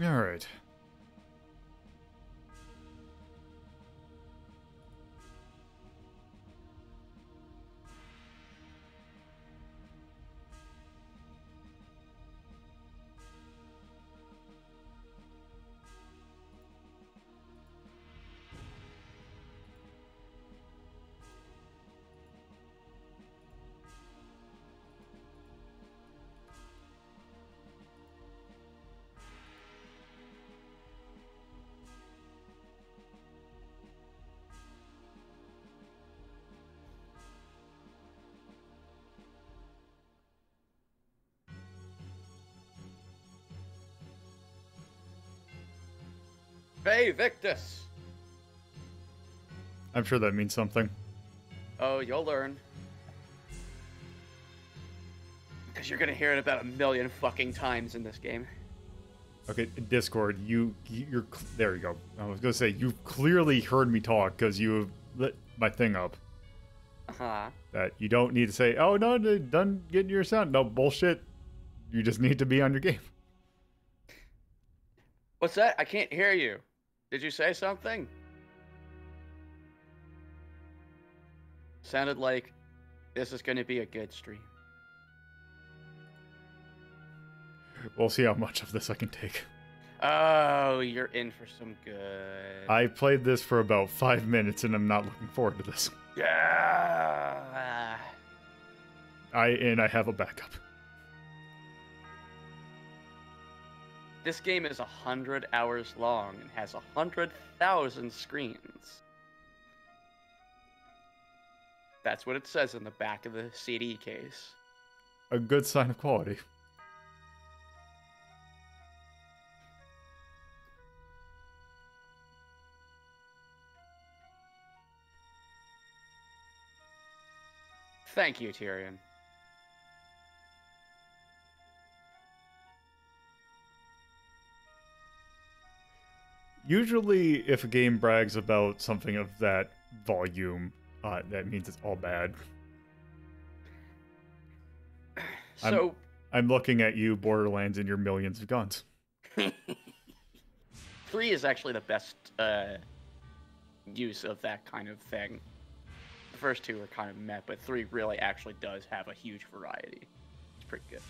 All Hey, Victus! I'm sure that means something. Oh, you'll learn. Because you're gonna hear it about a million fucking times in this game. Okay, Discord, you you're there. You go. I was gonna say you've clearly heard me talk because you lit my thing up. Uh huh. That you don't need to say, "Oh no, no, done getting your sound." No bullshit. You just need to be on your game. What's that? I can't hear you. Did you say something? Sounded like this is gonna be a good stream. We'll see how much of this I can take. Oh, you're in for some good. I played this for about five minutes and I'm not looking forward to this. Yeah. I and I have a backup. This game is a hundred hours long and has a hundred thousand screens. That's what it says in the back of the CD case. A good sign of quality. Thank you, Tyrion. Usually, if a game brags about something of that volume, uh, that means it's all bad. I'm- So, I'm looking at you, Borderlands, and your millions of guns. three is actually the best uh, use of that kind of thing. The first two are kind of meh, but three really actually does have a huge variety. It's pretty good.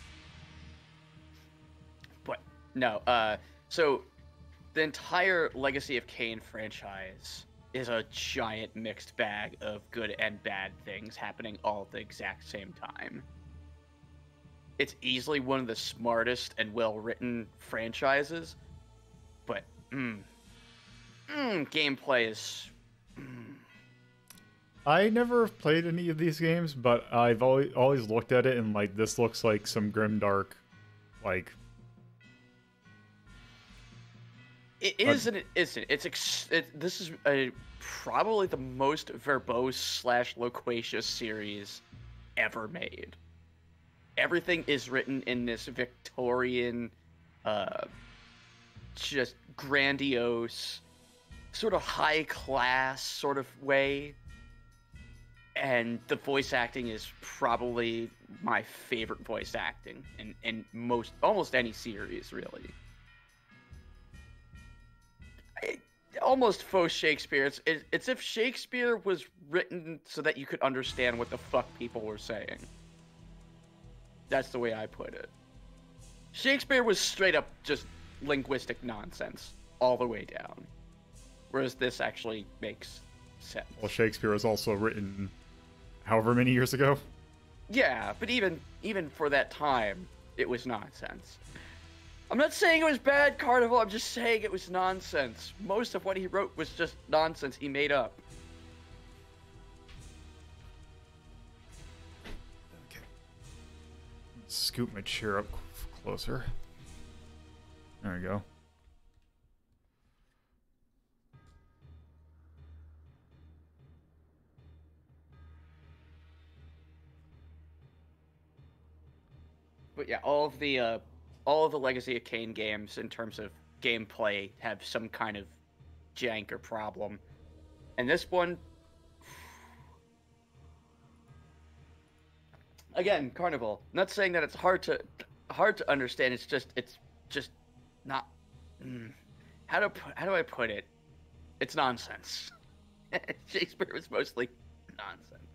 But no, uh, so the entire Legacy of Kain franchise is a giant mixed bag of good and bad things happening all at the exact same time. It's easily one of the smartest and well written franchises, but mm, mm, gameplay is mm, I never played any of these games, but I've always always looked at it and like this looks like some grimdark, like It is and it isn't. It's ex- it, this is a probably the most verbose slash loquacious series ever made. Everything is written in this Victorian, uh, just grandiose, sort of high class sort of way. And the voice acting is probably my favorite voice acting in, in most almost any series, really. Almost faux Shakespeare. It's it, it's if Shakespeare was written so that you could understand what the fuck people were saying. That's the way I put it. Shakespeare was straight up just linguistic nonsense all the way down, whereas this actually makes sense. well, Shakespeare was also written however many years ago. Yeah, but even even for that time, it was nonsense. I'm not saying it was bad, Carnival. I'm just saying it was nonsense. Most of what he wrote was just nonsense he made up. Okay. Scoot my chair up closer. There we go. But yeah, all of the uh, all of the Legacy of Kain games in terms of gameplay have some kind of jank or problem, and this one, again, Carnival. Not saying that it's hard to hard to understand. It's just it's just not mm, how do how do I put it? It's nonsense. Shakespeare was mostly nonsense.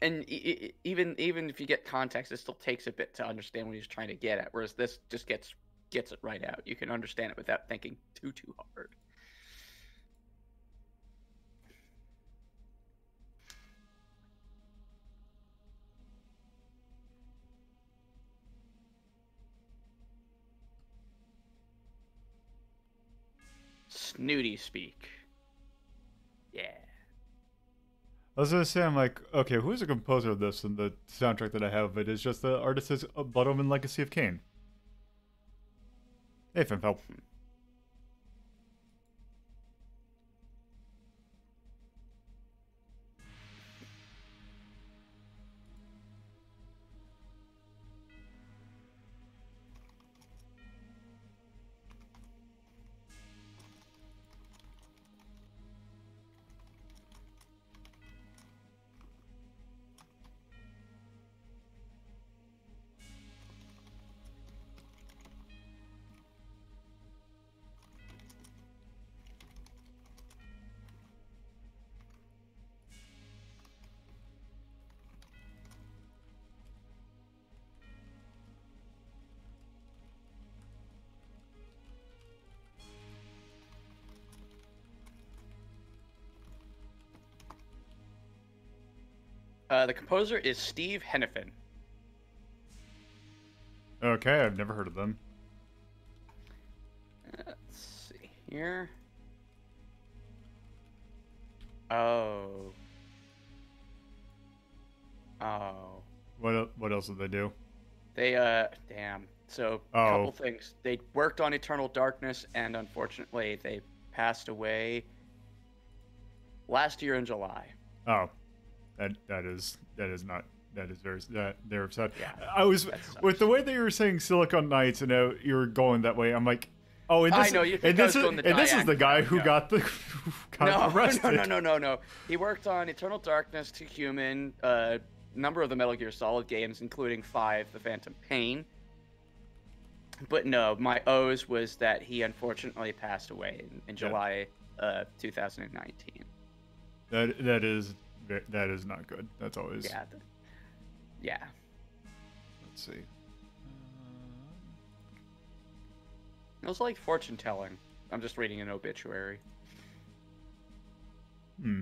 And even even if you get context, it still takes a bit to understand what he's trying to get at. Whereas this just gets gets it right out. You can understand it without thinking too too hard. Snooty speak. I was gonna say, I'm like, okay, who's the composer of this? And the soundtrack that I have of it is just the artist is Omen Legacy of Kain. Hey, Femfel. Uh, the composer is Steve Henifin. Okay, I've never heard of them. Let's see here. Oh. Oh. What what else did they do? They uh damn. So a Oh. couple things. They worked on Eternal Darkness and unfortunately they passed away last year in July. Oh, that that is that is not that is very that they're upset. Yeah, I was with the way that you were saying Silicon Knights and uh, you were going that way. I'm like, oh, and I this, know, you and this is the and this is the guy who no. got the who got no, arrested. no, no, no, no, no. He worked on Eternal Darkness, Too Human, a uh, number of the Metal Gear Solid games, including five, The Phantom Pain. But no, my O's was that he unfortunately passed away in, in Yeah. July uh, 2019. That that is that is not good. That's always. Yeah. Yeah. Let's see. It was like fortune telling. I'm just reading an obituary. Hmm.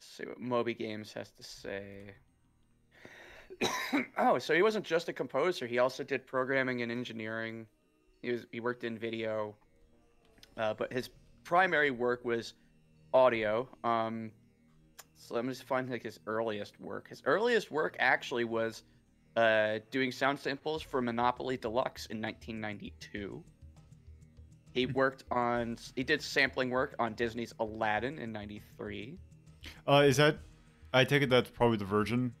see what Moby Games has to say. oh, so he wasn't just a composer; he also did programming and engineering. He was he worked in video, uh, but his primary work was audio. Um, so let me just find like his earliest work. His earliest work actually was uh, doing sound samples for Monopoly Deluxe in 1992. He worked on he did sampling work on Disney's Aladdin in '93. Uh, is that? I take it that's probably the Virgin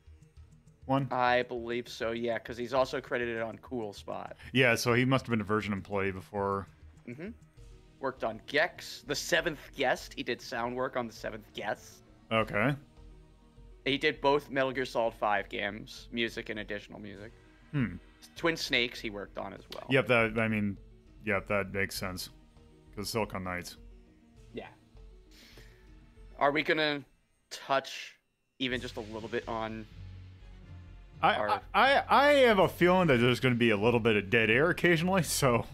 one. I believe so, yeah, because he's also credited on Cool Spot. yeah, so he must have been a Virgin employee before. hmm Worked on Gex, The Seventh Guest. He did sound work on The Seventh Guest. Okay. He did both Metal Gear Solid 5 games, music and additional music. Hmm. Twin Snakes he worked on as well. Yep. That I mean, yep. That makes sense. Because Silicon Knights. Yeah. Are we gonna touch even just a little bit on? I, Or- I I have a feeling that there's going to be a little bit of dead air occasionally, so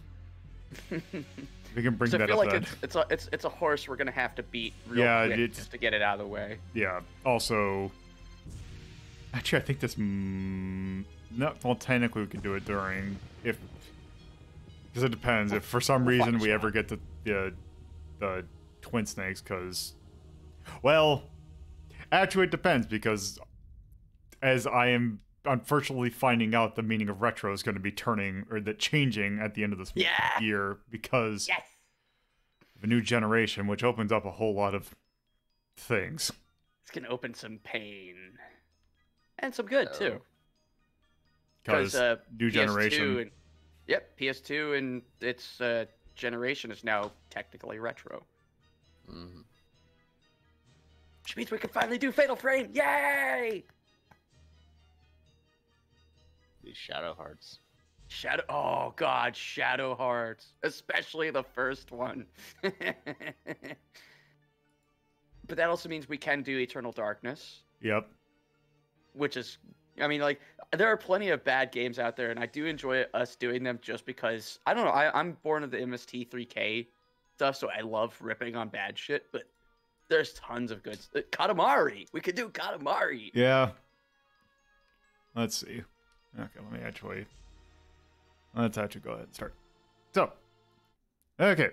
we can bring So I feel up like it's it's a it's it's a horse we're gonna have to beat real Yeah, quick just to get it out of the way. Yeah. Also, actually, I think this. Mm, not well, technically, we could do it during if because it depends. If for some We'll reason we ever get the the, the twin snakes, because well, actually, it depends because as I am unfortunately finding out the meaning of retro is going to be turning or that changing at the end of this Yeah. year because Yes. of a new generation, which opens up a whole lot of things. It's gonna open some pain and some good too. Because uh, new PS2 generation. And, yep, PS2 and its uh, generation is now technically retro, hmm which means we can finally do Fatal Frame. Yay! These Shadow Hearts. Shadow. Oh God, Shadow Hearts, especially the first one. but that also means we can do Eternal Darkness, Yep. which is, I mean, like there are plenty of bad games out there, and I do enjoy us doing them just because I don't know. I, I'm born of the MST3K stuff, so I love ripping on bad shit. But there's tons of good. s- uh, Katamari, we could do Katamari. Yeah. Let's see. Okay, let me actually. Let's actually go ahead and start. So, okay.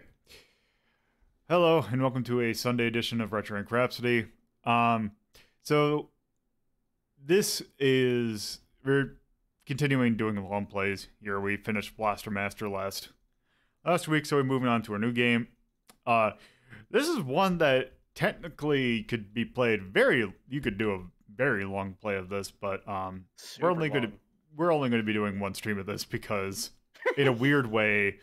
Hello, and welcome to a Sunday edition of Retro Rank Rhapsody. Um, so this is we're continuing doing long plays. Here we finished Blaster Master last last week, so we're moving on to a new game. Uh, this is one that technically could be played very. You could do a very long play of this, but um, we're only going to. We're only going to be doing one stream of this because, in a weird way,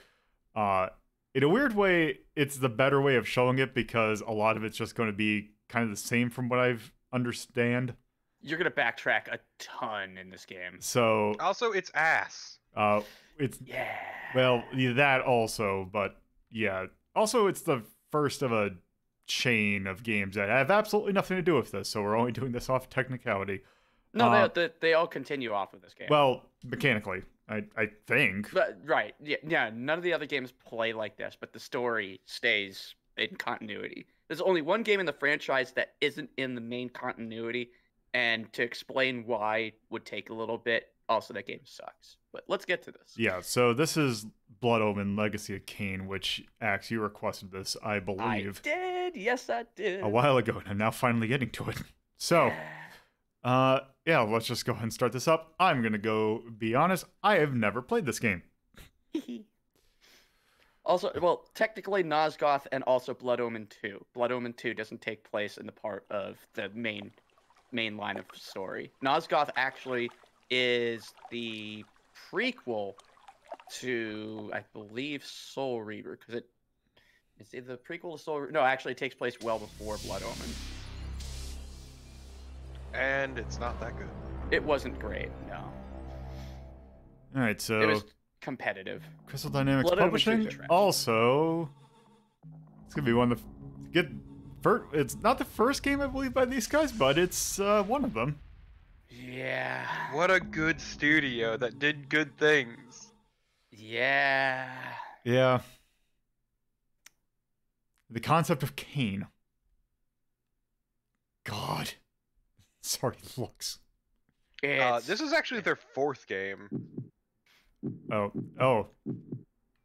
uh, in a weird way, it's the better way of showing it because a lot of it's just going to be kind of the same from what I've understand. You're gonna backtrack a ton in this game. So, Also, it's ass. uh, it's Yeah. well yeah, that also, but yeah, also it's the first of a chain of games that have absolutely nothing to do with this. So we're only doing this off technicality. No, uh, they, they they all continue off of this game. Well, mechanically, I I think. but right, yeah, yeah. None of the other games play like this, but the story stays in continuity. There's only one game in the franchise that isn't in the main continuity, and to explain why would take a little bit. Also, that game sucks. But let's get to this. Yeah, so this is Blood Omen Legacy of Kain, which Axe, you requested this, I believe. I did. Yes, I did. a while ago, and I'm now finally getting to it. So, uh, yeah, let's just go ahead and start this up. I'm gonna go be honest, I have never played this game. also, well, technically Nosgoth and also Blood Omen 2. Blood Omen 2 doesn't take place in the part of the main main line of story. Nosgoth actually is the prequel to I believe Soul Reaver because it it's either the prequel to Soul. No, actually it takes place well before Blood Omen. And it's not that good. It wasn't great, no. All right, so It was competitive. Crystal Dynamics Blood Omen 2 is Publishing. Also, it's gonna be one of the get. First, it's not the first game I believe by these guys, but it's uh, one of them. Yeah. What a good studio that did good things. Yeah. Yeah. The concept of Kain. God. Sorry, looks. Uh, this is actually their fourth game. Oh, oh.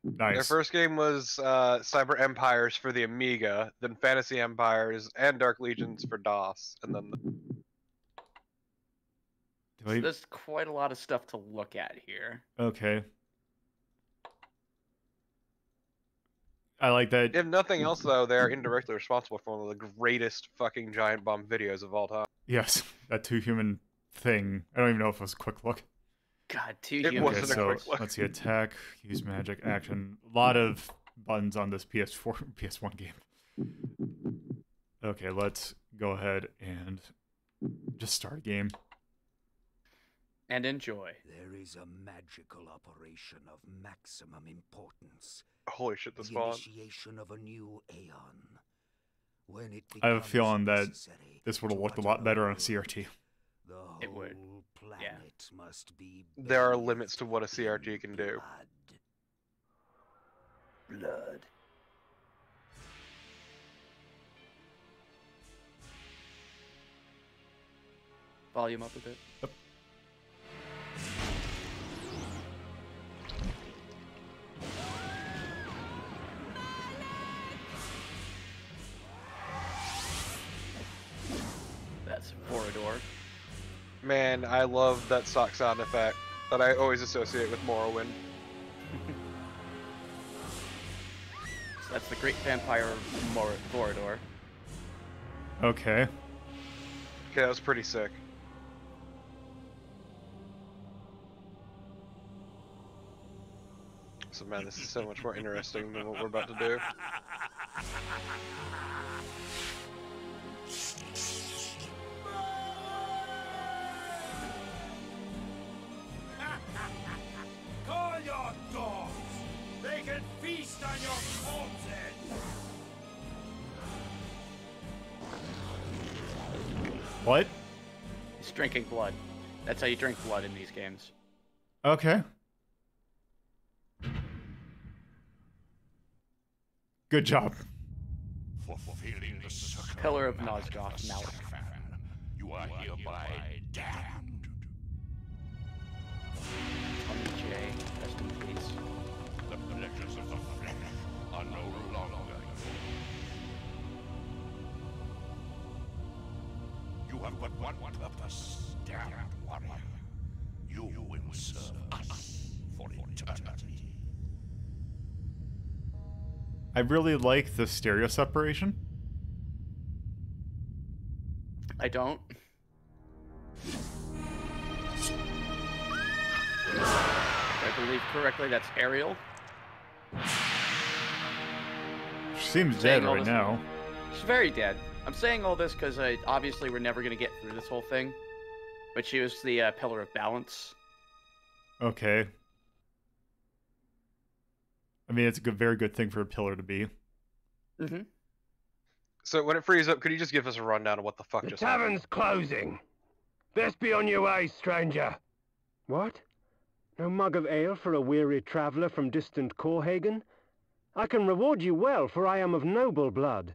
Nice. Their first game was uh, Cyber Empires for the Amiga, then Fantasy Empires and Dark Legions for DOS, and then Do I- There's quite a lot of stuff to look at here. okay. I like that. if nothing else though, they're indirectly responsible for one of the greatest fucking giant bomb videos of all time. Yes, that two human thing. I don't even know if it was a quick look. God, two It humans. Okay, wasn't a so quick look. let's see. Attack, use magic, action. A lot of buttons on this PS4, PS1 game. Okay, let's go ahead and just start a game. and enjoy. There is a magical operation of maximum importance. Holy shit, the the spawn. initiation of a new aeon. When it I have a feeling that This would have looked a lot better on a CRT. The It would. whole Yeah. must be There are limits to what a CRT can do. Blood. Blood. Volume up a bit. Man, I love that sock sound effect that I always associate with Morrowind. That's the Great Vampire Mor- Vorador. Okay. Okay, that was pretty sick. So man, this is so much more interesting than what we're about to do. Call your dogs! They can feast on your corpses! What? He's drinking blood. That's how you drink blood in these games. Okay. Good job. Fulfilling the Pillar of Nosgoth, Malek. You are hereby damned. Tommy J. Rest in peace. The pleasures of the flesh are no longer You have but one purpose, damned warrior. You will serve us for eternity. I really like the stereo separation. I don't. If I believe correctly, that's Ariel. She seems dead right this- now. She's very dead. I'm saying all this because I obviously we're never gonna get through this whole thing. But she was the uh, pillar of balance. Okay. I mean, it's a good, very good thing for a pillar to be. Mm-hmm. So when it frees up, could you just give us a rundown of what the fuck The just happened? tavern's closing. Best be on your way, stranger. What? No mug of ale for a weary traveller from distant Coorhagen? I can reward you well, for I am of noble blood.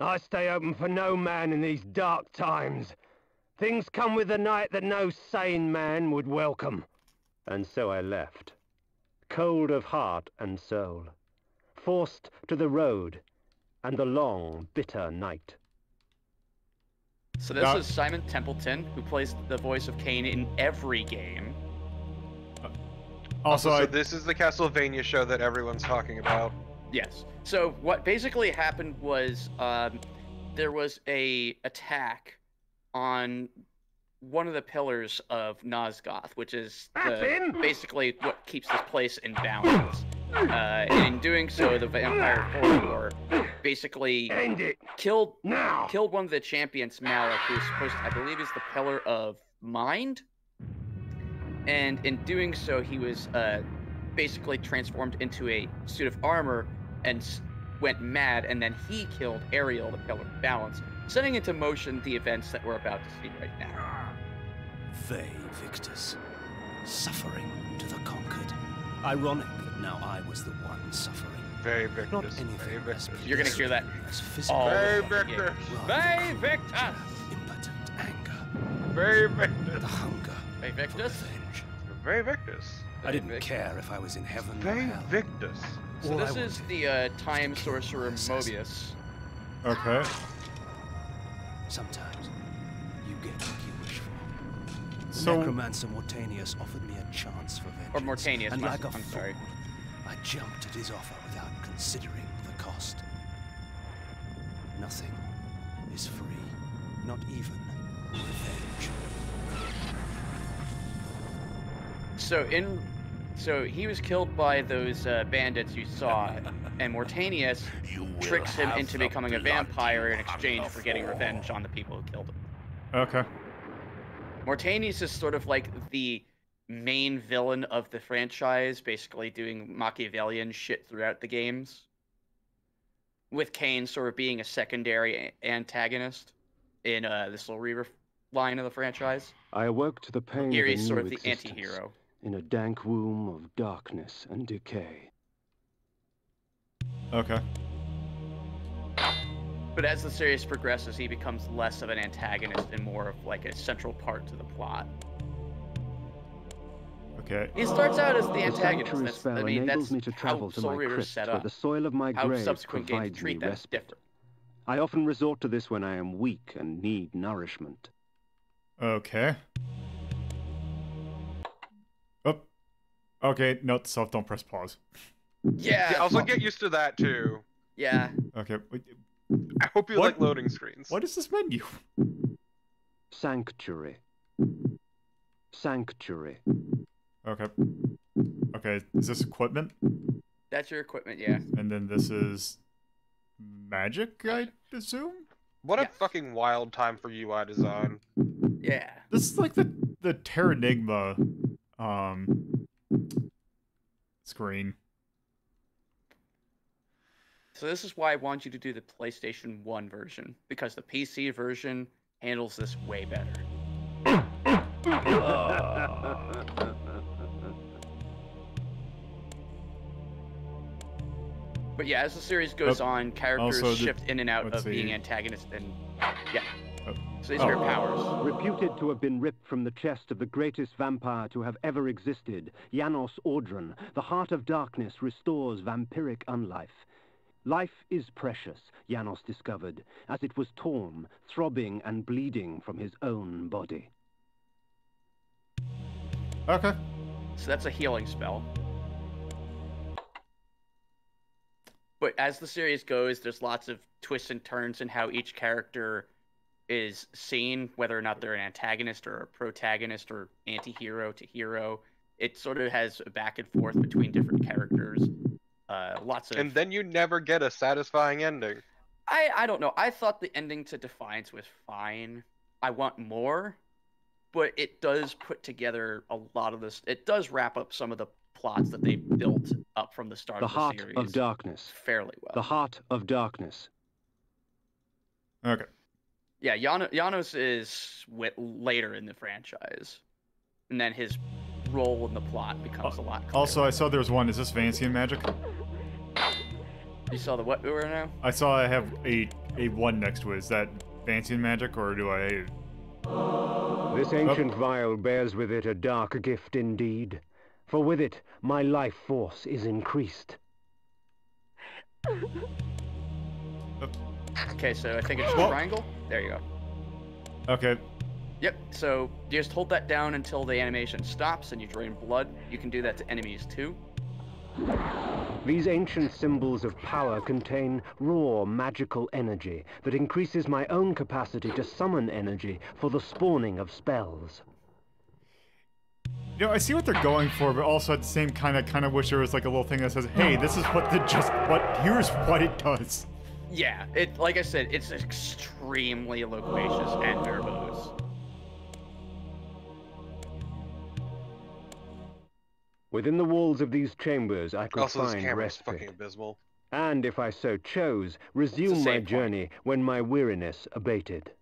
I stay open for no man in these dark times. Things come with the night that no sane man would welcome. And so I left, cold of heart and soul, forced to the road and the long, bitter night. So this Now- is Simon Templeton, who plays the voice of Kain in every game. Also, so I, this is the Castlevania show that everyone's talking about. Yes. So what basically happened was um, there was a attack on one of the pillars of Nosgoth, which is the, basically what keeps this place in balance. Uh, and in doing so, the Vampire Vorador basically End it killed now! killed one of the champions, Malek, who's supposed to, I believe, is the Pillar of Mind. And in doing so, he was uh, basically transformed into a suit of armor and s- went mad. And then he killed Ariel, the Pillar of Balance, setting into motion the events that we're about to see right now. They, Victus, suffering to the conquered. Ironic that now I was the one suffering. Very Not Victus. anything Very Victus. You're gonna hear that as physical, all Very the fucking Victor. game. rather Hey, than Victus! impotent anger, Very the Victus. hunger Hey, for Victus? Revenge. Very Victus. I didn't Victus. care if I was in heaven or Very hell. Victus. So All I this is the uh, time was to kill sorcerer my. Moebius. okay. Sometimes you get what you wish for. So, Necromancer Mortanius offered me a chance for vengeance. Or Mortanius, and like a I'm fool, sorry. I jumped at his offer without considering the cost. Nothing is free, not even revenge. So in, so he was killed by those uh, bandits you saw, and Mortanius tricks him into becoming a vampire in exchange for getting revenge on the people who killed him. okay. Mortanius is sort of like the main villain of the franchise, basically doing Machiavellian shit throughout the games. With Kain sort of being a secondary a- antagonist in uh, this little Reaver line of the franchise. I awoke to the pain Here of he's sort of the existence, anti-hero. In a dank womb of darkness and decay. Okay. But as the series progresses, he becomes less of an antagonist and more of like a central part to the plot. Okay. He starts out as the The antagonist. sanctuary That's, spell I mean, enables that's me to travel to my crypt, where the soil of my How grave subsequent provides me treat that is respite. I often resort to this when I am weak and need nourishment. Okay. Okay, note to self, don't press pause. Yeah. Yeah, also get used to that too. Yeah. Okay. I hope you What- like loading screens. What is this menu? Sanctuary. Sanctuary. Okay. Okay, is this equipment? That's your equipment, yeah. And then this is magic, I assume? What a fucking wild time for UI design. Yeah. This is like the the Terranigma um screen. So this is why I want you to do the PlayStation 1 version because the PC version handles this way better. But yeah, as the series goes Oh, on, characters shift in and out of being antagonists and yeah. So these are your Oh. powers. Reputed to have been ripped from the chest of the greatest vampire to have ever existed, Janos Audron, the heart of darkness restores vampiric unlife. Life is precious, Janos discovered, as it was torn, throbbing and bleeding from his own body. Okay. So that's a healing spell. But as the series goes, there's lots of twists and turns in how each character is seen, whether or not they're an antagonist or a protagonist or anti-hero to hero. It sort of has a back and forth between different characters. Uh, lots of And then you never get a satisfying ending. I I don't know. I thought the ending to Defiance was fine. I want more, but it does put together a lot of this. It does wrap up some of the plots that they built up from the start The of the heart series of darkness. fairly well. The heart of darkness. Okay. Yeah, Jan- Janos is wi- later in the franchise, and then his role in the plot becomes oh, a lot. Clearer. Also, I saw there was one. Is this Vancian magic? you saw the what we were now? I saw I have a a one next to it. Is that Vancian magic or do I? This oh. ancient vial bears with it a dark gift indeed, for with it my life force is increased. Okay, so I think it's Well- triangle. There you go. Okay. Yep. So you just hold that down until the animation stops and you drain blood. You can do that to enemies too. These ancient symbols of power contain raw magical energy that increases my own capacity to summon energy for the spawning of spells. You know, I see what they're going for, but also at the same kind of kind of wish there was like a little thing that says, "Hey, this is what the just what here's what it does." Yeah. It like I said, it's extremely loquacious and verbose. Within the walls of these chambers I could Also, find camera respite, abysmal. and if I so chose, resume my save point. journey when my weariness abated.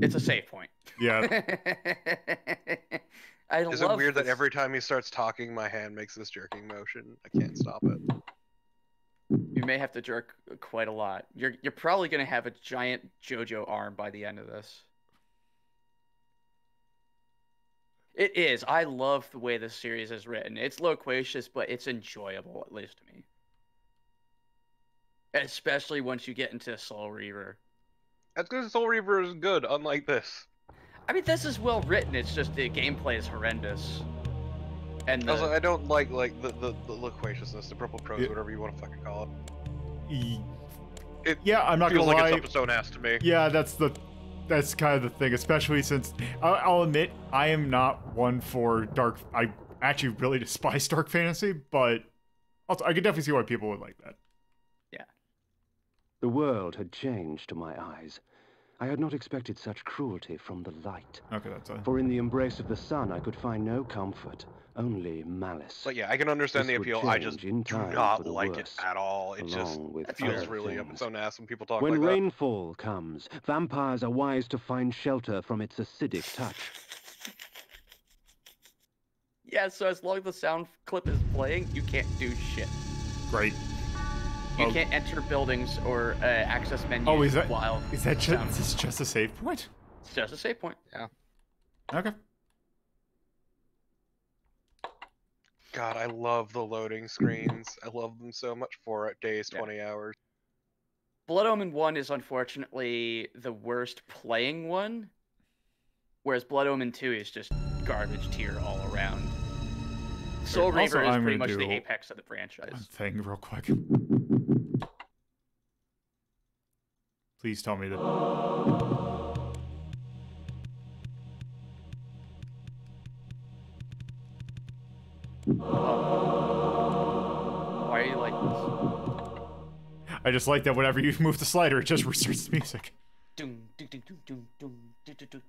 It's a save point. Yeah. I Is love it weird that every time he starts talking, my hand makes this jerking motion? I can't stop it. You may have to jerk quite a lot. You're you're probably gonna have a giant JoJo arm by the end of this. It is. I love the way this series is written. It's loquacious, but it's enjoyable, at least to me. Especially once you get into Soul Reaver. That's because Soul Reaver is good, unlike this. I mean, this is well written. It's just the gameplay is horrendous. And the, Also, I don't like like the, the, the loquaciousness, the purple prose, Yeah. whatever you want to fucking call it. E- It yeah, I'm not feels gonna like lie. it's up its own ass to me. Yeah, that's the that's kind of the thing, especially since I'll, I'll admit I am not one for dark. I actually really despise dark fantasy, but also I could definitely see why people would like that. Yeah. The world had changed to my eyes. I had not expected such cruelty from the light. Okay, that's a, For in the embrace of the sun I could find no comfort, only malice. But yeah, I can understand This the appeal. I just do not for the like it at all. It just feels other really up things. its own ass when people talk When like that. rainfall comes, vampires are wise to find shelter from its acidic touch. yeah, so as long as the sound clip is playing, you can't do shit. great. You Oh. can't enter buildings or uh, access menus Oh, is that while is that sound- just is this just a save point? It's just a save point. Yeah. Okay. God, I love the loading screens. I love them so much for it. Days, Yeah. 20 hours. Blood Omen 1 is unfortunately the worst playing one, whereas Blood Omen 2 is just garbage tier all around. Soul Also, Reaver is I'm pretty much the apex of the One franchise. thing real quick. Please tell me that. Why are you like this? I just like that whenever you move the slider, it just restarts the music.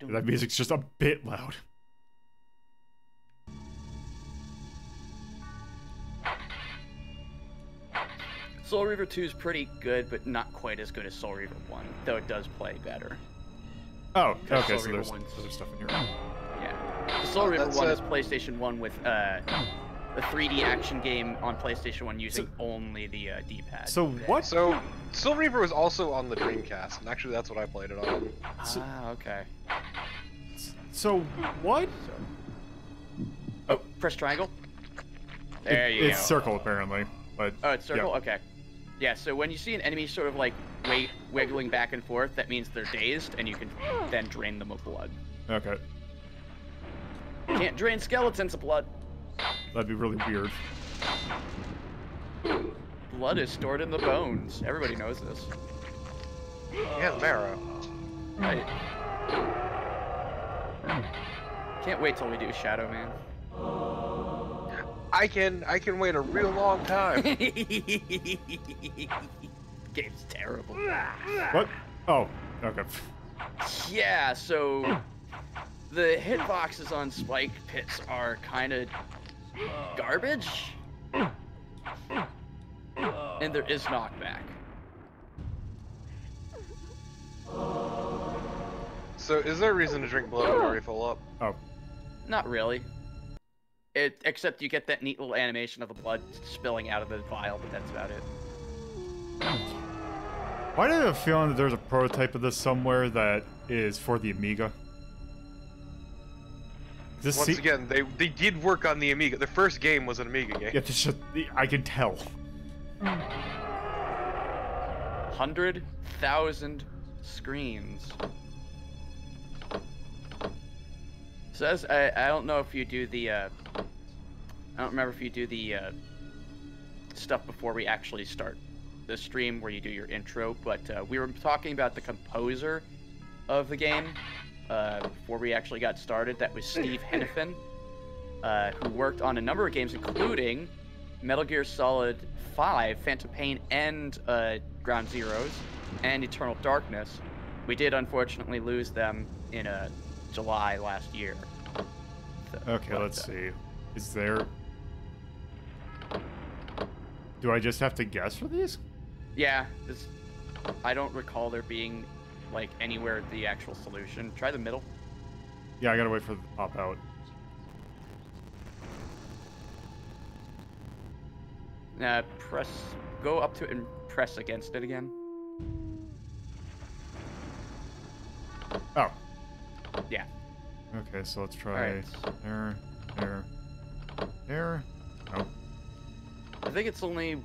That music's just a bit loud. Soul Reaver 2 is pretty good, but not quite as good as Soul Reaver 1, though it does play better. Oh, okay. Soul So Reaver there's, one's- there's stuff in here. Yeah. The Soul Reaver 1 a- is PlayStation 1 with uh, a 3D action game on PlayStation 1 using only the uh, D-pad. So what? So, Soul Reaver was also on the Dreamcast, and actually that's what I played it on. Ah, okay. So what? So... Oh, press triangle. There It- you it's go. It's circle apparently, but Oh, it's circle? Okay. Yeah, so when you see an enemy sort of like wait, wiggling back and forth, that means they're dazed, and you can then drain them of blood. okay. Can't drain skeletons of blood. That'd be really weird. Blood is stored in the bones. Everybody knows this. Yeah, the marrow. Right. Can't wait till we do Shadow Man. I can I can wait a real long time. Game's terrible. What? Oh, okay. Yeah, so the hitboxes on Spike Pits are kind of garbage. And there is knockback. so, is there a reason to drink blood when you're already full up? Oh, Not really. It except you get that neat little animation of the blood spilling out of the vial, but that's about it. why do I have a feeling that there's a prototype of this somewhere that is for the Amiga? This Once again, they they did work on the Amiga. The first game was an Amiga game. yeah, this should, I can tell. Hundred thousand screens. Says I, I don't know if you do the uh, I don't remember if you do the uh, stuff before we actually start the stream where you do your intro, but uh, we were talking about the composer of the game uh, before we actually got started. That was Steve Henifin, uh, who worked on a number of games, including Metal Gear Solid 5, Phantom Pain, and uh, Ground Zeroes, and Eternal Darkness. We did unfortunately lose them in uh, July last year. So, Okay, but, let's see. Is there? Do I just have to guess for these? Yeah, this, I don't recall there being like anywhere the actual solution. Try the middle. Yeah, I gotta wait for the pop out. Uh, press, go up to it and press against it again. Oh, Yeah. okay. So let's try Alright. there, there, there. Oh, I think it's only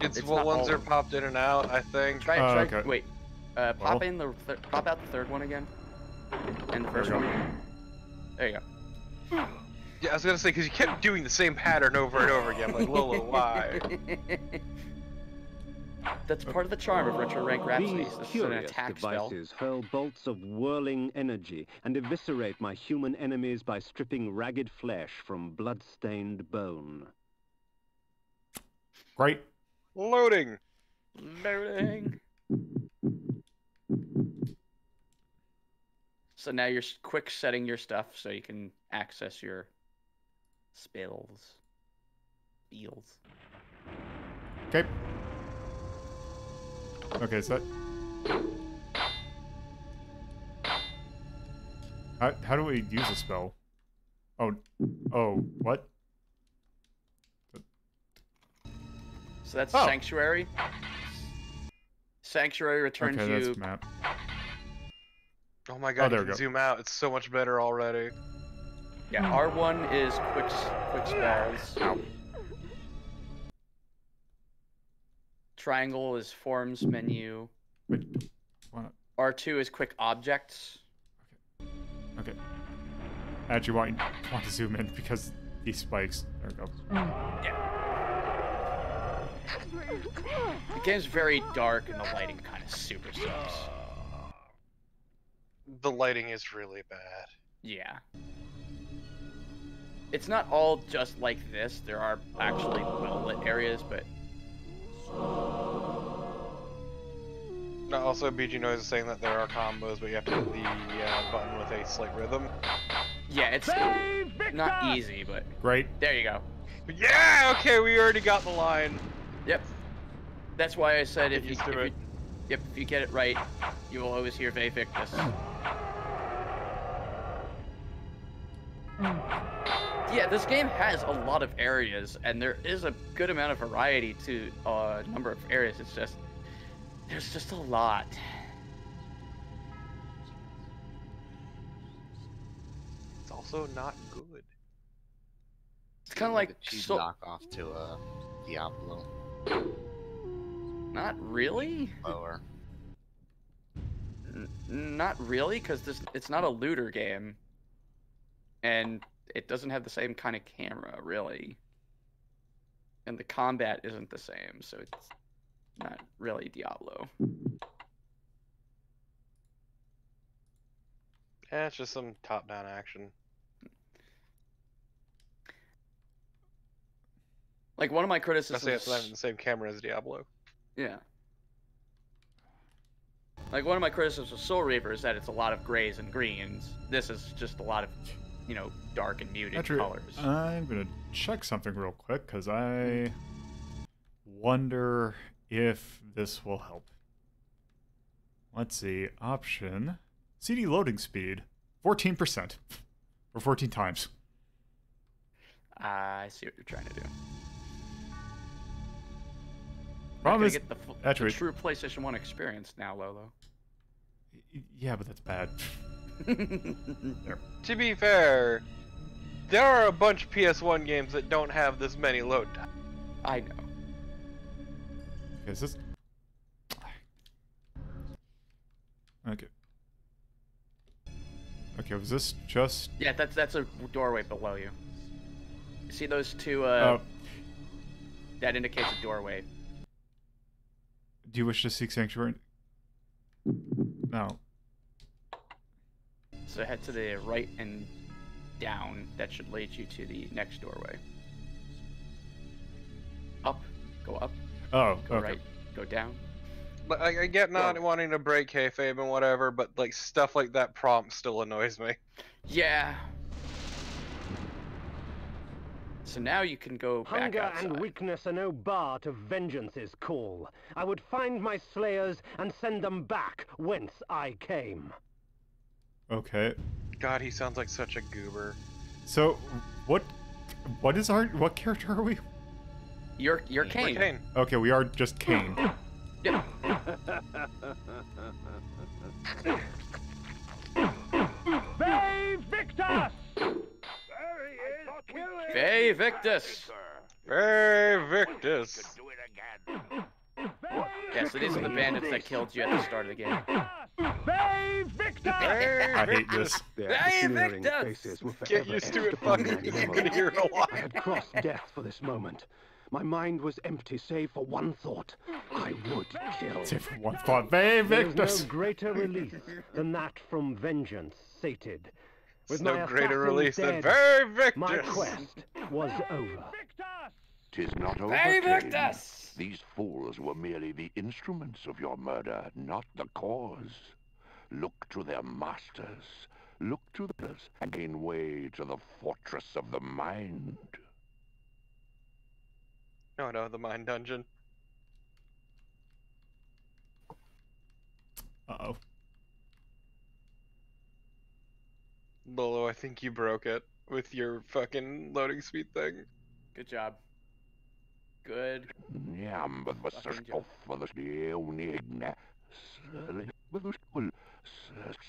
It's, It's what ones are popped in and out, I think. try. Oh, try okay. Wait. Uh, pop Well. in the th- pop out the third one again, and the first we one. There you go. Yeah, I was gonna say because you kept doing the same pattern over and over again. Like, Lola, why? That's part of the charm of retro rank rhapsodies. These This is an curious attack spell. devices hurl bolts of whirling energy and eviscerate my human enemies by stripping ragged flesh from blood-stained bone. Great. Loading. Loading. So now you're quick setting your stuff so you can access your spells. Fields. Okay. Okay, so how, how do we use a spell? Oh, oh, what? So that's Oh. Sanctuary. Sanctuary returns Okay, you. that's map. Oh my oh, god, there you we can go. zoom out. It's so much better already. Yeah, hmm. R1 is quick s- quick spells. Ow. Triangle is forms menu. Wait. R2 is quick objects. Okay. I actually want, want to zoom in because these spikes. There we go. The game's very dark and the lighting kind of super sucks. The lighting is really bad. Yeah. It's not all just like this. There are actually well lit areas, but No, also, BG Noise is saying that there are combos, but you have to hit the uh, button with a slight rhythm. yeah, it's not easy, but Great. there you go. Yeah, okay, we already got the line. Yep. That's why I said if you, if you yep, if you get it right, you will always hear Vae Victus. Yeah, this game has a lot of areas, and there is a good amount of variety to a number of areas. It's just there's just a lot. It's also not good. It's kind of like like a cheap so, knockoff to uh, Diablo not really, lower. N- not really, because this it's not a looter game, and it doesn't have the same kind of camera really, and the combat isn't the same, so it's not really Diablo. Yeah, it's just some top-down action. Like one of my Especially criticisms. it's not even the same camera as Diablo. Yeah. Like one of my criticisms of Soul Reaver is that it's a lot of grays and greens. This is just a lot of, you know, dark and muted Actually, colors. I'm gonna check something real quick because I wonder if this will help. Let's see. Option CD loading speed 14% or 14 times. I see what you're trying to do. Problem is, get the, fu- the actually- true PlayStation 1 experience now, Lolo. yeah, but that's bad. To be fair, there are a bunch of PS1 games that don't have this many load times. I know. Okay, is this? Okay. Okay, was this just? Yeah, that's that's a doorway below you. You see those two? Uh, Uh, that indicates a doorway. Do you wish to seek sanctuary? No. So head to the right and down. That should lead you to the next doorway. Up, go up, Oh, go okay. right, go down. But I, I get not Well- wanting to break kayfabe and whatever, but like stuff like that prompt still annoys me. Yeah. So now you can go back Hunger outside. and weakness are no bar to vengeance's call. I would find my slayers and send them back whence I came. Okay. God, he sounds like such a goober. So, what? What is our? What character are we? You're you're We're Kain. Kain. Okay, we are just Kain. Yeah. Vae Victus! There he is! Kill! Vae Victus. Hey, Victus. Do it. Yeah, so these are the bandits that killed you at the start of the game. Vae Victus! I hate this. Their Hey, sneering Victus! faces were Get used to it, upon fucker. You're memory. gonna hear it a lot. I had crossed death for this moment. My mind was empty save for one thought. I would kill. Save for one thought. Ve There is Victus. no greater release than that from vengeance sated. With no my greater assassins release than Very Victus. My quest was over. Tis not over, Vae Victus. These fools were merely the instruments of your murder, not the cause. Look to their masters. Look to theirs and gain way to the fortress of the mind. No, no, the mind dungeon. Uh oh. Lolo, I think you broke it with your fucking loading speed thing. Good job. Good. Njamba Fucking job. stoffade stjärniga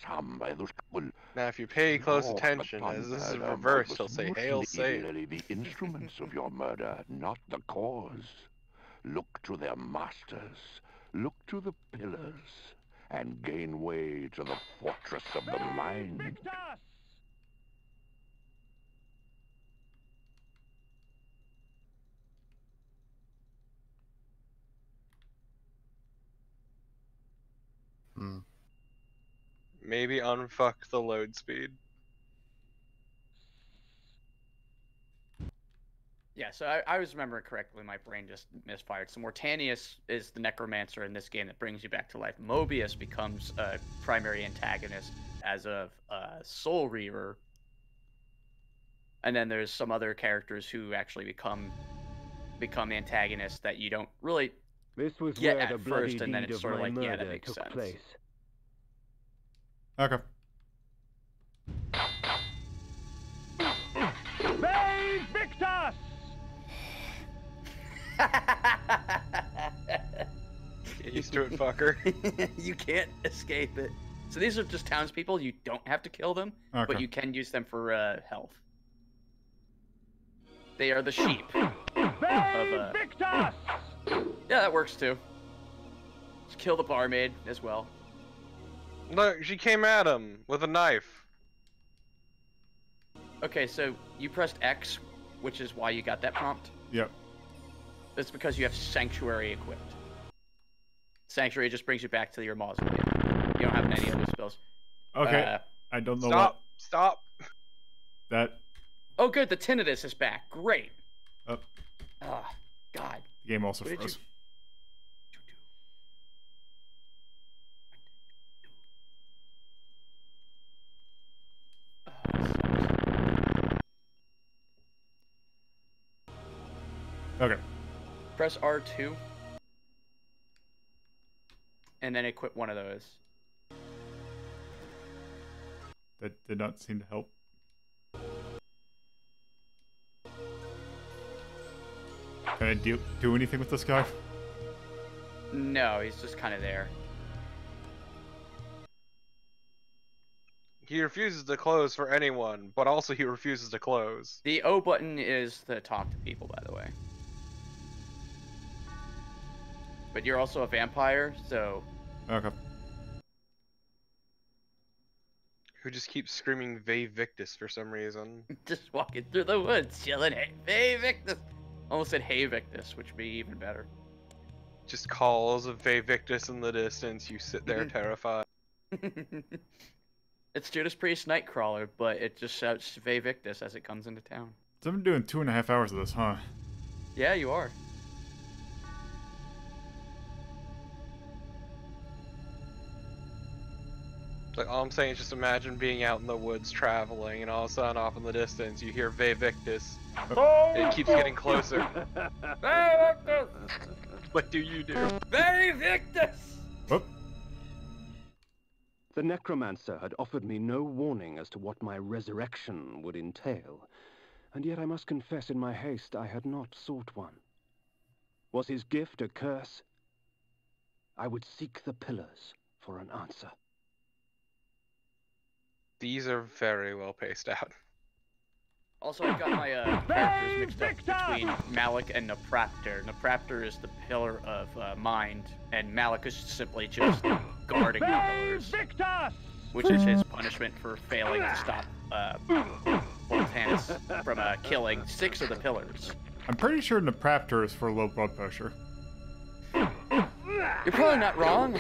Samba skull Now, if you pay close attention, as this is Panther, reversed, was he'll say, mostly Hail Satan. the instruments of your murder, not the cause. Look to their masters, look to the pillars, and gain way to the fortress of the mind. Hmm. Maybe unfuck the load speed. Yeah, so I, I was remembering correctly. My brain just misfired. So Mortanius is the necromancer in this game that brings you back to life. Moebius becomes a primary antagonist as of uh, Soul Reaver. And then there's some other characters who actually become become antagonists that you don't really This was Yeah, where at the bloody first, and then deed it's of sort of like, yeah, that makes took sense. place. Okay. Vae Victus! Get used to it, fucker. you can't escape it. So these are just townspeople. You don't have to kill them, but you can use them for uh, health. They are the sheep. Of, Vae uh, Victus! Yeah, that works too. Just kill the barmaid as well. Look, she came at him with a knife. Okay, so you pressed X, which is why you got that prompt. Yep. That's because you have Sanctuary equipped. Sanctuary just brings you back to your mausoleum. You don't have any other spells. Okay. Uh, I don't know Stop! Stop! that oh, good. The tinnitus is back. Great. oh, Ah, God. the game also What did you- froze. Ah, sucks. Okay. Press R2. And then equip one of those. That did not seem to help. Can I do do anything with this guy? No, he's just kind of there. He refuses to close for anyone, but also he refuses to close. The O button is to talk to people, by the way. But you're also a vampire, so Okay. Who just keeps screaming Vae Victus for some reason. just walking through the woods, yelling, Hey, hey Victus. Almost said Hey Victus, which would be even better. Just calls of Vae Victus in the distance, you sit there terrified. it's Judas Priest Nightcrawler, but it just shouts Vae Victus as it comes into town. So I'm doing two and a half hours of this, huh? Yeah, you are. Like all I'm saying is just imagine being out in the woods traveling and all of a sudden off in the distance you hear Vae Victus. It oh! keeps getting closer. Vae Victus! What do you do? Vae Victus! Whoop. The necromancer had offered me no warning as to what my resurrection would entail, and yet I must confess in my haste I had not sought one. Was his gift a curse? I would seek the pillars for an answer. These are very well paced out. Also, I got my uh, characters mixed up between Malek and Nupraptor. Nupraptor is the pillar of uh, mind, and Malek is simply just guarding the pillars, which is his punishment for failing to stop uh, Voltanus from uh, killing six of the pillars. I'm pretty sure Nupraptor is for low blood pressure. You're probably not wrong.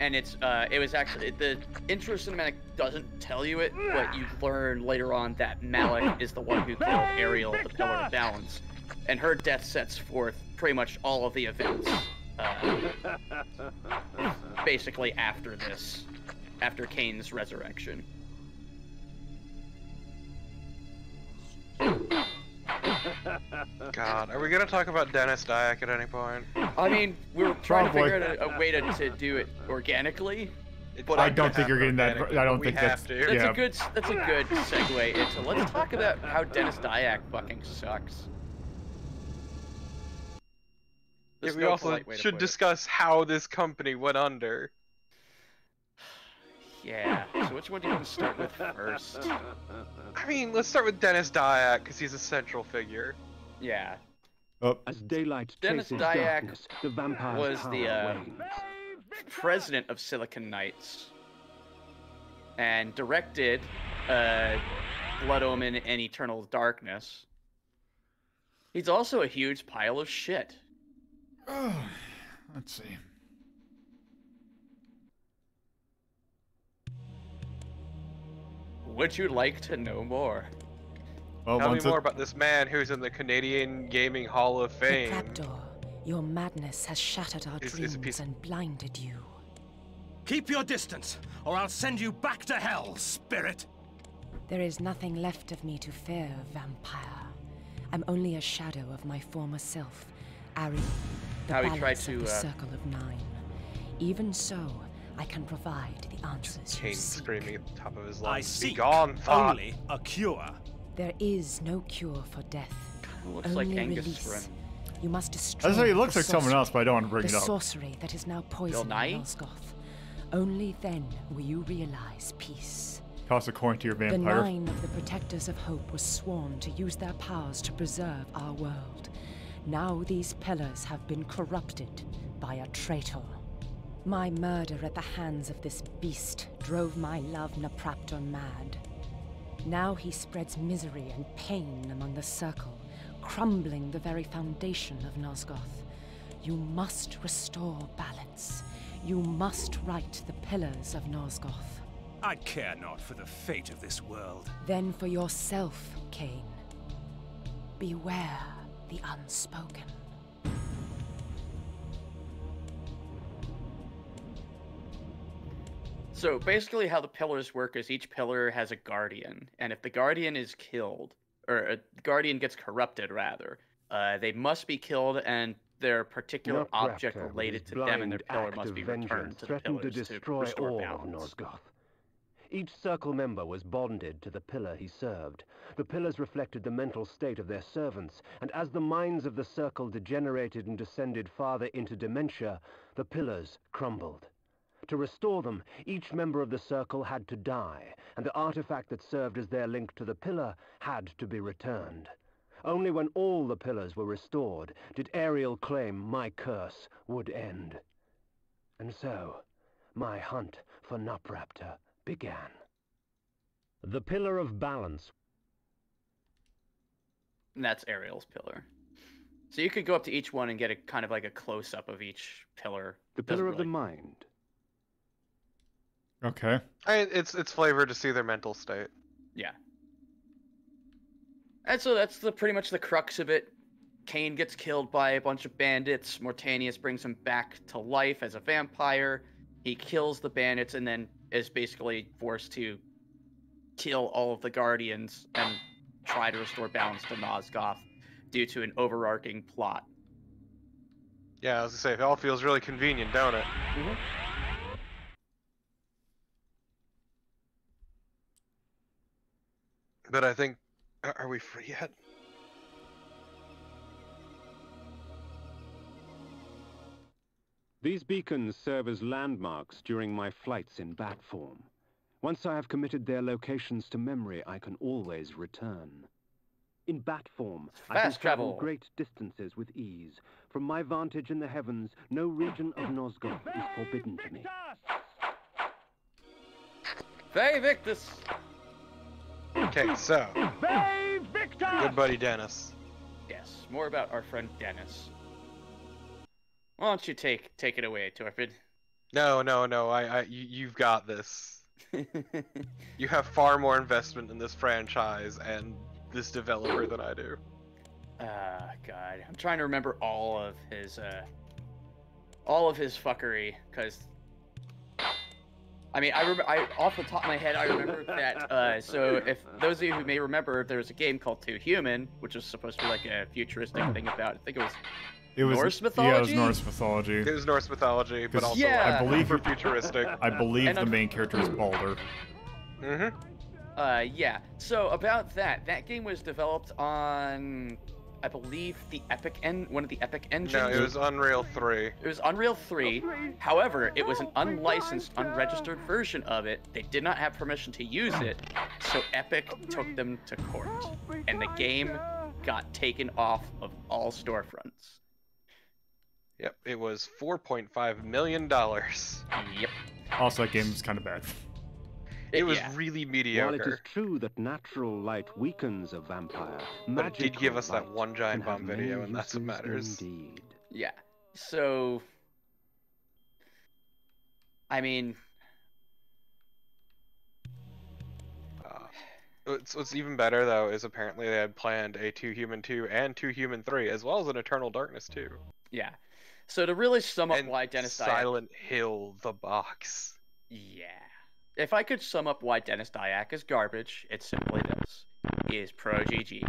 And it's uh, it was actually the intro cinematic doesn't tell you it, but you learn later on that Malek is the one who killed Ariel, the Pillar of Balance, and her death sets forth pretty much all of the events. Uh, basically after this, after Kain's resurrection. God, are we gonna talk about Dennis Dyack at any point? I mean, we were trying Probably. to figure out a, a way to, to do it organically. It's But I don't think you're getting that. I don't but we think have that's. to. That's Yeah. a good. That's a good segue into. Let's talk about how Dennis Dyack fucking sucks. Yeah, There's we no also polite way to should put it. discuss how this company went under. Yeah. So which one do you want to start with first? I mean, let's start with Dennis Dyack because he's a central figure. Yeah. Oh, As daylight Dennis chases Dyack darkness, the vampire was the, uh. President of Silicon Knights. And directed uh, Blood Omen and Eternal Darkness. He's also a huge pile of shit. Oh, let's see. Would you like to know more? Well, Tell me once it- more about this man who's in the Canadian Gaming Hall of Fame. trapdoor. Your madness has shattered our It's- it's dreams piece- and blinded you. Keep your distance, or I'll send you back to hell, spirit! There is nothing left of me to fear, vampire. I'm only a shadow of my former self, Ariel, the How he tried to, the uh, Circle of Nine. Even so, I can provide the answers you Kain seek. screaming at the top of his lungs. I seek gone, thought. only a cure. There is no cure for death. Looks only like Angus release. Grim. You must destroy. That's what he looks like someone else, but I don't want to bring the it up. sorcery that is now poisoning Nye? Only then will you realize peace. Toss a coin to your vampire. The vampire. nine of the Protectors of Hope were sworn to use their powers to preserve our world. Now these pillars have been corrupted by a traitor. My murder at the hands of this beast drove my love Nupraptor mad. Now he spreads misery and pain among the Circle, crumbling the very foundation of Nosgoth. You must restore balance. You must right the pillars of Nosgoth. I care not for the fate of this world. Then for yourself, Kain. Beware the unspoken. So basically, how the pillars work is each pillar has a guardian, and if the guardian is killed, or a guardian gets corrupted, rather, uh, they must be killed, and their particular Not object Raptor, related to them and their blind pillar must be returned to the threatened pillars to destroy restore all balance. of Nosgoth. Each circle member was bonded to the pillar he served. The pillars reflected the mental state of their servants, and as the minds of the circle degenerated and descended farther into dementia, the pillars crumbled. To restore them, each member of the circle had to die, and the artifact that served as their link to the pillar had to be returned. Only when all the pillars were restored did Ariel claim my curse would end. And so, my hunt for Nupraptor began. The Pillar of Balance And that's Ariel's pillar. So you could go up to each one and get a kind of like a close up of each pillar. The Doesn't Pillar of the Mind. Okay. I, it's it's flavor to see their mental state. Yeah. And so that's the pretty much the crux of it. Kain gets killed by a bunch of bandits. Mortanius brings him back to life as a vampire. He kills the bandits and then is basically forced to kill all of the guardians and try to restore balance to Nosgoth due to an overarching plot. Yeah, I was gonna say, it all feels really convenient, don't it? Mm-hmm. But I think, are are we free yet? These beacons serve as landmarks during my flights in bat form. Once I have committed their locations to memory, I can always return. In bat form, I can travel travel. great distances with ease. From my vantage in the heavens, no region of Nosgoth is forbidden to me. Vae Victus! Okay, so, good buddy Dennis. Yes, more about our friend Dennis. Why don't you take take it away, Torpid? No, no, no, I, I, you, you've got this. You have far more investment in this franchise and this developer than I do. Ah, God. I'm trying to remember all of his, uh, all of his fuckery, because, I mean, I remember, I, off the top of my head, I remember that, uh, so if those of you who may remember, there was a game called Too Human, which was supposed to be like a futuristic thing about, I think it was, It was Norse Yeah, it was mythology? Norse mythology. It was Norse mythology, but also Yeah. I believe super futuristic. I believe And the I'm- main character is Baldur. Mm-hmm. uh, yeah. So about that, that game was developed on, I believe, the Epic en, one of the Epic engines. No, it was Unreal 3. It was Unreal 3. However, it was an unlicensed, unregistered version of it. They did not have permission to use it, so Epic took them to court. And the game got taken off of all storefronts. Yep, it was $4.5 million. Yep. Also, that game was kind of bad. It was yeah. really While it is mediocre. true that natural light weakens a vampire, But it did give us that one giant bomb video, and that's what uses matters. Indeed. Yeah. So, I mean, Uh, what's, what's even better, though, is apparently they had planned a Too Human 2 and Too Human 3, as well as an Eternal Darkness 2. yeah. So to really sum up and why Dennis Dyack Silent Hill, the box. Yeah. If I could sum up why Dennis Dyack is garbage, it's simply this. He is pro GG.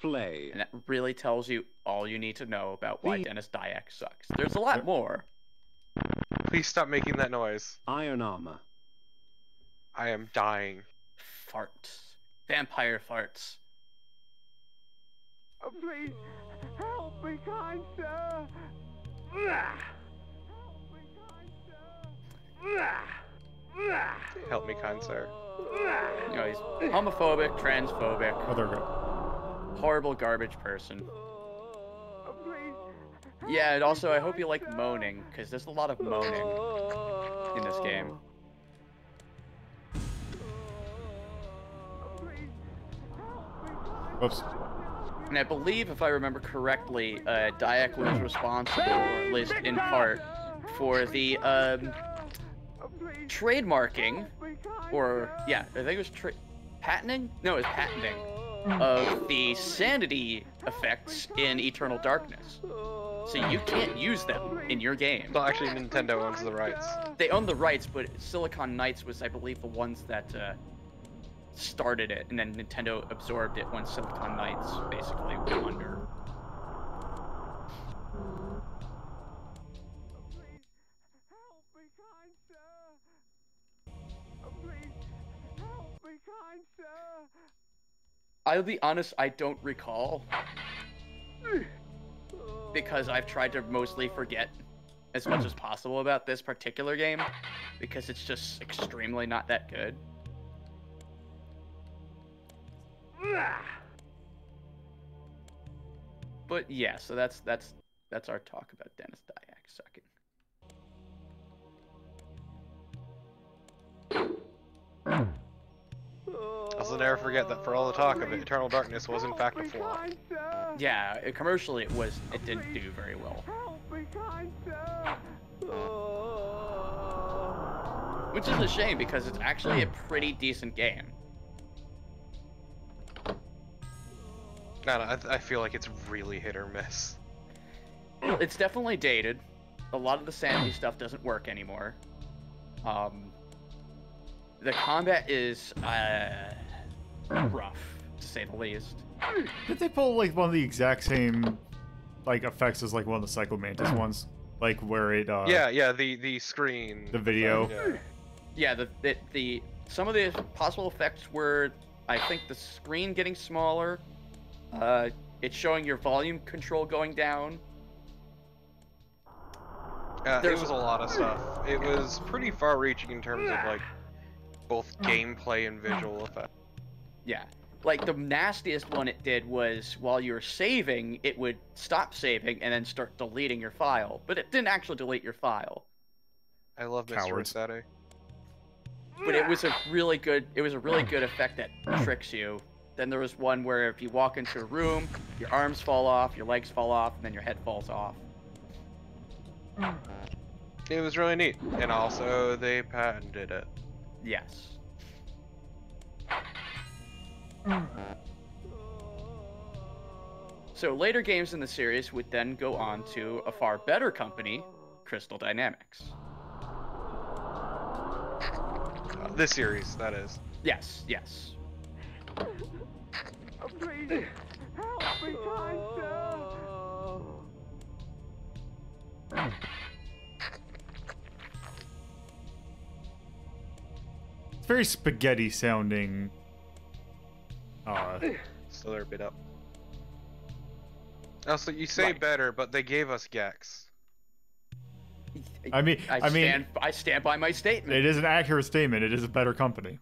Flay. And that really tells you all you need to know about why The- Dennis Dyack sucks. There's a lot more. Please stop making that noise. Iron armor. I am dying. Farts. Vampire farts. Oh, please, help me, kind sir. Help me, kind sir. You know, he's homophobic, transphobic, Oh, there we go. horrible garbage person. Yeah, and also I hope you like moaning, because there's a lot of moaning in this game. Oops. And I believe, if I remember correctly, uh, Dyack was responsible, or at least in part, for the um, trademarking, or yeah, I think it was tra- patenting. No, it was patenting of the sanity effects in Eternal Darkness. So you can't use them in your game. Well, actually, Nintendo owns the rights. They own the rights, but Silicon Knights was, I believe, the ones that uh, started it, and then Nintendo absorbed it when Silicon Knights basically went under. I'll be honest, I don't recall. Because I've tried to mostly forget as much as possible about this particular game. Because it's just extremely not that good. But yeah, so that's that's that's our talk about Dennis Dyack sucking. I also, never forget that for all the talk of it, Eternal Darkness was in fact a flop. Yeah, commercially it was it didn't do very well. Which is a shame because it's actually a pretty decent game. No, no, I, I feel like it's really hit or miss. It's definitely dated. A lot of the sanity stuff doesn't work anymore. Um, the combat is uh, rough, to say the least. Did they pull like one of the exact same like effects as like one of the Psycho Mantis ones? Like where it uh yeah, yeah, the the screen. the video. Yeah. Yeah, the, the the some of the possible effects were, I think, the screen getting smaller. Uh, it's showing your volume control going down. Uh, it was a lot of stuff. It was pretty far-reaching in terms of like both gameplay and visual effects. Yeah. Like the nastiest one it did was while you were saving, it would stop saving and then start deleting your file. But it didn't actually delete your file. I love Mr. Cowards. Rossetti. But it was a really good it was a really good effect that tricks you. Then there was one where if you walk into a room, your arms fall off, your legs fall off, and then your head falls off. It was really neat, and also they patented it. Yes. So later games in the series would then go on to a far better company, Crystal Dynamics. Uh, this series, that is. Yes, yes. It's very spaghetti sounding. Uh, So they're a bit up. Also, you say Right. better, but they gave us Gex. I mean, I, I, mean, stand I stand by my statement. it is an accurate statement. It is a better company.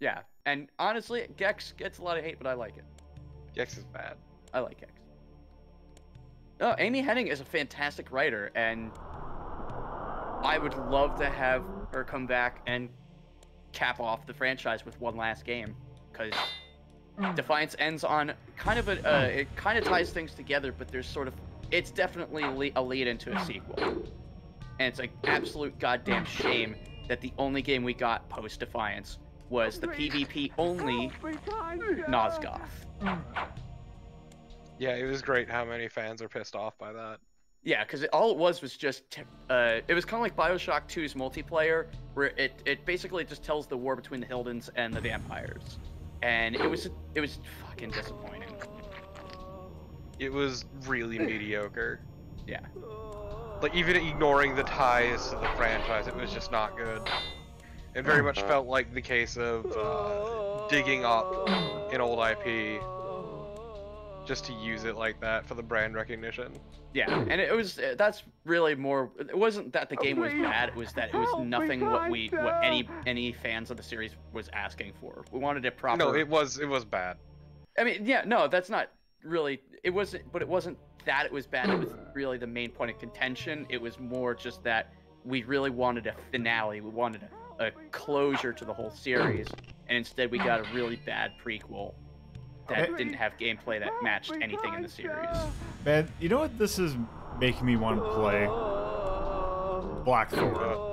Yeah, and honestly, Gex gets a lot of hate, but I like it. Gex is bad. I like Gex. No, Amy Hennig is a fantastic writer, and I would love to have her come back and cap off the franchise with one last game, because Defiance ends on kind of a, uh, it kind of ties things together, but there's sort of, it's definitely a lead into a sequel, and it's an absolute goddamn shame that the only game we got post Defiance was the PvP only Nosgoth. Yeah, it was great how many fans are pissed off by that. Yeah, because all it was was just t- uh, it was kind of like Bioshock 2's multiplayer, where it, it basically just tells the war between the Hyldens and the vampires, and it was it was fucking disappointing. it was really mediocre. Yeah. Like even ignoring the ties to the franchise, it was just not good. It very much felt like the case of uh, digging up an old IP just to use it like that for the brand recognition. Yeah, and it was uh, that's really more. It wasn't that the game was bad. It was that it was nothing what we what any any fans of the series was asking for. We wanted a proper. No, it was it was bad. I mean, yeah, no, that's not really. It wasn't, but it wasn't that it was bad. It was really the main point of contention. It was more just that we really wanted a finale. We wanted a, a closure to the whole series, and instead we got a really bad prequel that Okay. didn't have gameplay that matched oh anything in the series. Man, you know what this is making me want to play? Blackthorne.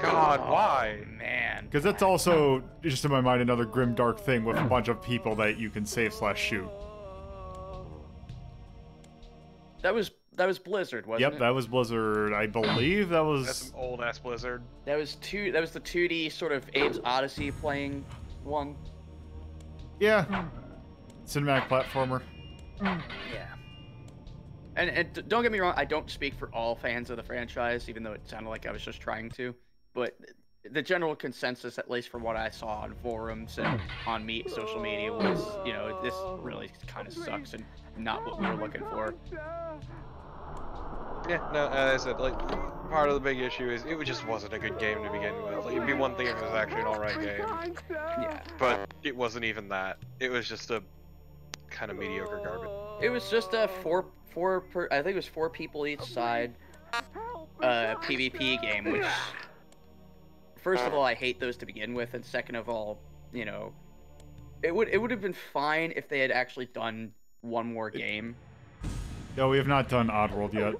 God, oh, why? Man, Because that's also, just in my mind, another grim dark thing with a bunch of people that you can save slash shoot. that was that was Blizzard, wasn't Yep, it? Yep, that was Blizzard. I believe that That's was. some old ass Blizzard. That was two. That was the 2D sort of Abe's Oddysee playing one. Yeah. Cinematic platformer. Yeah. And, and don't get me wrong, I don't speak for all fans of the franchise, even though it sounded like I was just trying to. But the general consensus, at least from what I saw on forums and on me social media, was you know this really kind of sucks and not what we were looking for. Yeah, no, as I said, like, part of the big issue is it just wasn't a good game to begin with. Like, it'd be one thing if it was actually an alright game, Yeah. but it wasn't even that. It was just a kind of mediocre garbage. It was just a four four per, I think it was four people each side uh PvP game which first of all I hate those to begin with and second of all, you know, it would it would have been fine if they had actually done one more game. No, we have not done Oddworld yet.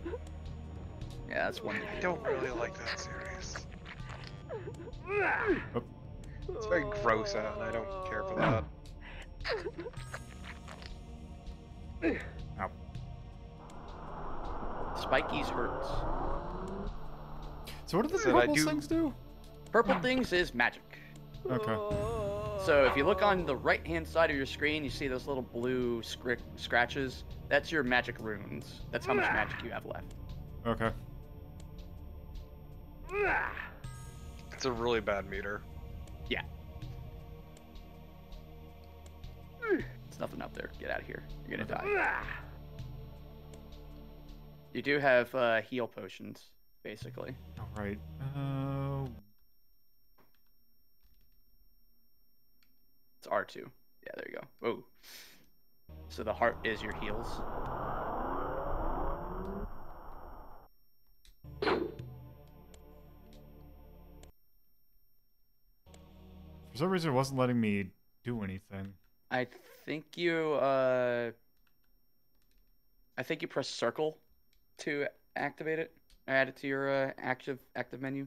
Yeah, that's one. I don't really like that series. Oh. It's very gross out, and I don't care for that. Ow. Spiky's hurts. So what do the Said purple do- things do? Purple things is magic. Okay. So if you look on the right hand side of your screen, you see those little blue scr- scratches. That's your magic runes. That's how much magic you have left. Okay. It's a really bad meter. There's nothing up there. Get out of here. You're gonna die. You do have uh, heal potions, basically. All right. Uh, It's R2. Yeah, there you go. Oh. So the heart is your heals. For some reason, it wasn't letting me do anything. I think you uh I think you press circle to activate it. Or add it to your uh, active active menu.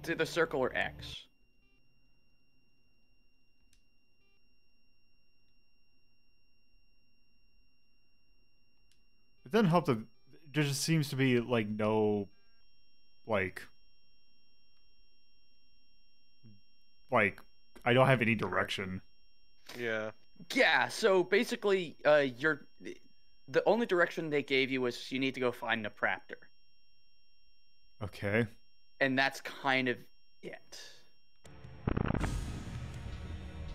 It's either circle or X. It doesn't help that there just seems to be like no, like, like I don't have any direction. Yeah. Yeah, so basically uh you're the only direction they gave you was you need to go find Nupraptor. Okay. And that's kind of it.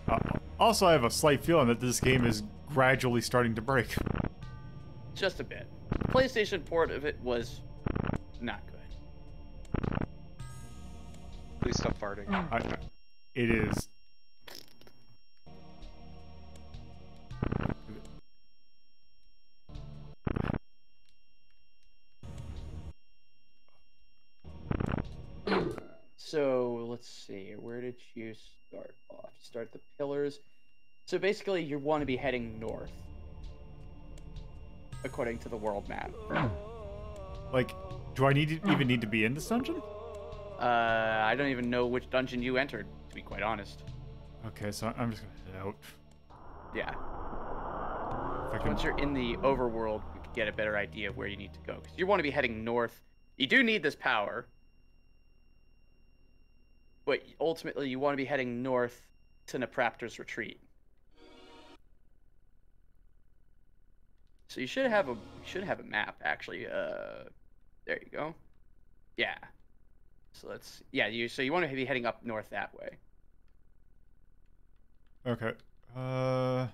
Uh, also, I have a slight feeling that this game is gradually starting to break. Just a bit. The PlayStation port of it was not good. Please stop farting. I, it is. So let's see, where did you start off? You start the pillars. So basically, you want to be heading north, according to the world map. Like, do I need to, even need to be in this dungeon? Uh, I don't even know which dungeon you entered, to be quite honest. Okay, so I'm just gonna head out. Yeah. Can- Once you're in the overworld, you can get a better idea of where you need to go. Because you want to be heading north. You do need this power. But ultimately, you want to be heading north to Nupraptor's retreat. So you should have a you should have a map actually. Uh, there you go. Yeah. So let's yeah you so you want to be heading up north that way. Okay. Uh.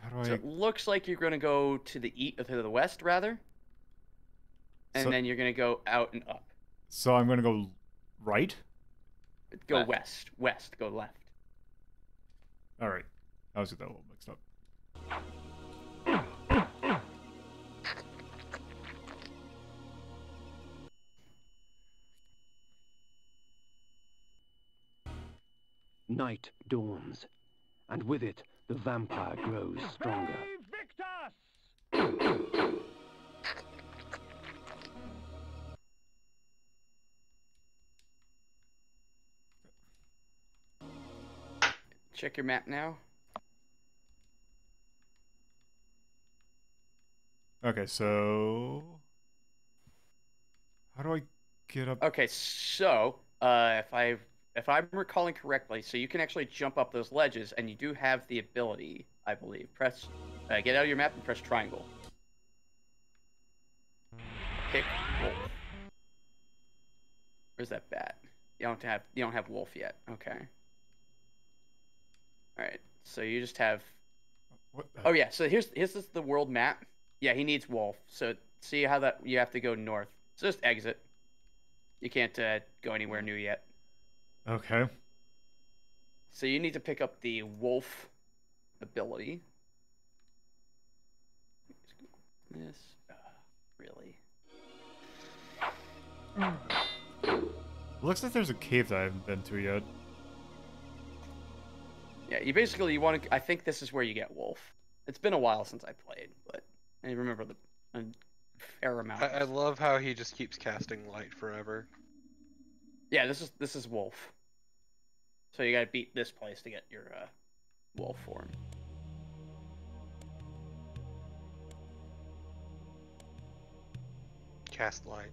How do I? It looks like you're going to go to the east, to the west rather, and So- then you're going to go out and up. So I'm gonna go right. Go Left. west, west, go left. All right. I was get that a little mixed up. Night dawns, and with it, the vampire grows stronger. Check your map now. Okay, so how do I get up? Okay, so uh, if I if I'm recalling correctly, so you can actually jump up those ledges, and you do have the ability, I believe. Press, uh, get out of your map and press triangle. Pick wolf. Where's that bat? You don't have you don't have wolf yet. Okay. All right. So you just have. Oh yeah. So here's here's the world map. Yeah, he needs wolf. So see how that you have to go north. So just exit. You can't uh, go anywhere new yet. Okay. So you need to pick up the wolf ability. This uh, really. Looks like there's a cave that I haven't been to yet. Yeah, you basically you want to. I think this is where you get wolf. It's been a while since I played, but I remember the a fair amount. I, I love how he just keeps casting light forever. Yeah, this is this is wolf. So you gotta beat this place to get your uh, wolf form. Cast light.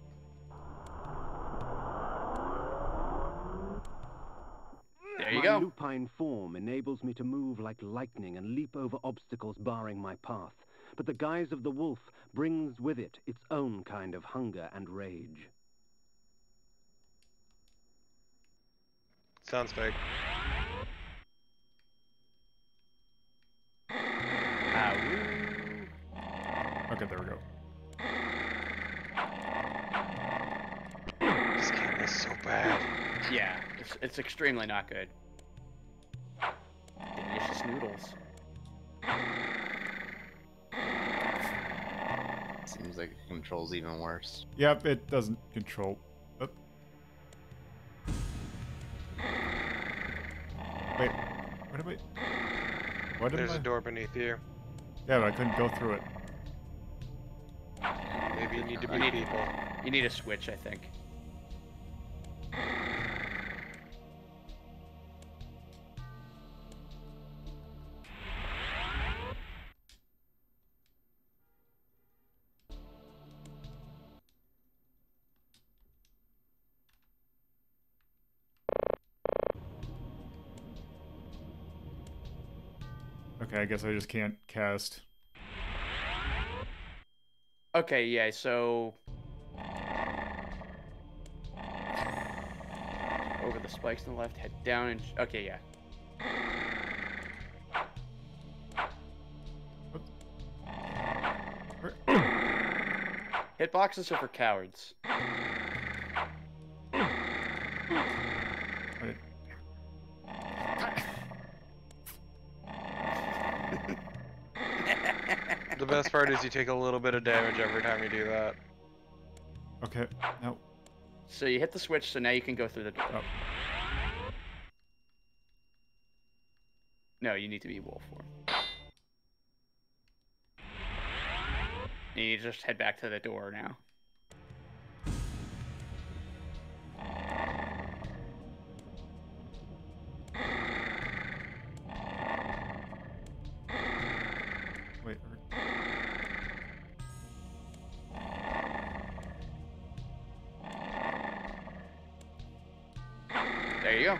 There you my go. lupine form enables me to move like lightning and leap over obstacles barring my path. But the guise of the wolf brings with it its own kind of hunger and rage. Sounds fake. Ah. Okay, there we go. This game is so bad. Yeah, it's, it's extremely not good. Delicious noodles. Seems like it controls even worse. Yep, it doesn't control. What There's I? a door beneath you. Yeah, but I couldn't go through it. Maybe you need to You beat need- people. You need a switch, I think. Guess I just can't cast. Okay, yeah, so. Over the spikes on the left, head down and. Okay, yeah. Hitboxes are for cowards. Part is you take a little bit of damage every time you do that. Okay, no. So you hit the switch, so now you can go through the door. Oh. No, you need to be wolf form. And you just head back to the door now. There you go.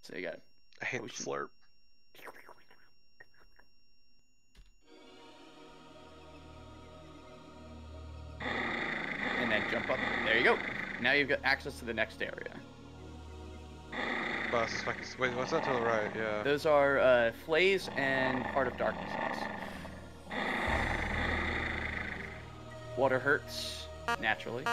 so you got. a I Ocean. slurp. And then jump up. There you go. Now you've got access to the next area. Uh, suspect- wait, what's that to the right? Yeah. Those are uh, Flays and Heart of Darknesses. Water hurts naturally.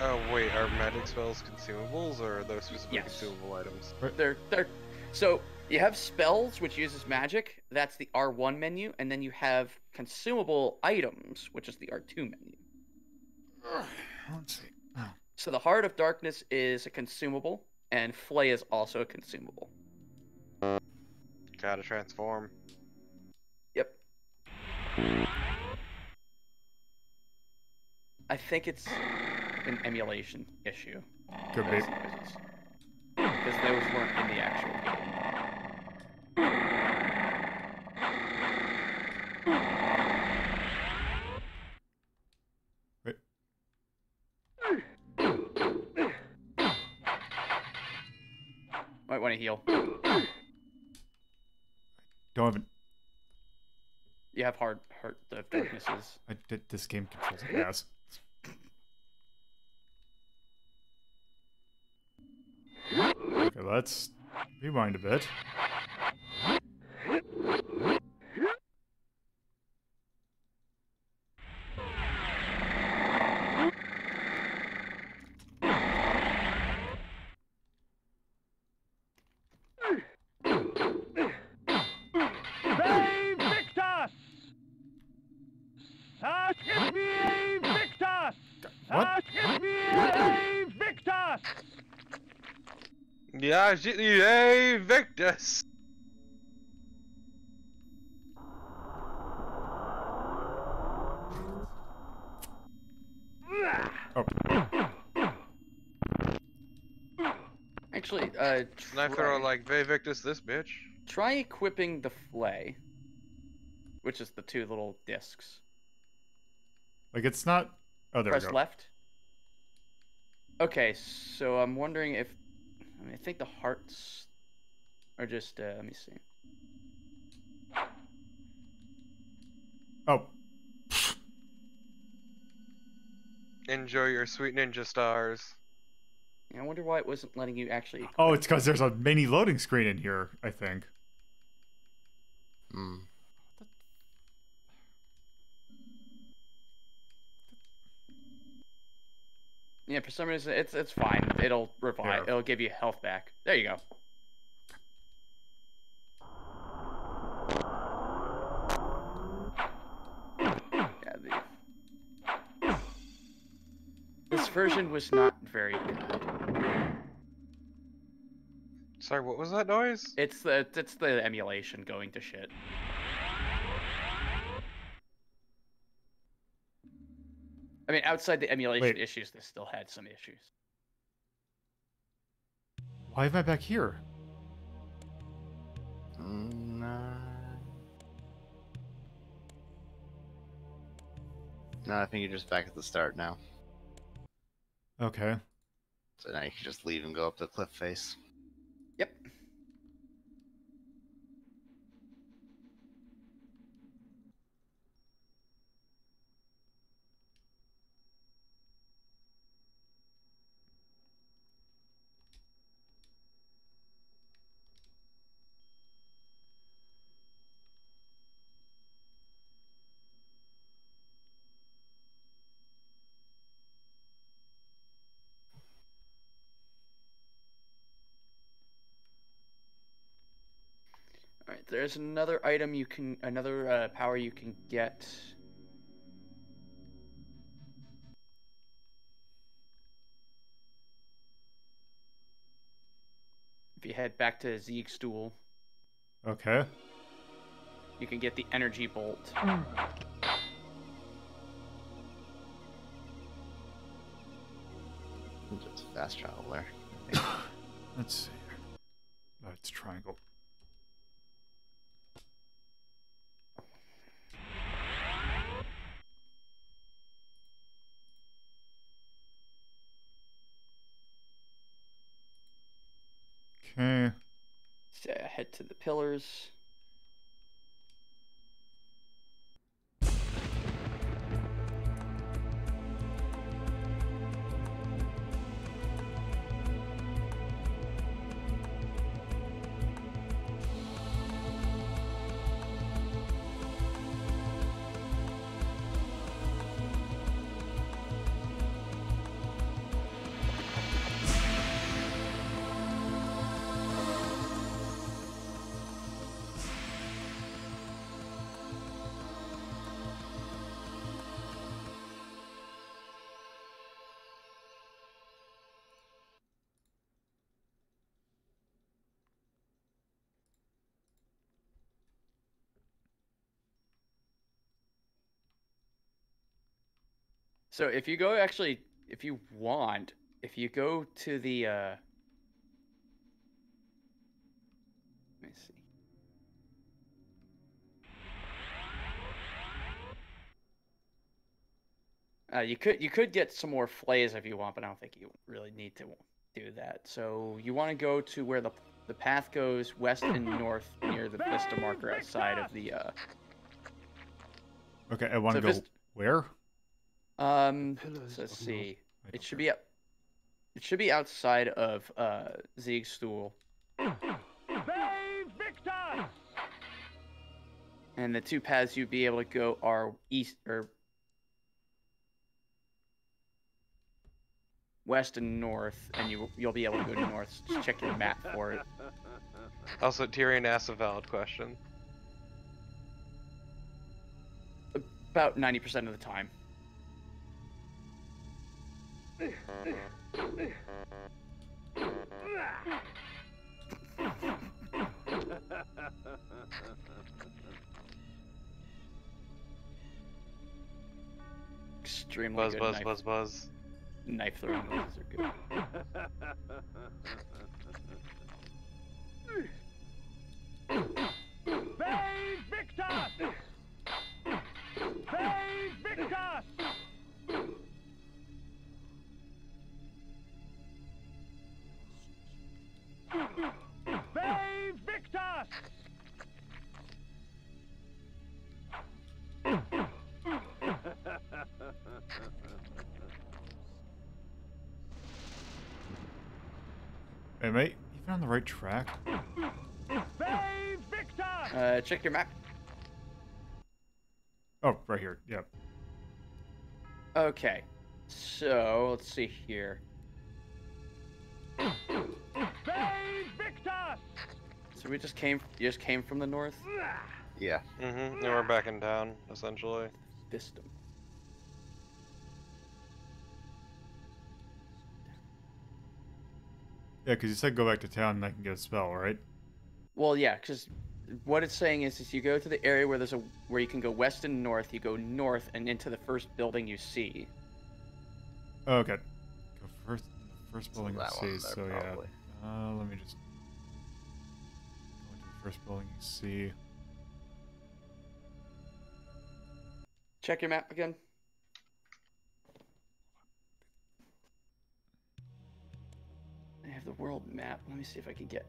Oh wait, are magic spells consumables or are those specific Yes. consumable items? They're they're so you have spells which uses magic. That's the R1 menu, and then you have consumable items, which is the R2 menu. Let's see. Oh. So the Heart of Darkness is a consumable, and Flay is also a consumable. Gotta transform. Yep. I think it's an emulation issue. Could be. Because those weren't in the actual game. Wait. Might want to heal. Don't have. even. You have hard heart of darknesses. I did this game controls ass. Okay, let's rewind a bit. Vive Victus! Sat vive Victus! What? Sat vive Victus! Yeah, Victus! Oh, Actually, uh, And I throw like, Vae Victus, this bitch. try equipping the flay, which is the two little discs. like it's not. Oh, there Press we go. left. Okay, so I'm wondering if I mean I think the hearts are just uh, let me see. Oh, Enjoy your sweet ninja stars. Yeah, I wonder why it wasn't letting you actually. oh, it's because there's a mini loading screen in here. I think. Hmm. Yeah, for some reason it's it's fine. It'll revive. Yeah. It'll give you health back. There you go. Yeah, the... This version was not very good. Sorry, what was that noise? It's the it's the emulation going to shit. I mean, outside the emulation Wait. issues, they still had some issues. Why am I back here? Mm, uh... No, I think you're just back at the start now. Okay. So now you can just leave and go up the cliff face. There's another item you can, another uh, power you can get. If you head back to Ziegsturhl, Okay. you can get the energy bolt. Just fast travel there. Let's see. Oh, it's triangle. Okay. To the pillars. So if you go actually, if you want, if you go to the, uh, let me see. Uh, you could you could get some more flays if you want, but I don't think you really need to do that. So you want to go to where the the path goes west and north near the vista marker outside of the. Uh, Okay, I want to So go Vist- where? Um, Pillars let's see. It should care. be up. It should be outside of uh Ziegsturhl. And the two paths you'd be able to go are east or west and north, and you you'll be able to go north. Just check your map for it. Also, Tyrion asks a valid question. About ninety percent of the time. Extremely Buzz, good buzz, knife, buzz, buzz. knife throwing noises are good. Hey, mate, even on the right track? Uh, check your map. Oh, right here. Yep. Okay, so let's see here. So we just came. You just came from the north. Yeah. Mm-hmm. And we're back in town, essentially. Vistum. Yeah, because you said go back to town and I can get a spell, right? Well, yeah, because what it's saying is, is you go to the area where there's a where you can go west and north. You go north and into the first building you see. Oh, okay. Go first, first building that you see. there, So yeah. Uh, let me just go into the first building you see. Check your map again. I have the world map. Let me see if I can get.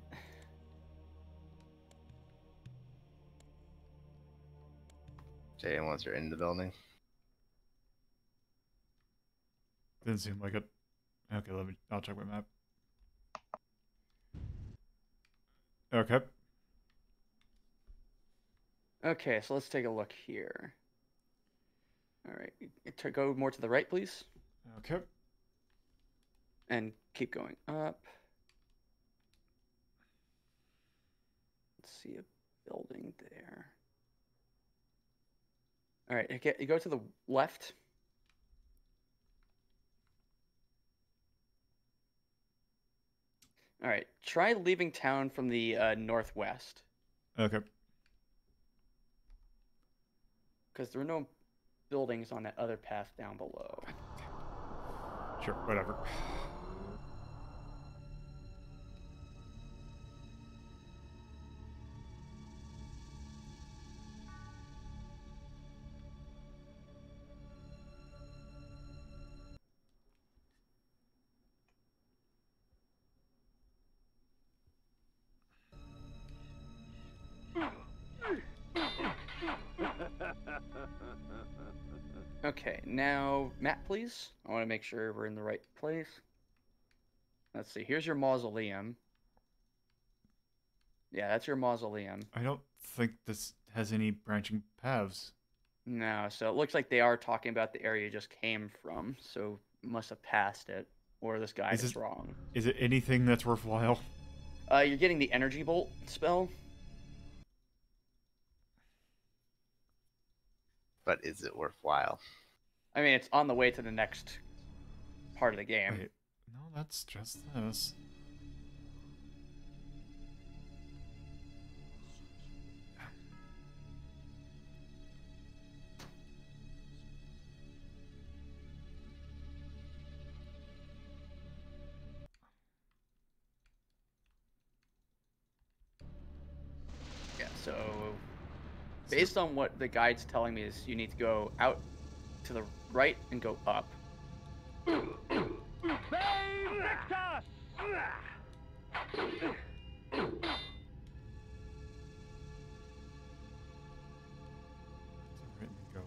Jay, once you're in the building. Didn't seem like it. Okay, let me. I'll check my map. Okay. Okay, so let's take a look here. All right, to go more to the right, please, Okay. and keep going up. Let's see a building there. All right, you get you go to the left. All right, try leaving town from the uh, northwest Okay. Because there are no buildings on that other path down below. Sure. Whatever. Now map, please. I want to make sure we're in the right place. Let's see. Here's your mausoleum. Yeah, that's your mausoleum. I don't think this has any branching paths. No, so it looks like they are talking about the area you just came from. So must have passed it, or this guy Is is this- wrong. Is it anything that's worthwhile? Uh, you're getting the energy bolt spell. But is it worthwhile? I mean, it's on the way to the next part of the game. Wait, no, that's just this. Yeah, so based on what the guide's telling me is you need to go out to the right and go up. It's written to go.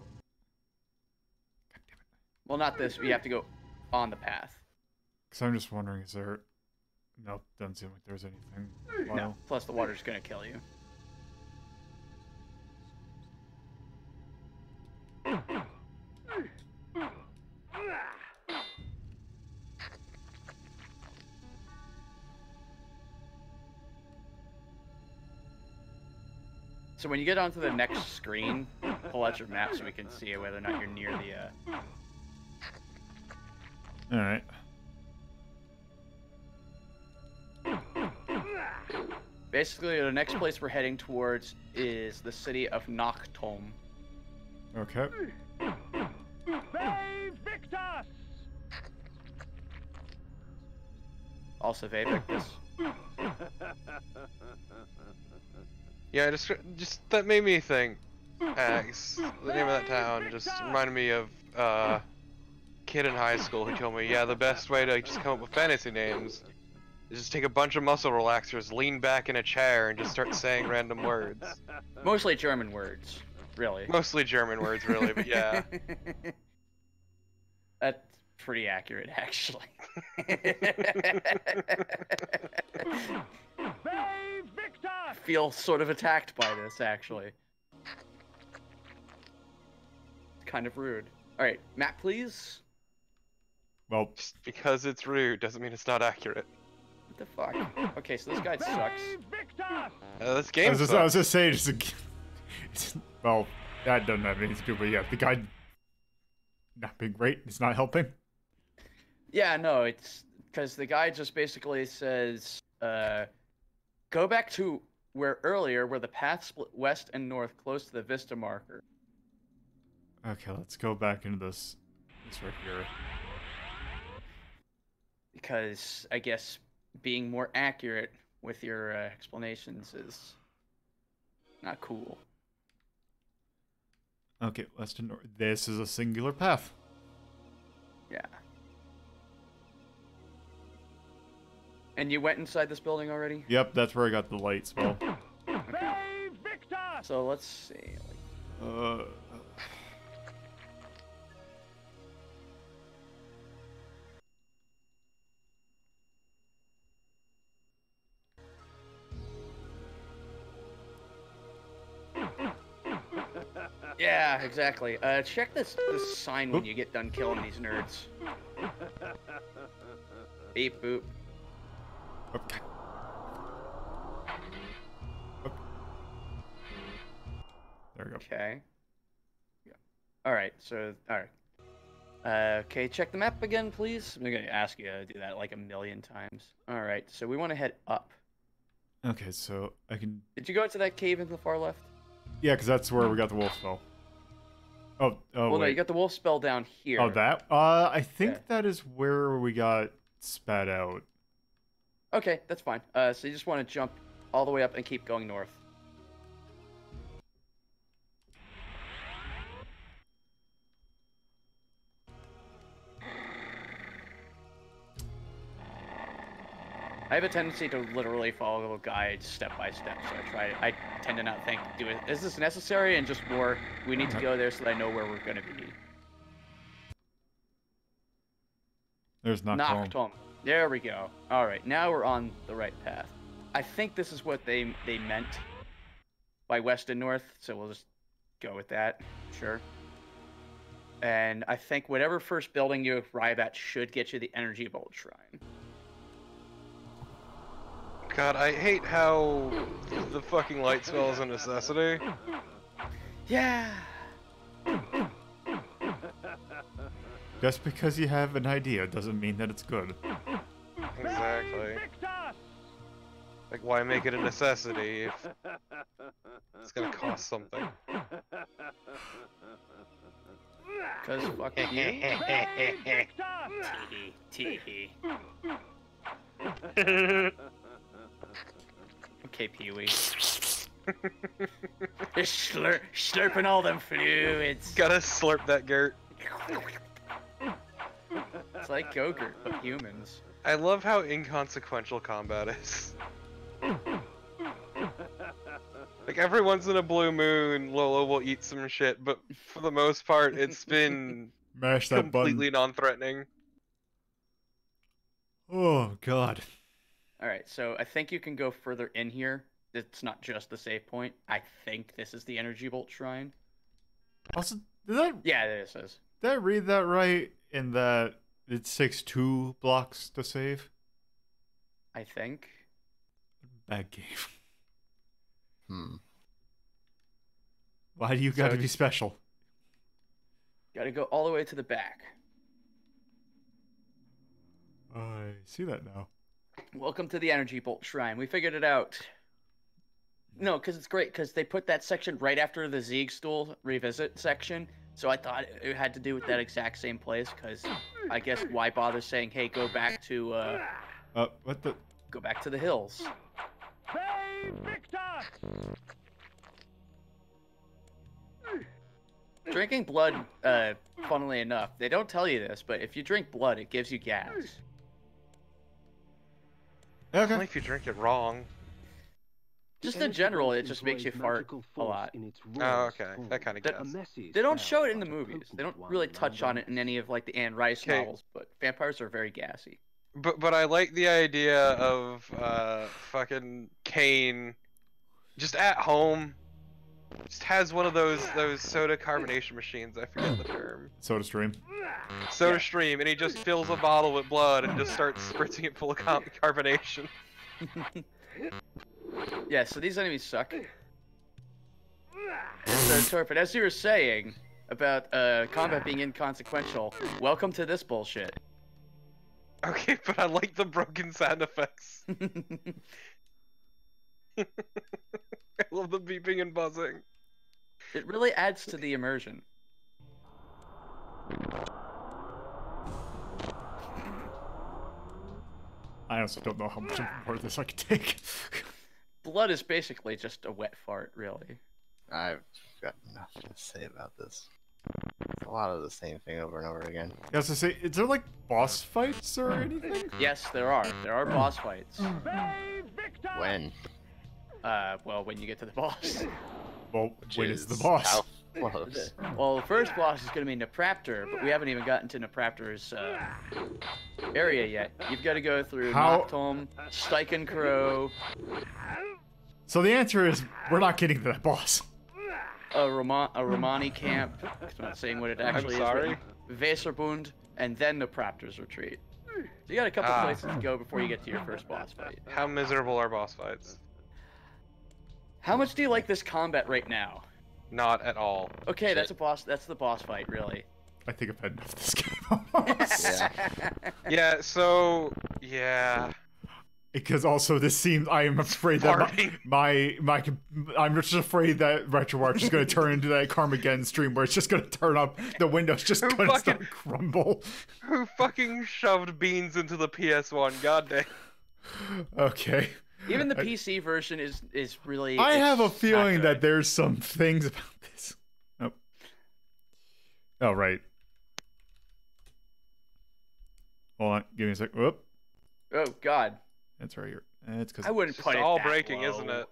God damn it. Well, not this. You have to go on the path. Because I'm just wondering, is there. Nope, doesn't seem like there's anything. No. Plus, the water's gonna kill you. So when you get onto the next screen, pull out your map so we can see whether or not you're near the. Uh... Alright. Basically, the next place we're heading towards is the city of Noctom. Okay. Also, Vae Victus. Yeah, just just that made me think. Axe, the name of that town just reminded me of uh, kid in high school who told me, yeah, the best way to just come up with fantasy names is just take a bunch of muscle relaxers, lean back in a chair, and just start saying random words. Mostly German words, really. Mostly German words, really, but yeah. That's pretty accurate, actually. Feel sort of attacked by this, actually. Kind of rude. Alright, map, please. Well, Just because it's rude doesn't mean it's not accurate. What the fuck? Okay, so this guy sucks. Uh, this I game was, just, I was just saying, just a, it's, well, that doesn't have anything to do, but yeah, the guy not being great, it's not helping. Yeah, no, it's because the guy just basically says, uh, go back to where earlier, where the path split west and north, close to the Vista marker. Okay, let's go back into this. This right here. Because I guess being more accurate with your uh, explanations is not cool. Okay, west and north. This is a singular path. Yeah. And you went inside this building already? Yep, that's where I got the light spell. Okay. So let's see. Uh, yeah, exactly. Uh, check this this sign when you get done killing these nerds. Beep boop. Okay. Okay. There we go. Okay. Yeah. All right. So all right. Uh, okay, check the map again, please. I'm gonna ask you to do that like a million times. All right. So we want to head up. Okay, so I can. Did you go to that cave in the far left? Yeah, because that's where we got the wolf spell. Oh, oh, well, no, wait. you got the wolf spell down here. Oh, that? Uh, I think Yeah. that is where we got spat out. Okay, that's fine. Uh, so you just want to jump all the way up and keep going north. I have a tendency to literally follow guides step by step, so I try. I tend to not think, do it. Is this necessary? And just more, we need to uh-huh. go there so that I know where we're going to be. There's Noctom. Noctom. There we go. All right, now we're on the right path. I think this is what they they meant by west and north, so we'll just go with that. Sure. And I think whatever first building you arrive at should get you the energy bolt shrine. God, I hate how the fucking light spell is a necessity. Yeah. Just because you have an idea doesn't mean that it's good. Exactly. Like, why make it a necessity if it's gonna cost something? Cause fuck you. Tee tee. Okay, Pee Wee. Just slur- slurping all them fluids. Gotta slurp that Gert. It's like Gogurt, but humans. I love how inconsequential combat is. Like every once in a blue moon, Lola will eat some shit, but for the most part, it's been Mash that completely non-threatening. Oh god. All right, so I think you can go further in here. It's not just the save point. I think this is the energy bolt shrine. Also, did I Yeah, it is. did I read that right? In that it takes two blocks to save. I think. Bad game. Hmm. Why do you So got to be special? Got to go all the way to the back. I see that now. Welcome to the energy bolt shrine. We figured it out. No, because it's great because they put that section right after the Ziegsturhl revisit section. So I thought it had to do with that exact same place because I guess why bother saying, hey, go back to uh, Uh, what the? go back to the hills. Drinking blood, uh, funnily enough, they don't tell you this, but if you drink blood, it gives you gas. Only Okay. if you drink it wrong. Just in general, it just makes you fart a lot. Oh, okay. That kind of That- gets. They don't show it in the movies. They don't really touch on it in any of like the Anne Rice 'Kay. novels, but vampires are very gassy. But but I like the idea of uh fucking Kain just at home just has one of those those soda carbonation machines. I forget the term. Soda stream. Soda Yeah. stream, and he just fills a bottle with blood and just starts spritzing it full of carbonation. Yeah, so these enemies suck. So Torpid, as you were saying about uh, combat being inconsequential, welcome to this bullshit. Okay, but I like the broken sound effects. I love the beeping and buzzing. it really adds to the immersion. I also don't know how much more of this I could take. Blood is basically just a wet fart, really. I've got nothing to say about this. It's a lot of the same thing over and over again. I was to say, is there like boss fights or anything? Yes, there are. There are boss fights. When? Uh, well, when you get to the boss. Well, Which when is the boss? How close? Well, the first boss is going to be Nupraptor, but we haven't even gotten to Nupraptor's uh, area yet. You've got to go through How- Noctum, Steinchencroe, So the answer is we're not getting to that boss. a, Roma- a Romani camp. I'm not saying what it actually I'm sorry. is. Vasserbunde, and then the Nupraptor's retreat. So you got a couple Ah. places to go before you get to your first boss fight. How miserable are boss fights? How much do you like this combat right now? Not at all. Okay, that's a boss. That's the boss fight, really. I think I've had enough of this game. Yeah. Yeah, so yeah. Because also this seems I am afraid that Party. my, my my I'm just afraid that RetroArch is going to turn into that Carmageddon stream where it's just going to turn up the windows just Who going to fucking- start crumble. Who fucking shoved beans into the PS1? God damn. Okay. Even the I- PC version is is really. I have a feeling that there's some things about this. Oh. Oh right. Hold on, give me a sec. Whoop. Oh God, That's right here. It's because I wouldn't It's put it all that breaking, low. isn't it?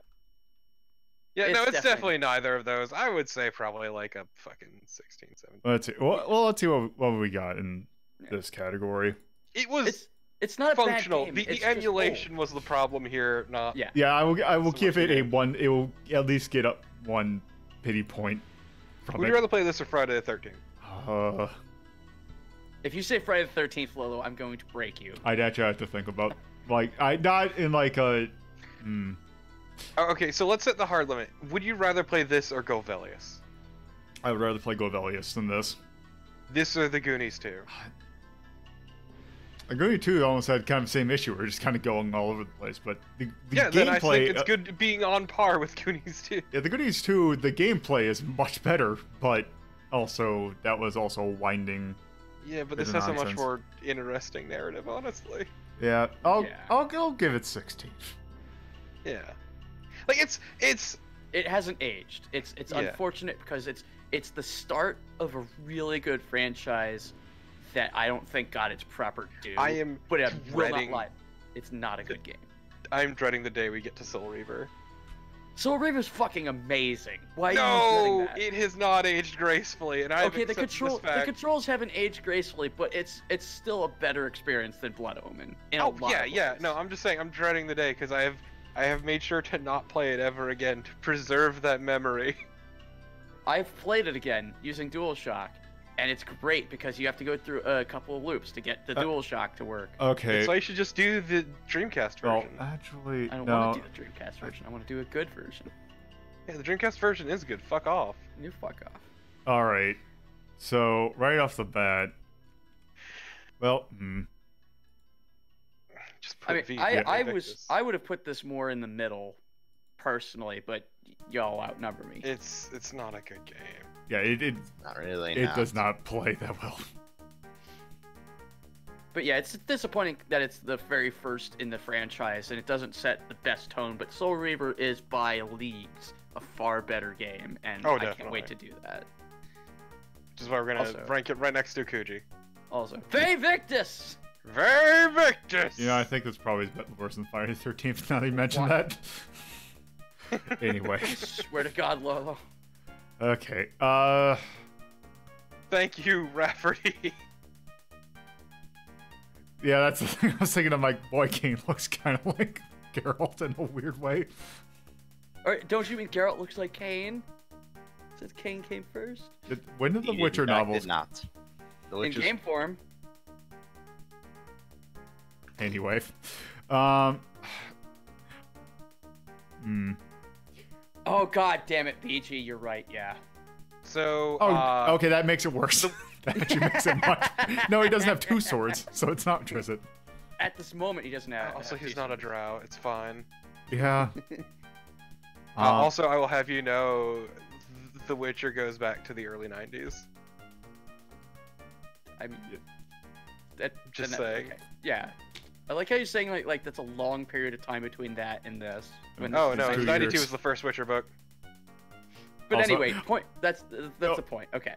Yeah, It's no, it's definitely- definitely... neither of those. I would say probably like a fucking 16, 17. Let's see. Well, well, let's see what what we got in Yeah. this category. It was It's it's not a bad functional. game, The, it's the just old. emulation was the problem here, not. Yeah. Yeah, I will. I will So give much it a one. It will at least get up one pity point from Would it. you rather play this or Friday the 13th? Uh, If you say Friday the Thirteenth, Lolo, I'm going to break you. I'd actually have to think about like I not in like a. Hmm. Oh, okay, so let's set the hard limit. Would you rather play this or Golvellius? I would rather play Golvellius than this. This or the Goonies 2? Agony 2 almost had kind of the same issue. We're just kind of going all over the place. But the, the yeah, then I gameplay. think it's uh, good being on par with Goonies 2. yeah, the Goonies 2, the gameplay is much better, but also that was also winding. Yeah, but this has a much more interesting narrative, honestly. Yeah, I'll Yeah. I'll, I'll give it 16. Yeah. Like it's it's It hasn't aged. It's it's Yeah. unfortunate because it's it's the start of a really good franchise that I don't think got its proper due. I am but I will not dreading lie. It's not a good game. I'm dreading the day we get to Soul Reaver. Soul Reaver's fucking amazing. Why are you No, it has not aged gracefully, and I okay, the control the controls haven't aged gracefully, but it's it's still a better experience than Blood Omen. In a Oh yeah, yeah. No, I'm just saying I'm dreading the day because I have I have made sure to not play it ever again to preserve that memory. I've played it again using DualShock, and it's great because you have to go through a couple of loops to get the Uh, DualShock to work. Okay. So I should just do the Dreamcast well, version. actually, I don't no. want to do the Dreamcast version. I want to do a good version. Yeah, the Dreamcast version is good. Fuck off. You fuck off. All right. So right off the bat, well, hmm. Just put I mean, V I, in I was I would have put this more in the middle, personally, but y'all outnumber me. It's it's not a good game. Yeah, it it, Not really. it no. does not play that well. But yeah, it's disappointing that it's the very first in the franchise and it doesn't set the best tone. But Soul Reaver is by leagues a far better game, and Oh, I can't wait to do that. Which is why we're gonna Also- rank it right next to Kuji. Also, Faye Victus. Very Victus. You know, I think that's probably worse than Friday the Thirteenth. Now that you mentioned Why? that. anyway, Swear to God, Lolo. Okay. Uh, Thank you, Rafferty. yeah, that's the thing. I was thinking of my boy King looks kind of like Geralt in a weird way. All right, don't you mean Geralt looks like Kain? Since Kain came first Did- When did the He did- Witcher in fact, novels? Did not. The in Witcher's game form. Anyway, um, hmm. Oh God damn it, BG, you're right. Yeah. So, Oh, uh, okay, that makes it worse. that actually makes it much. No, he doesn't have two swords, so it's not Drizzt. At this moment, he doesn't have. also have he's two not a swords. drow. It's fine. Yeah. Uh, Um, also, I will have you know, The Witcher goes back to the early '90s. I mean, that, Just then that- saying. okay. Yeah. I like how you're saying like like that's a long period of time between that and this. when Oh this no, is '92 years. was the first Witcher book. But Also- anyway, point. That's that's Oh. the point. Okay.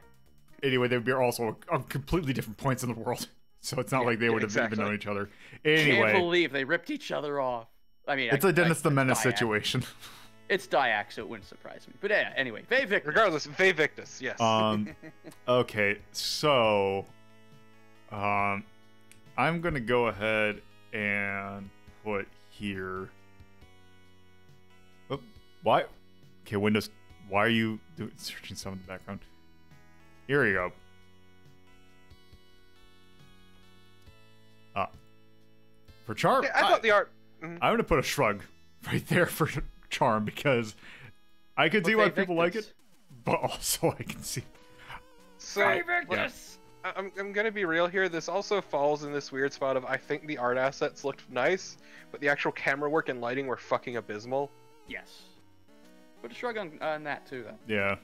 anyway, they'd be also on completely different points in the world, so it's not Yeah, like they would have exactly. even known each other. Can't Anyway, believe they ripped each other off. I mean, it's I, a Dennis the Menace Dyax. situation. It's Dyax, so it wouldn't surprise me. But yeah, anyway, Faye Victor. Regardless, Faye Victus, yes. Um, okay, so, um, I'm gonna go ahead and put here. Oh, why? Okay, Windows. Why are you doing searching some in the background? Here we go. Ah, for charm. Yeah, I thought the art. mhm. I'm gonna put a shrug right there for charm because I can But see why Faye people like it, but also I can see. So, Faye like, Victus. I- I'm, I'm gonna be real here. This also falls in this weird spot of I think the art assets looked nice, but the actual camera work and lighting were fucking abysmal. Yes. Put a shrug on, on that too, then. Yeah,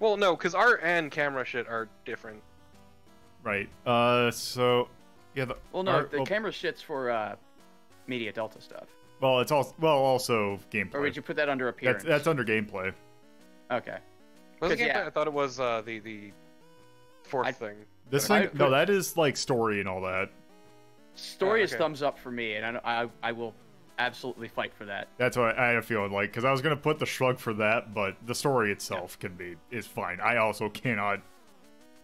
Well, no, because art and camera shit are different. right. Uh, so yeah, the Well, no, art- the well, camera shit's for uh, Media Delta stuff. well, it's also well also gameplay. Or would you put that under appearance? that's that's under gameplay. Okay. Was it 'Cause, gameplay? yeah. I thought it was uh, the the fourth I- thing. This I thing, no, that is like story and all that. Story Oh, is thumbs up for me, and I, I, I will absolutely fight for that. That's what I had a feeling like because I was gonna put the shrug for that, but the story itself can be is fine. I also cannot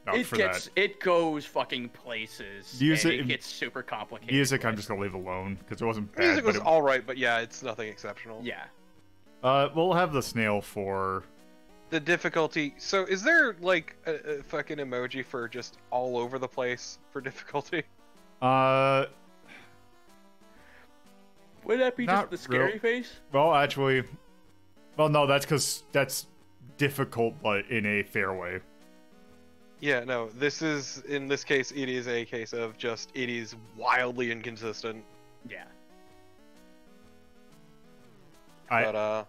out it for gets that. it goes fucking places. Music- and it gets super complicated. Music, I'm just gonna leave alone because it wasn't bad. Music was it- all right, but yeah, it's nothing exceptional. Yeah. Uh, we'll have the snail for. The difficulty. So, is there like a, a fucking emoji for just all over the place for difficulty? Uh, Would that be Not just the real- scary face? well, actually, well, no, that's because that's difficult, but in a fair way. Yeah, no. This is in this case, it is a case of just it is wildly inconsistent. Yeah. I But uh,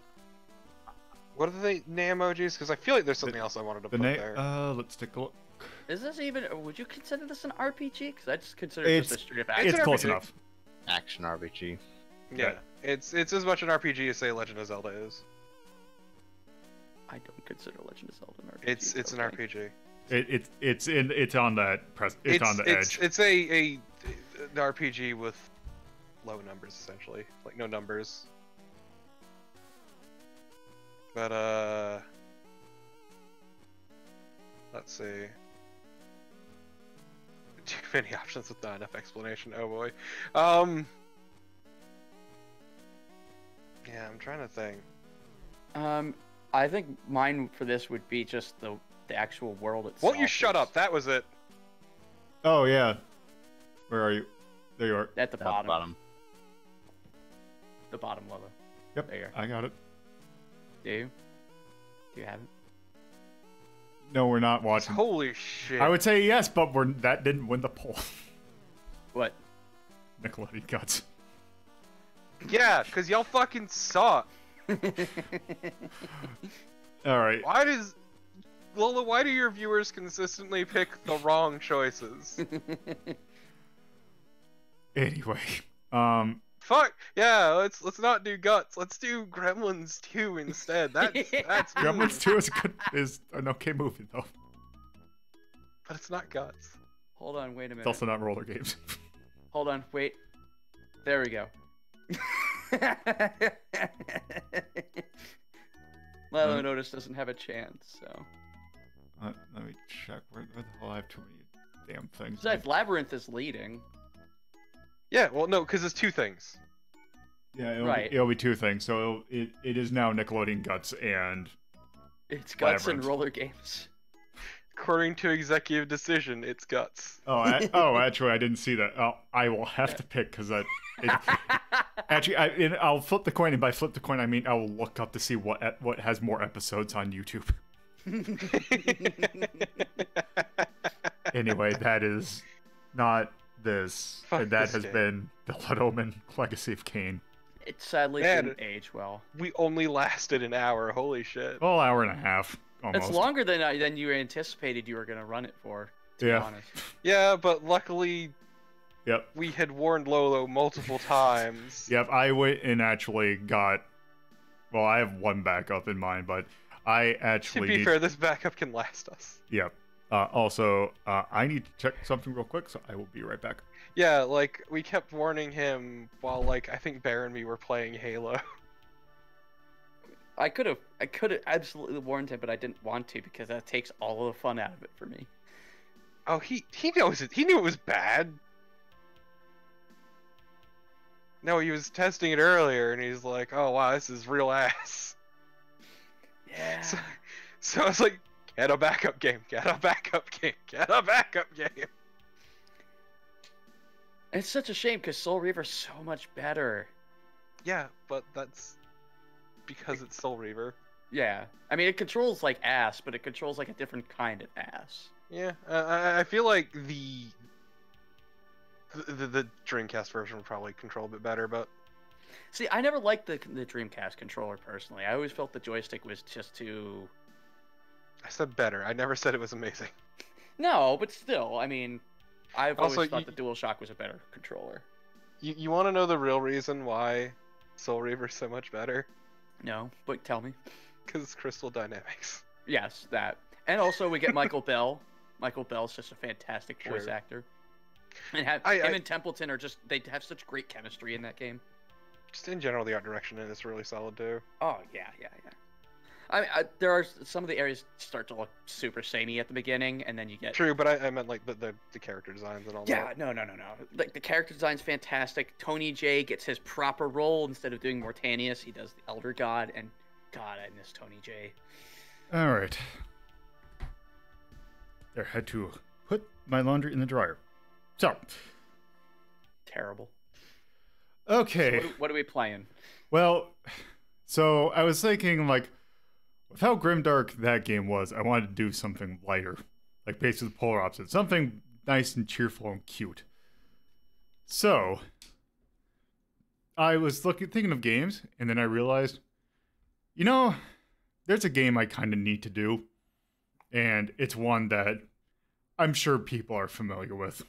what are the name emojis? Because I feel like there's something else I wanted to the put name. there. Uh, let's take a look. Is this even? Would you consider this an RPG? Because I just consider It's- this a straight up action. It's an close RPG. enough. Action RPG. yeah, it's it's as much an RPG as say Legend of Zelda is. I don't consider Legend of Zelda an RPG. It's it's an. RPG. It, it it's in it's on that press. It's, on the it's, edge. It's a a an RPG with low numbers essentially, like no numbers. But uh, let's see. Too many options with not enough explanation. Oh boy. Um. Yeah, I'm trying to think. Um, I think mine for this would be just the the actual world itself. Won't you shut up? That was it. oh yeah. Where are you? There you are. At the Down bottom. bottom. The bottom level. Yep. There you I got it. Do you? Do you have it? No, we're not watching. Holy shit. I would say yes, but we're that didn't win the poll. What? Nickelodeon guts. Yeah, cause y'all fucking suck. All right. Why does Lolo? Why do your viewers consistently pick the wrong choices? Anyway, um, Fuck yeah, let's let's not do guts. Let's do Gremlins 2 instead. That's that's Gremlins Two is a good is an okay movie though. but it's not guts. Hold on, wait a minute. It's also not roller games. Hold on, wait. There we go. Lilo Uh, Notice doesn't have a chance, so. Uh, let me check. Where, where the hell I have too many damn things. Besides, Labyrinth is leading. Yeah, well no, because it's two things. yeah, it'll, right. be, it'll be two things. So it'll, it it is now Nickelodeon guts and It's guts and Labyrinth. roller games. According to executive decision, it's guts. oh I, oh actually I didn't see that. Oh, I will have to pick because that. It, actually, I, and I'll flip the coin, and by flip the coin, I mean I will look up to see what what has more episodes on YouTube. Anyway, that is not this, Fuck and that this has game. been the Blood Omen Legacy of Kain. It sadly Man. didn't age well. we only lasted an hour. Holy shit. Well, hour and a half almost. It's longer than I, than you anticipated you were gonna run it for. To be Yeah. honest. Yeah, but luckily Yep. we had warned Lolo multiple times. Yep, I went and actually got. Well, I have one backup in mind, but I actually. To be need- fair, this backup can last us. Yep. Uh, also, uh, I need to check something real quick, so I will be right back. Yeah, like we kept warning him while like I think Bear and me were playing Halo. I could have I could have absolutely warned him, but I didn't want to because that takes all of the fun out of it for me. Oh, he he knows it. He knew it was bad. No, he was testing it earlier, and he's like, "Oh wow, this is real ass." Yeah. So, so I was like, "Get a backup game. Get a backup game. Get a backup game." It's such a shame because Soul Reaver's so much better. Yeah, but that's because it's Soul Reaver. Yeah. I mean, it controls like ass, but it controls like a different kind of ass. Yeah, uh, I, I feel like the, the the the Dreamcast version would probably control a bit better, but See, I never liked the the Dreamcast controller personally. I always felt the joystick was just too. I said better. I never said it was amazing. No, but still, I mean, I've Also, always thought you- the DualShock was a better controller. You you want to know the real reason why Soul Reaver's so much better? No, but tell me. Because it's Crystal Dynamics. Yes, that. And also, we get Michael Bell. Michael Bell's just a fantastic voice True. actor. And have, I- him I- and Templeman are just, they have such great chemistry in that game. Just in general, the art direction in it is really solid too. Oh, yeah, yeah, yeah. I, mean, I there are some of the areas start to look super samey at the beginning, and then you get True, but I, I meant like the, the the character designs and all Yeah, that. no, no, no, no. Like the character design's fantastic. Tony Jay gets his proper role instead of doing Mortanius. He does the Elder God, and God, I miss Tony Jay. All right. There, had to put my laundry in the dryer. So, Terrible. okay. What, what are we playing? Well, so I was thinking, like, with how grimdark that game was, I wanted to do something lighter, like basically the polar opposite, something nice and cheerful and cute. So, I was looking, thinking of games, and then I realized, you know, there's a game I kind of need to do, and it's one that I'm sure people are familiar with,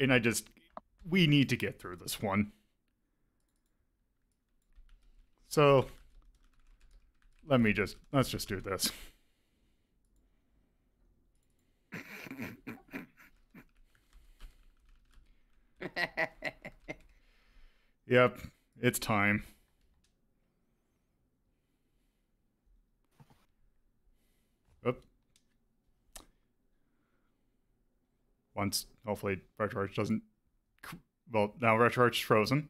and I just, we need to get through this one. So let me just let's just do this. Yep, it's time. Oop. Once, hopefully, RetroArch doesn't. Well, now RetroArch is frozen.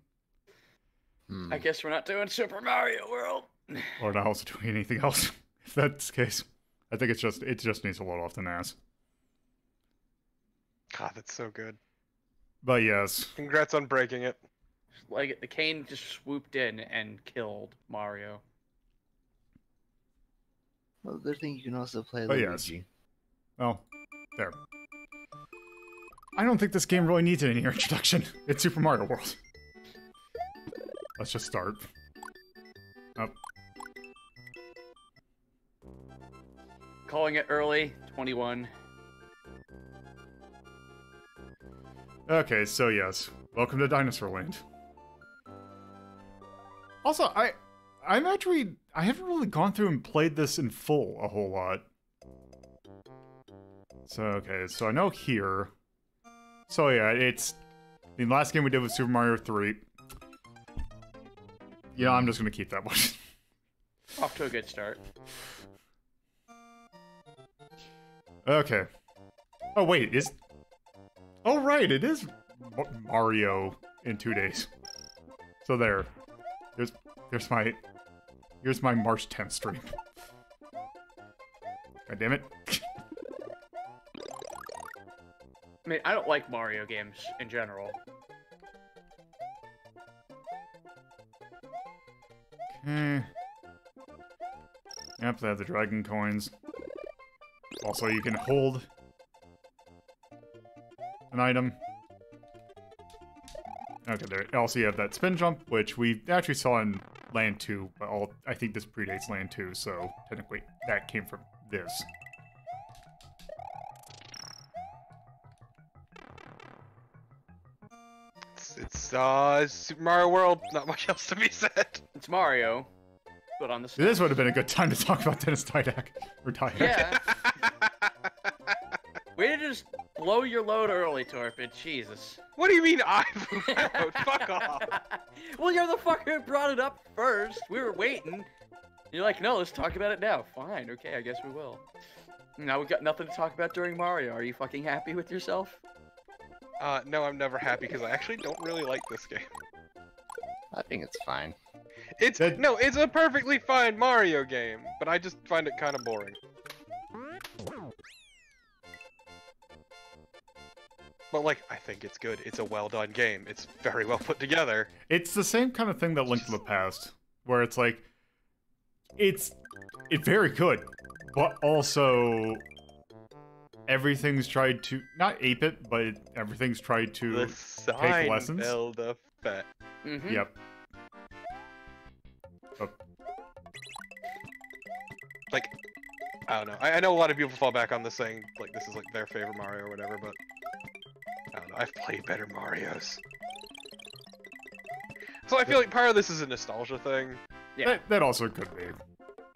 Hmm. I guess we're not doing Super Mario World. Or not also doing anything else. If that's the case, I think it's just it just needs a load off the NAS. God, that's so good. But yes, Congrats on breaking it. Like the Kain just swooped in and killed Mario. Well, good thing you can also play Oh, Luigi. yes. well, there. I don't think this game really needs any introduction. It's Super Mario World. Let's just start. Calling it early, 21. Okay, so yes, welcome to Dinosaur Land. Also, I, I'm actually I haven't really gone through and played this in full a whole lot. So okay, so I know here. So yeah, it's the last game we did was Super Mario 3. Yeah, I'm just gonna keep that one. Off to a good start. Okay. Oh wait, is Oh right, it is Ma- Mario in two days. So there. There's there's my here's my March 10th stream. God damn it. I mean, I don't like Mario games in general. Okay. Yep, they have the dragon coins. Also, you can hold an item. Okay, there. Also, you have that spin jump, which we actually saw in Land 2, but all, I think this predates Land 2, so technically that came from this. It's, it's uh Super Mario World. Not much else to be said. It's Mario, but on the This would have been a good time to talk about Dennis Didak. Or Didak. Yeah. Way to just blow your load early, Torpid. Jesus. What do you mean I out? Fuck off. well, you're the fucker who brought it up first. We were waiting. You're like, no, let's talk about it now. Fine, okay, I guess we will. Now we've got nothing to talk about during Mario. Are you fucking happy with yourself? Uh, no, I'm never happy because I actually don't really like this game. I think it's fine. It's no, it's a perfectly fine Mario game, but I just find it kind of boring. But like, I think it's good. It's a well done game. It's very well put together. It's the same kind of thing that Link to the Past, where it's like, it's it's very good, but also everything's tried to not ape it, but it, everything's tried to The take lessons. Seinfeld effect. Mm-hmm. Yep. Like, I don't know. I, I know a lot of people fall back on this saying like this is like their favorite Mario or whatever, but I don't know. I've played better Mario's. So I feel like part of this is a nostalgia thing. Yeah. That, that also could be.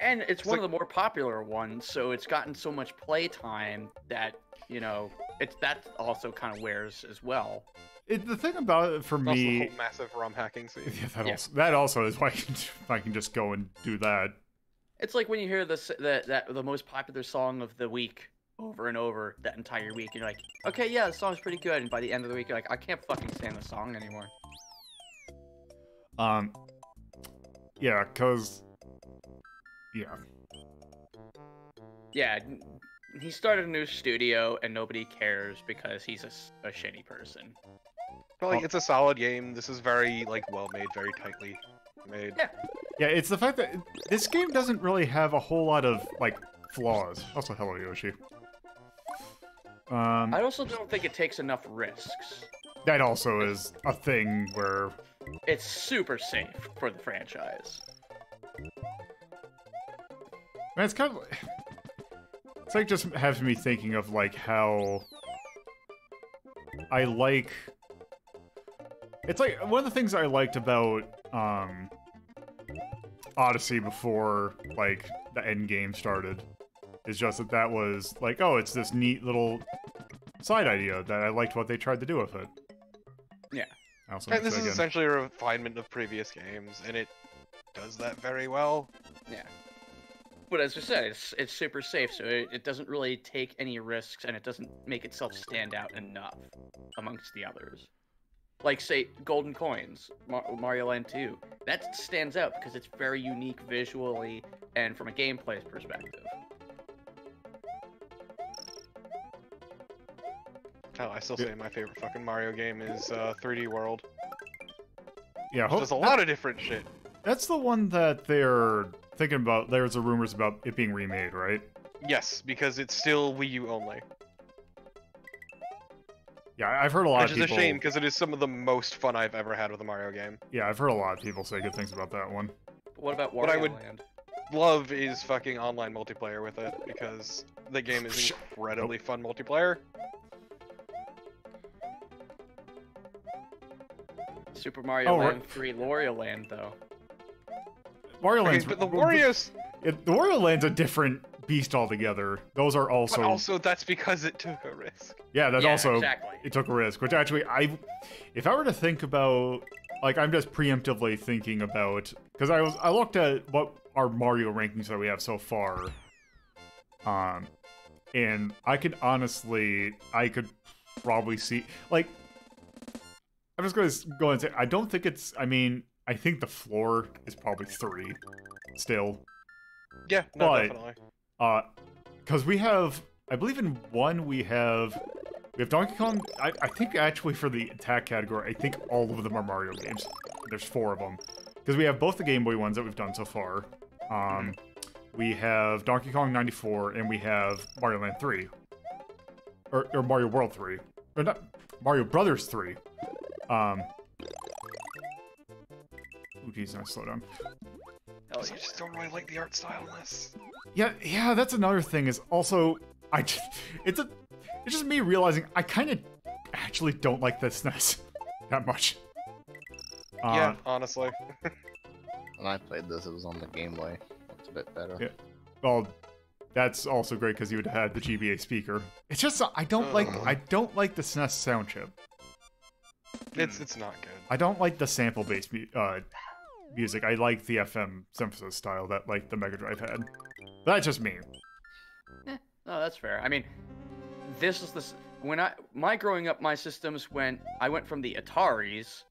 And it's, It's one like- of the more popular ones, so it's gotten so much playtime that, you know, it's that also kind of wears as well. It, the thing about it for Also, the me, whole massive ROM hacking scene. yeah, that Yeah. also that also is why I can, I can just go and do that. It's like when you hear this that that the most popular song of the week over and over that entire week, and you're like, okay, yeah, the song's pretty good, and by the end of the week, you're like, I can't fucking stand the song anymore. Um, yeah, cause, yeah, Yeah, he started a new studio, and nobody cares because he's a shitty person. But like, it's a solid game. This is very like well made, very tightly made. Yeah. yeah. It's the fact that this game doesn't really have a whole lot of like flaws. Also, hello Yoshi. Um, I also don't think it takes enough risks. that also is a thing where It's super safe for the franchise. Man, it's kind of it's like just has me thinking of like how I like it's like one of the things I liked about um Odyssey before like the end game started is just that that was like oh it's this neat little side idea that I liked what they tried to do with it. Yeah. Also And this is again. essentially a refinement of previous games, and it does that very well. Yeah. But as I said, it's it's super safe, so it, it doesn't really take any risks, and it doesn't make itself stand out enough amongst the others. Like say Golden Coins, Mar- Mario Land 2. That stands out because it's very unique visually and from a gameplay perspective. Oh, I still Yeah. say my favorite fucking Mario game is uh, 3D World. yeah, Which hope- does a lot of different shit. That's the one that they're thinking about. There's a rumors about it being remade, right? Yes, because it's still Wii U only. Yeah, I've heard a lot Which of is people. a shame because it is some of the most fun I've ever had with a Mario game. Yeah, I've heard a lot of people say good things about that one. What about What I would- Land? Love is fucking online multiplayer with it because the game is incredibly fun multiplayer. Super Mario Oh, right. Land 3 Wario Land, though. Wario Okay, Land's but the Wario's, It, the Wario Land's a different beast altogether. Those are also, but also that's because it took a risk. yeah, that's Yeah, also exactly. it took a risk. Which actually, I, if I were to think about, like, I'm just preemptively thinking about because I was I looked at what our Mario rankings that we have so far, um, and I could honestly, I could probably see like. I'm just going to go and say I don't think it's. I mean, I think the floor is probably three, still. Yeah, no, But- definitely. Uh, because we have, I believe in one we have, we have Donkey Kong. I, I think actually for the attack category, I think all of them are Mario games. There's four of them because we have both the Game Boy ones that we've done so far. Um, we have Donkey Kong 94 and we have Mario Land 3, or, or Mario World 3, or not Mario Brothers 3. Um. Ooh, geez, nice slow down. Hell So I just don't really like the art style in this. Yeah, yeah, that's another thing. Is also I just it's a it's just me realizing I kind of actually don't like this SNES that much. Uh, yeah, honestly. When I played this, it was on the Game Boy. It's a bit better. Yeah. Well, that's also great because you would have had the GBA speaker. It's just I don't like I don't like the SNES sound chip. It's it's not good. I don't like the sample based mu- uh, music. I like the FM synthesis style that like the Mega Drive had. That's just me. No, that's fair. I mean, this is this when I my growing up, my systems went. I went from the Ataris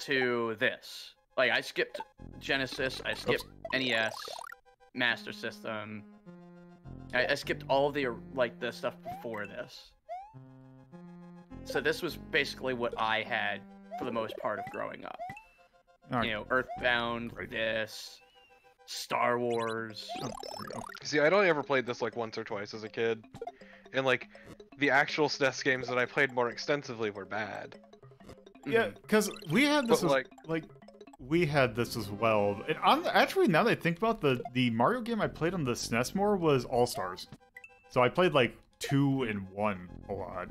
to this. Like I skipped Genesis, I skipped NES, Master System. I, I skipped all the like the stuff before this. So this was basically what I had for the most part of growing up. All right. You know, Earthbound, Right. this, Star Wars. Oh, there we go. See, I'd only ever played this like once or twice as a kid, and like the actual SNES games that I played more extensively were bad. Yeah, mm-hmm. because we had this But, as, like- like we had this as well. And on actually now that I think about the the Mario game I played on the SNES more was All Stars. So I played like two and one a lot.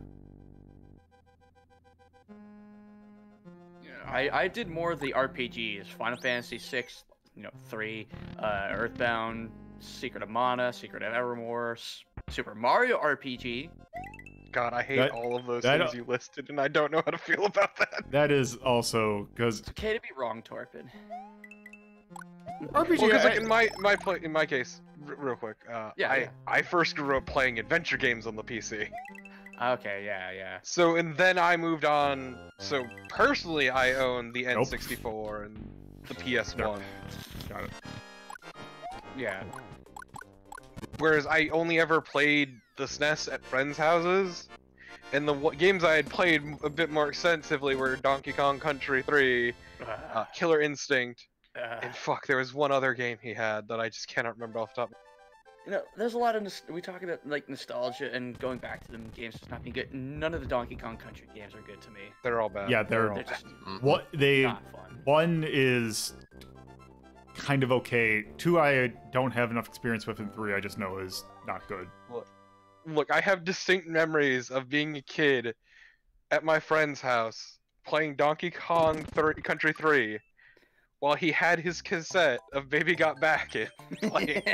I, I did more of the RPGs, Final Fantasy VI, you know, three, uh, Earthbound, Secret of Mana, Secret of Evermore, S- Super Mario RPG. God, I hate That- all of those things you listed, and I don't know how to feel about that. That is also because It's okay to be wrong, Torpid. RPG. Well, because like in my my play, in my case, r- real quick, uh, Yeah, I yeah. I first grew up playing adventure games on the PC. Okay, yeah, yeah. So and then I moved on. So personally, I own the Nope. N64 and the PS1. Got it. Yeah. Whereas I only ever played the SNES at friends' houses, and the w- games I had played a bit more extensively were Donkey Kong Country 3, uh, Killer Instinct, Uh, and fuck, there was one other game he had that I just cannot remember off the top. You know, there's a lot of we talk about like nostalgia and going back to them games just not being good. None of the Donkey Kong Country games are good to me. They're all bad. Yeah, they're- all They're bad. just What they not fun. one is kind of okay. Two I don't have enough experience with, and three I just know is not good. Look, look, I have distinct memories of being a kid at my friend's house playing Donkey Kong thr Country 3 while he had his cassette of Baby Got Back in. playing.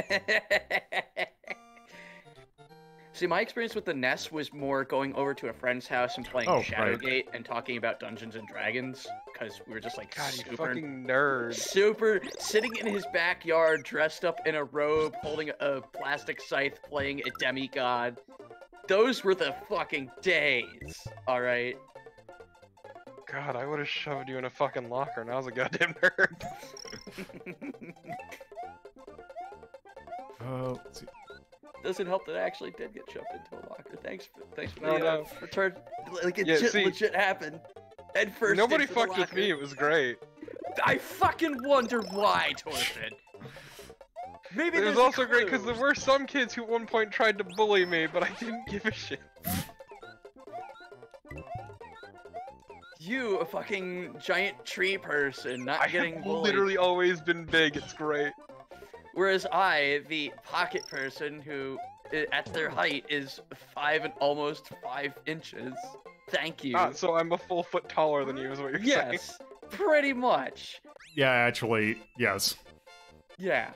See, my experience with the NES was more going over to a friend's house and playing Oh, right. Shadowgate and talking about Dungeons and Dragons because we were just like God, super, fucking nerd. super sitting in his backyard, dressed up in a robe, holding a plastic scythe, playing a demigod. Those were the fucking days. All right. God, I would have shoved you in a fucking locker and I was a goddamn nerd. Uh, let's see. Doesn't help that I actually did get shoved into a locker. Thanks, for, thanks for No, the uh, no. return. Like it Yeah, legit, see- legit happened. Head first. Nobody into the fucked with me, it was great. I fucking wonder why, Torfin. Maybe It was also great because there were some kids who at one point tried to bully me, but I didn't give a shit. You, a fucking giant tree person, not I getting have bullied. literally always been big, it's great. Whereas I, the pocket person who, at their height, is five and almost five inches. Thank you. Ah, so I'm a full foot taller than you is what you're saying. yes, pretty much. Yeah, actually, yes. Yeah.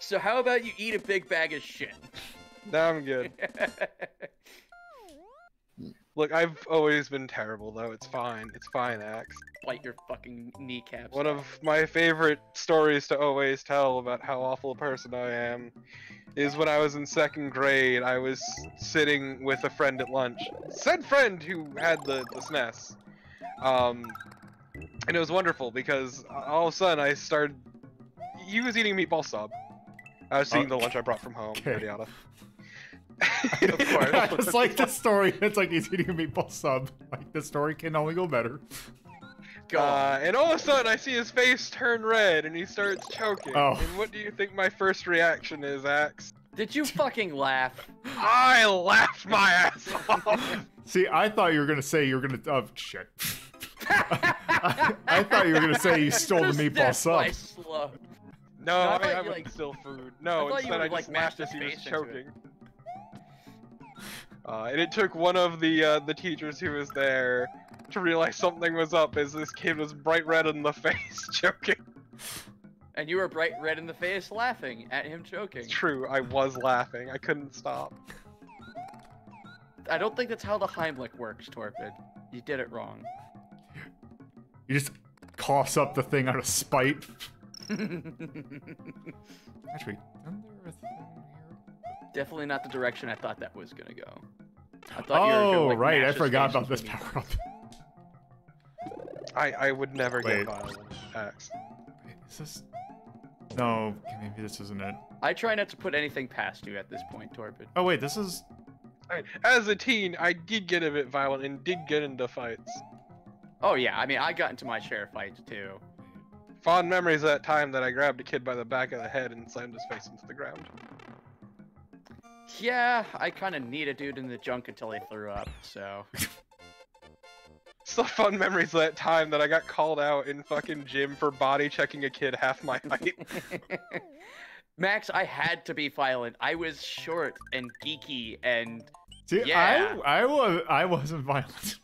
So how about you eat a big bag of shit? Now I'm good. Look, I've always been terrible though. It's fine. It's fine, Axe. Bite your fucking kneecaps. One of my favorite stories to always tell about how awful a person I am is when I was in second grade. I was sitting with a friend at lunch. Said friend who had the, the SNES. Um, and it was wonderful because all of a sudden I started. He was eating meatball sub. I was eating the lunch I brought from home. Okay. Yada yada. Of course. I just like the story. It's like he's eating a meatball sub. Like the story can only go better. Uh, and all of a sudden, I see his face turn red, and he starts choking. Oh. And what do you think my first reaction is, Axe? Did you fucking laugh? I laughed my ass off. See, I thought you were gonna say you were gonna. Oh shit. I, I thought you were gonna say you stole the meatball sub. by slow. No, I I, I would like- steal food. I No, thought you instead would've, I like, just laughed mashed as he was his face into it. choking. Uh, and it took one of the uh, the teachers who was there to realize something was up, as this kid was bright red in the face, choking. And you were bright red in the face laughing at him choking. It's true, I was laughing. I couldn't stop. I don't think that's how the Heimlich works, Torpid. You did it wrong. You just coughs up the thing out of spite. Actually, isn't there a thing here? Definitely not the direction I thought that was gonna go. I thought you were gonna, Oh, like, right. I forgot about this power up. I, I would never Wait. get violent, Axe. Wait, is this? No, maybe this isn't it. I try not to put anything past you at this point, Torpid. Oh wait, this is. As a teen, I did get a bit violent and did get into fights. Oh yeah, I mean I got into my share of fights too. Fond memories of that time that I grabbed a kid by the back of the head and slammed his face into the ground. Yeah, I kind of need a dude in the junk until he threw up. So Still fun memories of that time that I got called out in fucking gym for body checking a kid half my height. Max, I had to be violent. I was short and geeky and See, Yeah. I I was I wasn't violent.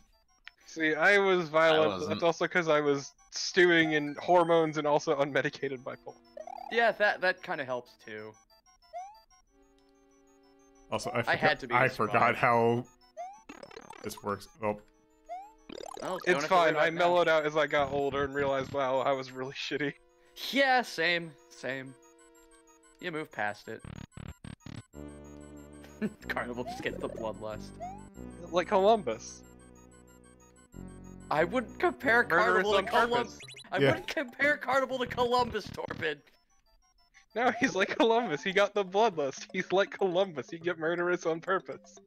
See, I was violent. wasn't. That's also because I was stewing in hormones and also unmedicated bipolar. yeah, that that kind of helps too. Also, I, forgot, had to be I forgot how this works. Oh, Well, It's have to worry fine. about I now. mellowed out as I got older and realized, wow, I was really shitty. Yeah, same, same. You move past it. Carnival just gets the bloodlust. Like Columbus. I wouldn't compare Murderous Carnival to Columbus. purpose. I Yeah. wouldn't compare Carnival to Columbus, Torben. No, he's like Columbus. He got the bloodlust. He's like Columbus. He get murderous on purpose.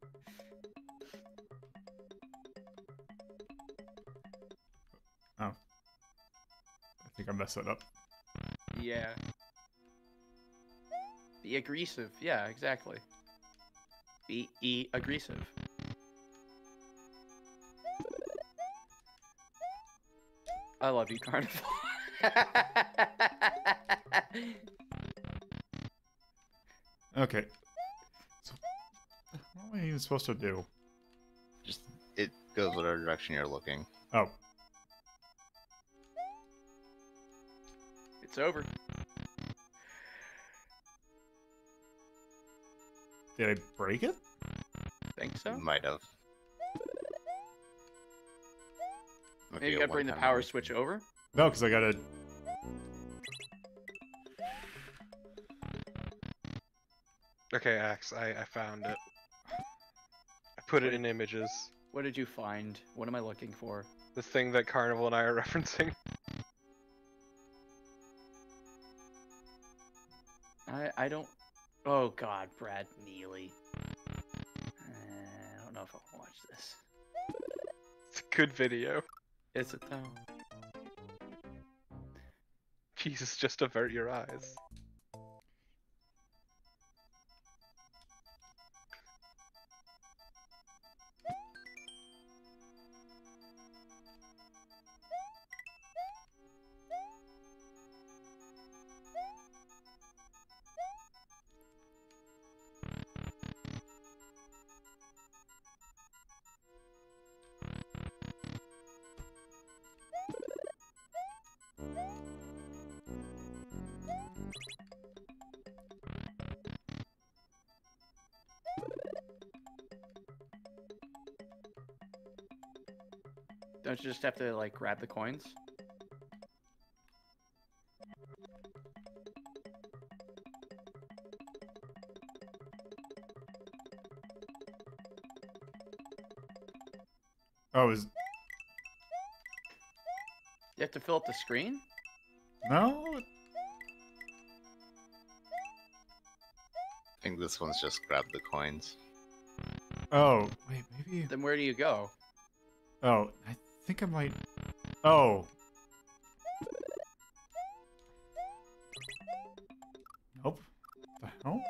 Oh. I think I messed that up. Yeah. Be aggressive. Yeah, exactly. Be e aggressive. I love you, Carnival. Okay. So, what am I even supposed to do? Just it goes whatever direction you're looking. Oh, it's over. did I break it? Think so? Might have. Maybe I gotta bring the power switch over. No, because I gotta. Okay, Axe, I, I found it. I put it in images. What did you find? What am I looking for? The thing that Carnival and I are referencing. I I don't. Oh God, Brad Neely. Uh, I don't know if I'll watch this. It's a good video. Is it though? Jesus, just avert your eyes. Just have to like grab the coins? Oh, is You have to fill up the screen? no? I think this one's just grab the coins. Oh, wait, maybe. Then where do you go? Oh, I think I might. Oh. Nope. The hell?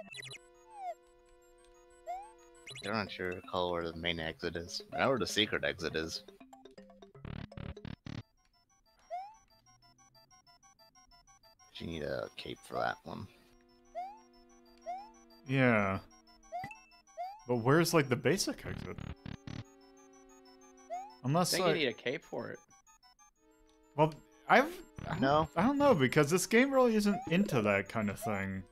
I'm not sure recall where the main exit is. I know where the secret exit is. But you need a cape for that one. Yeah. But where's like the basic exit? I Unless think I, you need a cape for it. well, I've I No. I don't know because this game really isn't into that kind of thing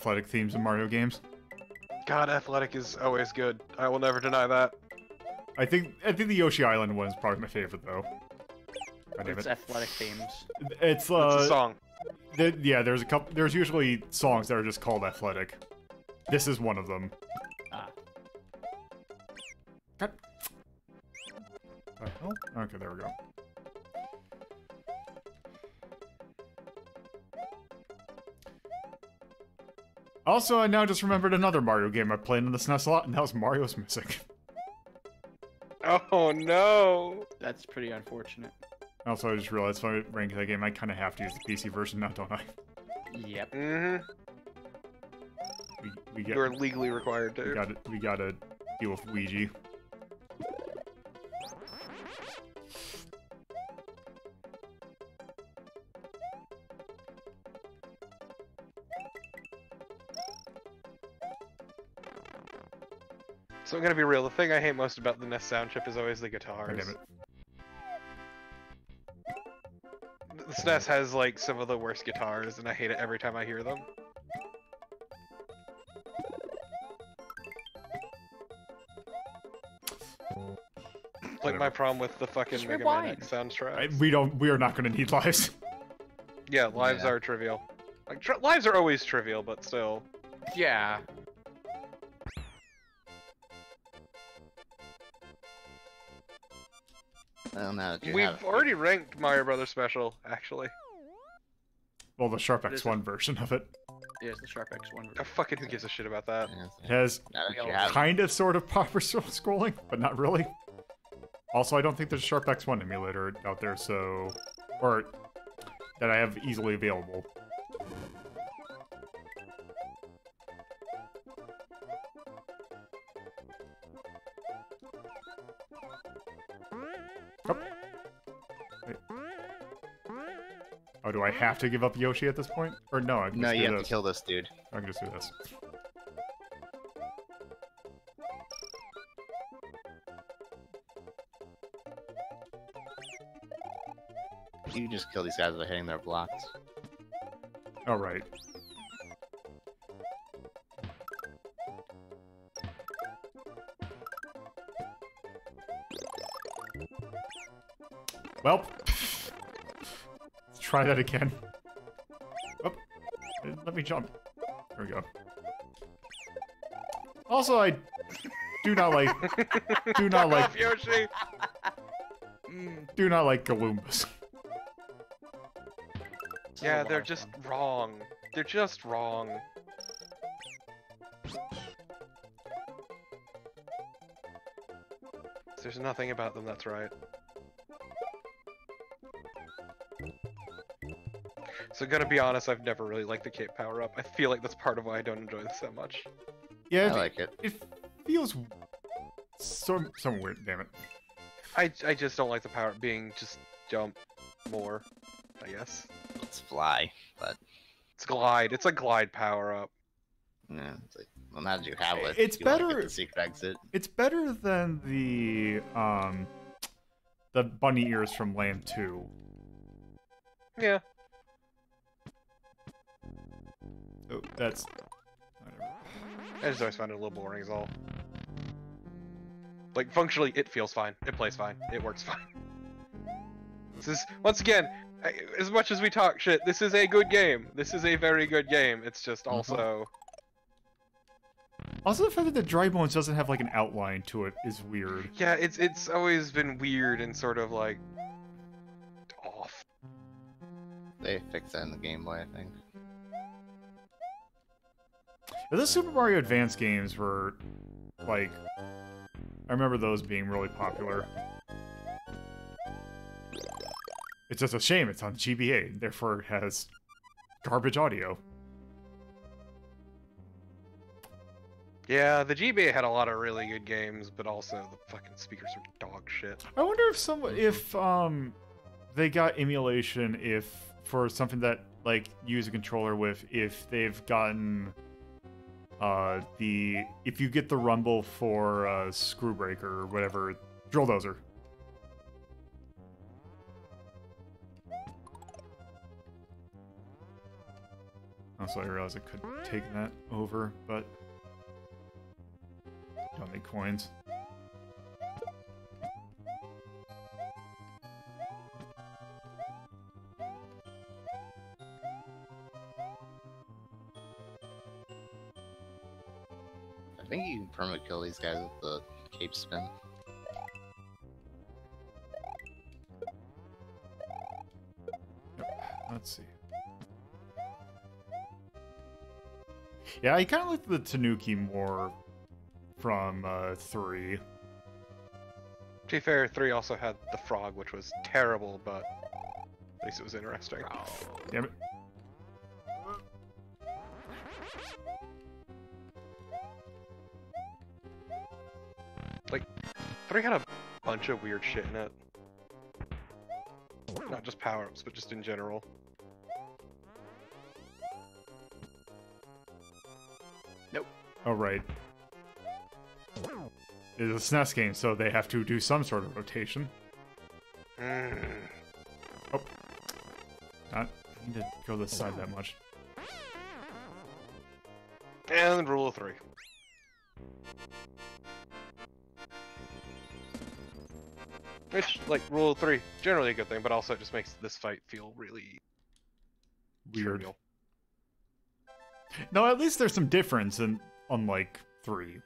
athletic themes in Mario games. God, athletic is always good. I will never deny that. I think I think the Yoshi Island one is probably my favorite though. God It's it. athletic themes. It's It's uh a song. th- yeah, there's a couple there's usually songs that are just called athletic. This is one of them. Ah. God. The? Okay, there we go. Also, I now just remembered another Mario game I played on the SNES a lot, and that was Mario's Missing. Oh no! That's pretty unfortunate. Also, I just realized if I rank that game, I kind of have to use the PC version now, don't I? Yep. Mm-hmm. We, we get You're legally required we to. got to we got to deal with Weegee. So I'm gonna be real. The thing I hate most about the NES sound chip is always the guitars. damn it. The SNES has like some of the worst guitars, and I hate it every time I hear them. Like my problem with the fucking Just Mega Man. X soundtrack. I, we don't. We are not going to need lives. Yeah, lives Yeah. are trivial. Like tri- lives are always trivial, but still. Yeah. Well, now that you We've have already ranked Mario Brothers Special, actually. Well, the Sharp X1 version of it. Yeah, it's the Sharp X1. Oh, uh, fucking who gives a shit about that? It has that you We have it, kind of, sort of proper scrolling, but not really. Also, I don't think there's a Sharp X1 emulator out there, so or that I have easily available. I have to give up Yoshi at this point? Or no, I can no, you have this. to kill this dude. I can just do this. You just kill these guys by hitting their blocks. All right. Try that again. Oh, let me jump. There we go. Also, I do not like, do not like, Off, Yoshi! Mm, do not like Galoombas. Yeah, they're just wrong. They're just wrong. There's nothing about them that's right. So gonna be honest, I've never really liked the cape power up. I feel like that's part of why I don't enjoy this that much. Yeah, I it, like it. it feels so so weird. Damn it. I I just don't like the power up being just jump more, I guess. Let's fly, but It's glide. It's a glide power up. yeah, it's like, well, now that you have it, It's you wanna get better- the secret exit. It's better than the um the bunny ears from Land 2. Yeah. That's whatever. I just always find it a little boring, is all. Like, functionally, it feels fine. It plays fine. It works fine. This is, once again, as much as we talk shit, this is a good game. This is a very good game. It's just uh-huh. also... Also, the fact that the Dry Bones doesn't have like an outline to it is weird. Yeah, it's it's always been weird and sort of like... off. They fixed that in the Game Boy, I think. The Super Mario Advance games were like I remember those being really popular. It's just a shame it's on GBA, therefore it has garbage audio. Yeah, the GBA had a lot of really good games, but also the fucking speakers are dog shit. I wonder if some if um they got emulation if for something that like use a controller with if they've gotten uh the if you get the rumble for uh screwbreaker or whatever drill dozer. Also, I realized I could take that over, but don't need coins. Think you can perma kill these guys with the cape spin. Let's see. Yeah, I kind of like the Tanuki more from uh, 3. To be fair, 3 also had the frog, which was terrible, but at least it was interesting. Damn it. Bunch of weird shit in it. Not just power ups, but just in general. Nope. Oh, right. It's a SNES game, so they have to do some sort of rotation. Mm. Not need to go this side that much. And rule of three. Which, like, rule of three, generally a good thing, but also it just makes this fight feel really Weird. trivial. No, at least there's some difference in unlike three.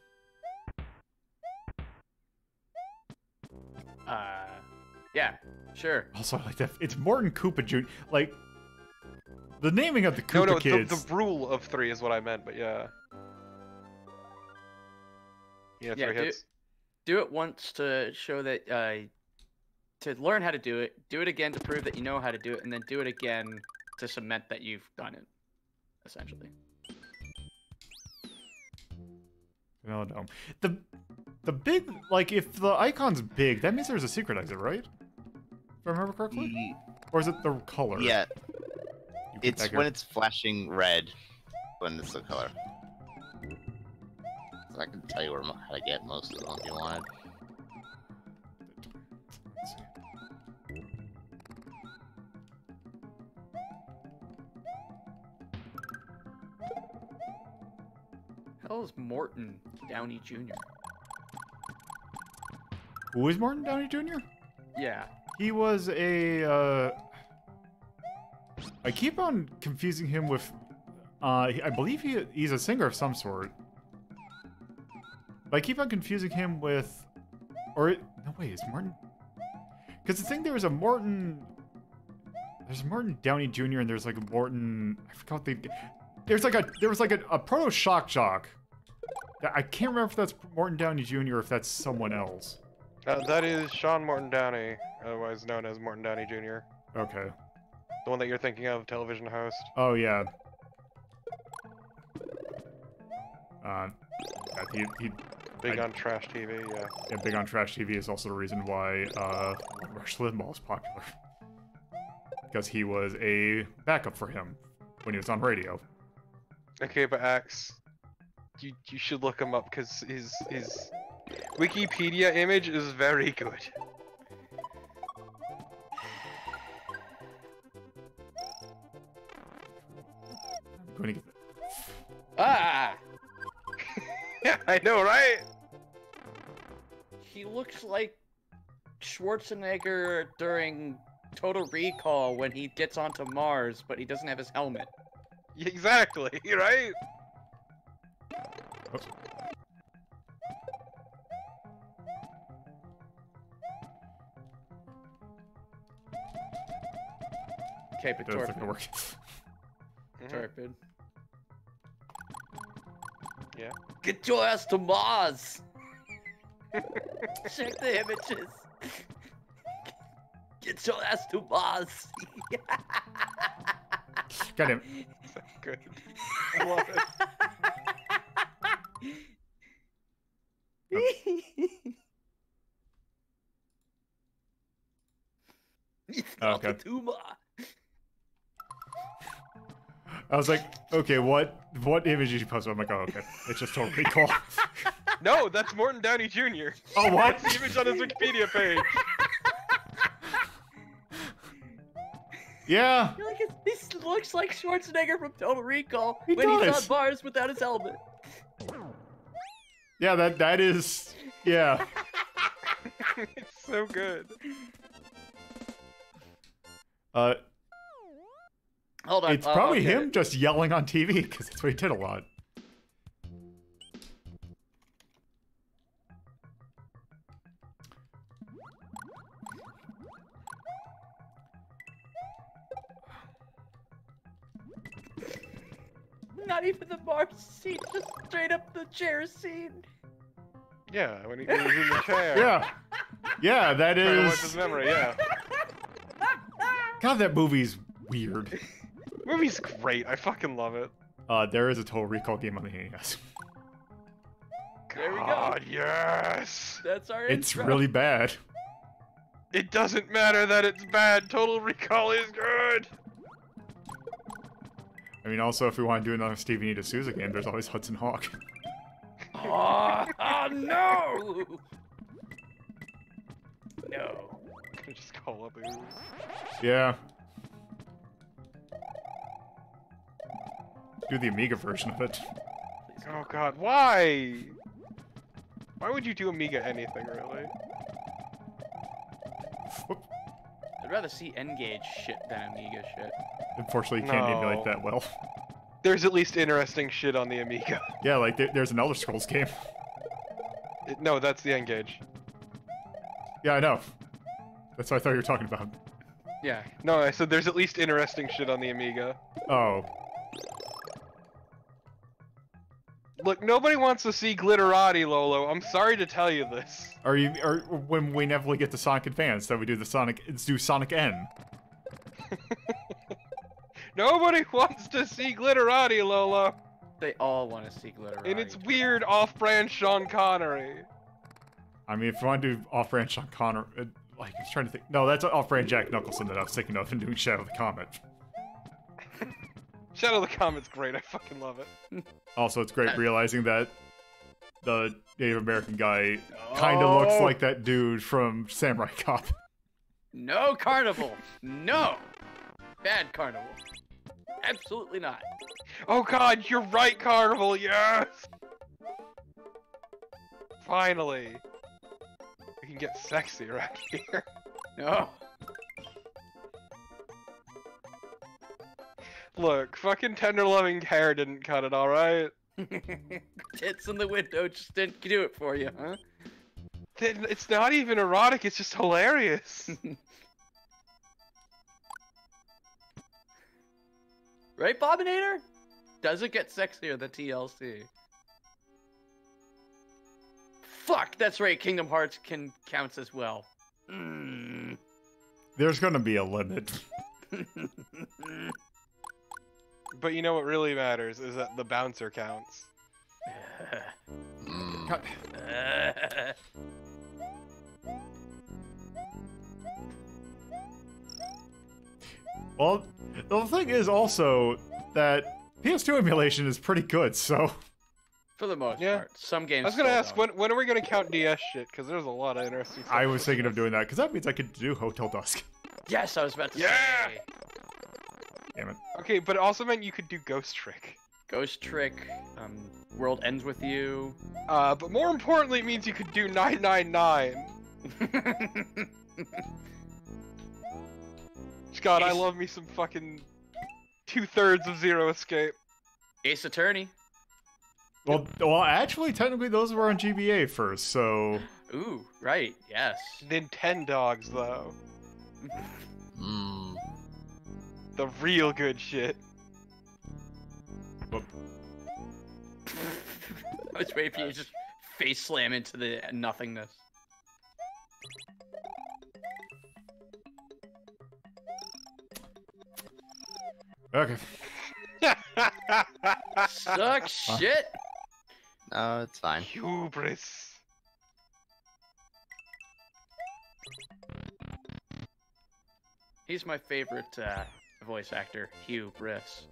Uh, yeah, sure. Also, I like that it's Morton Koopa Jr. Like the naming of the No, Koopa no, the, kids. the rule of three is what I meant, but yeah. Yeah, Yeah, three do- hits. Do it once to show that uh, to learn how to do it. Do it again to prove that you know how to do it, and then do it again to cement that you've done it. Essentially. No, no. The the big like if the icon's big, that means there's a secret exit, right? If I remember correctly, Ye- or is it the color? Yeah, it's when here. it's flashing red when it's the color. So I can tell you where, mo- how to get most of them if you wanted. Hell is Morton Downey Jr. Who is Morton Downey Jr.? Yeah. He was a. Uh, I keep on confusing him with. Uh, I believe he he's a singer of some sort. But I keep on confusing him with, or no wait, is Morton? Because the thing there is a Morton. There's Morton Downey Jr. and there's like a Morton. I forgot what they. There's like a there was like a, a proto shock jock. I can't remember if that's Morton Downey Jr. or if that's someone else. Uh, that is Sean Morton Downey, otherwise known as Morton Downey Jr. Okay. The one that you're thinking of, television host. Oh yeah. Uh, he, he Big I- on trash TV, yeah. yeah, big on trash TV is also the reason why uh, Rush Limbaugh is popular. Because he was a backup for him when he was on radio. Okay, but Axe, you you should look him up because his his Wikipedia image is very good. I'm going to get Ah! Yeah, I know, right? He looks like Schwarzenegger during Total Recall when he gets onto Mars, but he doesn't have his helmet. Exactly, right? Oops. Okay, but That's not Torpid. work. Torpid. Mm-hmm. Yeah. Get your ass to Mars! Check the images! Get your ass to Mars! Got him. So good. I love it. He's Okay. the tumor. I was like, okay, what what image did you post? I'm like, oh, okay. It's just Total Recall. No, that's Morton Downey Jr. oh, what? That's the image on his Wikipedia page. yeah. You're like, this looks like Schwarzenegger from Total Recall He when he's on Mars without his helmet. Yeah, that that is. Yeah. it's so good. Uh, Hold on. it's uh, probably okay. him just yelling on TV because that's what he did a lot. Even the Mars scene, just straight up the chair scene. Yeah, when, he, when he's in the chair. Yeah. Yeah, that is. Trying to wipe his memory, yeah. God, that movie's weird. Movie's great. I fucking love it. Uh, there is a Total Recall game on the NES. There we go. God, yes. That's our It's intro. really bad. It doesn't matter that it's bad. Total Recall is good. I mean, also, if we want to do another Stevie. D'Souza game, there's always Hudson Hawk. Oh, oh no! No. Can I just call up Ooze? Yeah. Do the Amiga version of it. Oh god, why? Why would you do Amiga anything, really? I'd rather see N-Gage shit than Amiga shit. Unfortunately, you can't emulate that well. There's at least interesting shit on the Amiga. Yeah, like there, there's an Elder Scrolls game. It- no, that's the N-Gage. Yeah, I know. That's what I thought you were talking about. Yeah. No, I said there's at least interesting shit on the Amiga. Oh, Look, nobody wants to see Glitterati, Lolo. I'm sorry to tell you this. are you? Or when we inevitably get to Sonic Advance, then we do the Sonic. Let's do Sonic N. Nobody wants to see Glitterati, Lolo. They all want to see glitterati. And it's weird off-brand Sean Connery. I mean, if you want to do off-brand Sean Connor, uh, like I was trying to think. No, that's off-brand Jack Nicholson that I was thinking of in doing Shadow of the Comet. Shadow of the Comet's great. I fucking love it. Also, it's great realizing that the Native American guy kind of oh. looks Oh. like that dude from Samurai Cop. No carnival. No. Bad carnival. Absolutely not. Oh god, you're right, Carnival, yes! Finally. We can get sexy right here. No. Look, fucking tender loving hair didn't cut it, alright? Tits in the window just didn't do it for you, huh? It's not even erotic, it's just hilarious. Right, Bobinator? Does it get sexier than TLC? Fuck, that's right. Kingdom Hearts can counts as well. Mm. There's gonna be a limit. but you know what really matters is that the bouncer counts. Well, the thing is also that PS2 emulation is pretty good, so For the most Yeah. part, some games. I was gonna ask, don't. when, when are we gonna count DS shit? Because there's a lot of interesting stuff. I was thinking of doing that because that means I could do Hotel Dusk. Yes, I was about to Yeah! say. Damn it. Okay, but it also meant you could do Ghost Trick. Ghost Trick. Um, World ends with you. Uh, but more importantly, it means you could do 999. God, I love me some fucking two thirds of Zero Escape. Ace Attorney. Well, well, actually, technically, those were on GBA first, so Ooh, right. Yes. Nintendogs, though. Mm. The real good shit. I was waiting for you to just face slam into the nothingness. okay. Suck shit. No, it's fine. Hubris. He's my favorite uh, voice actor, Hugh Briss.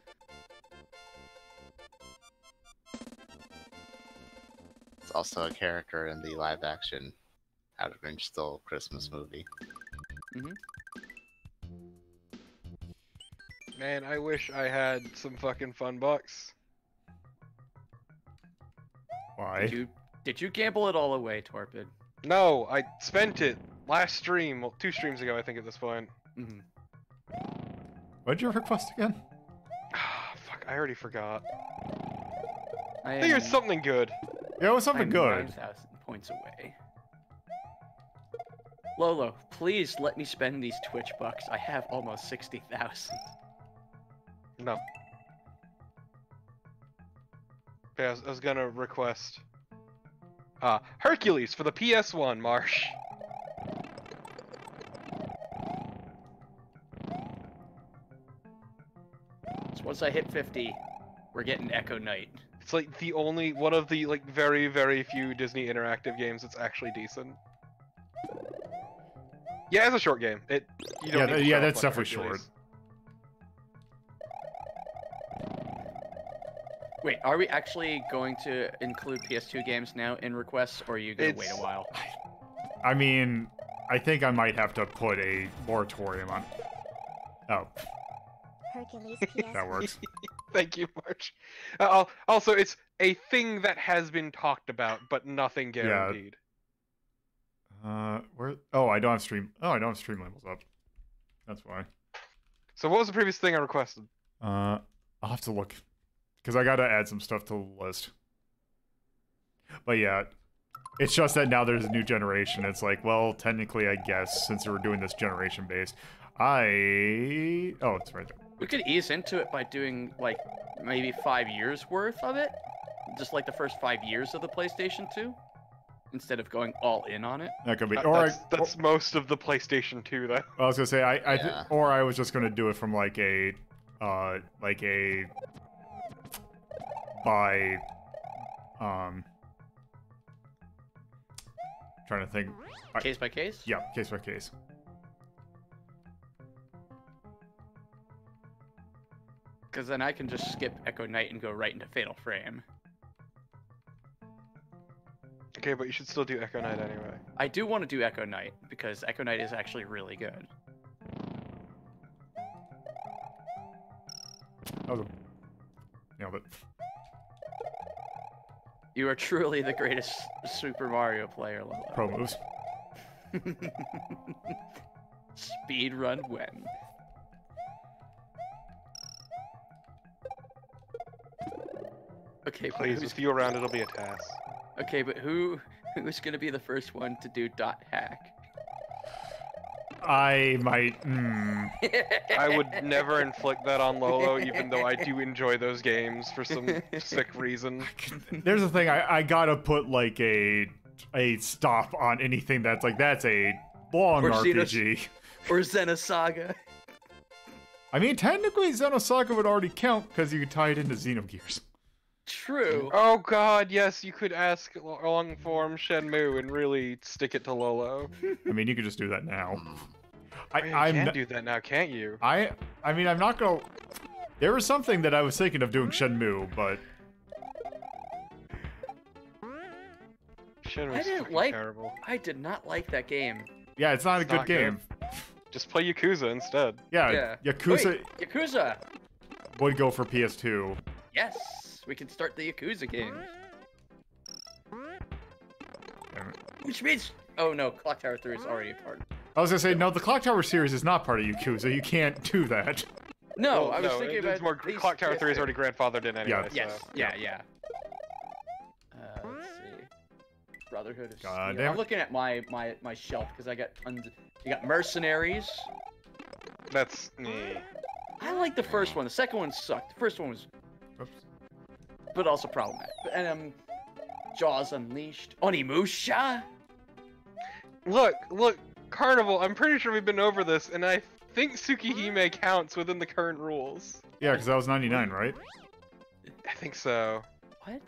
It's also a character in the live action How to Grinch Stole Christmas movie. Mm-hmm. Man, I wish I had some fucking fun bucks. Why? Did you did you gamble it all away, Torpid? No, I spent it last stream, well, two streams ago, I think, at this point. Mm-hmm. Mm-hmm. What'd you request again? Ah, fuck, I already forgot. I I think it was something good. Yeah, it was something I'm good. 9,000 points away. Lolo, please let me spend these Twitch bucks. I have almost 60,000. No. Okay, I was, I was gonna request. Uh, Hercules for the PS1, Marsh. So once I hit 50, we're getting Echo Night. It's like the only one of the like very very few Disney interactive games that's actually decent. Yeah, it's a short game. It you don't Yeah, need to yeah, that's off like definitely short. Wait, are we actually going to include PS2 games now in requests, or are you gonna wait a while? I mean, I think I might have to put a moratorium on. Oh, Hercules PS. that works. Thank you, March. Uh, also, it's a thing that has been talked about, but nothing guaranteed. Uh, where? Oh, I don't have stream. Oh, I don't have stream labels up. That's why. So, what was the previous thing I requested? Uh, I'll have to look because I gotta add some stuff to the list. But yeah, it's just that now there's a new generation. It's like, well, technically, I guess since we're doing this generation based, I oh, it's right there. We could ease into it by doing like maybe five years worth of it, just like the first five years of the PlayStation 2, instead of going all in on it. That could be. Uh, Or I, that's that's most of the PlayStation 2, though. I was gonna say I, I Yeah. or I was just gonna do it from like a, uh, like a, by, um, trying to think. Case by case. Yeah, case by case. Because then I can just skip Echo Night and go right into Fatal Frame. Okay, but you should still do Echo Night anyway. I do want to do Echo Night because Echo Knight is actually really good. That was a, nailed it. You are truly the greatest Super Mario player, Lolo. Pro moves. Speed run when? Okay, Please, who's, with you around, it'll be a task. okay, but who who's gonna be the first one to do dot hack? I might. Mm, I would never inflict that on Lolo, even though I do enjoy those games for some sick reason. there's the thing. I, I gotta put like a a stop on anything that's like that's a long Or Xenos- RPG. or Xenosaga? I mean, technically, Xenosaga would already count because you could tie it into Xenogears. True. Oh god, yes, you could ask l- long form Shenmue and really stick it to Lolo. I mean, you could just do that now. I, Oh, you I'm can do that now, can't you? I I mean I'm not gonna there was something that I was thinking of doing Shenmue, but Shenmue's I didn't like- terrible. I did not like that game. yeah, it's not a good not good. game. Just play Yakuza instead. Yeah, Yeah. Yakuza Wait, Yakuza. would go for PS2. Yes, we can start the Yakuza games. Damn it. Which means, oh no, Clock Tower 3 is already a part. I was gonna say no, the Clock Tower series is not part of Yakuza. You can't do that. No, Well, I was no, thinking it's about more these Clock Tower 3 is already grandfathered in anyway. Yeah. Yes, so- yeah, yeah. Uh, let's see. Brotherhood of God Steel. damn I'm looking at my my my shelf because I got tons. You got Mercenaries. That's me. I like the first one. The second one sucked. The first one was, Oops. But also problematic. And um, Jaws Unleashed. Onimusha. Look, look, Carnival, I'm pretty sure we've been over this, and I think Tsukihime counts within the current rules. Yeah, because that was 99, right? I think so. What?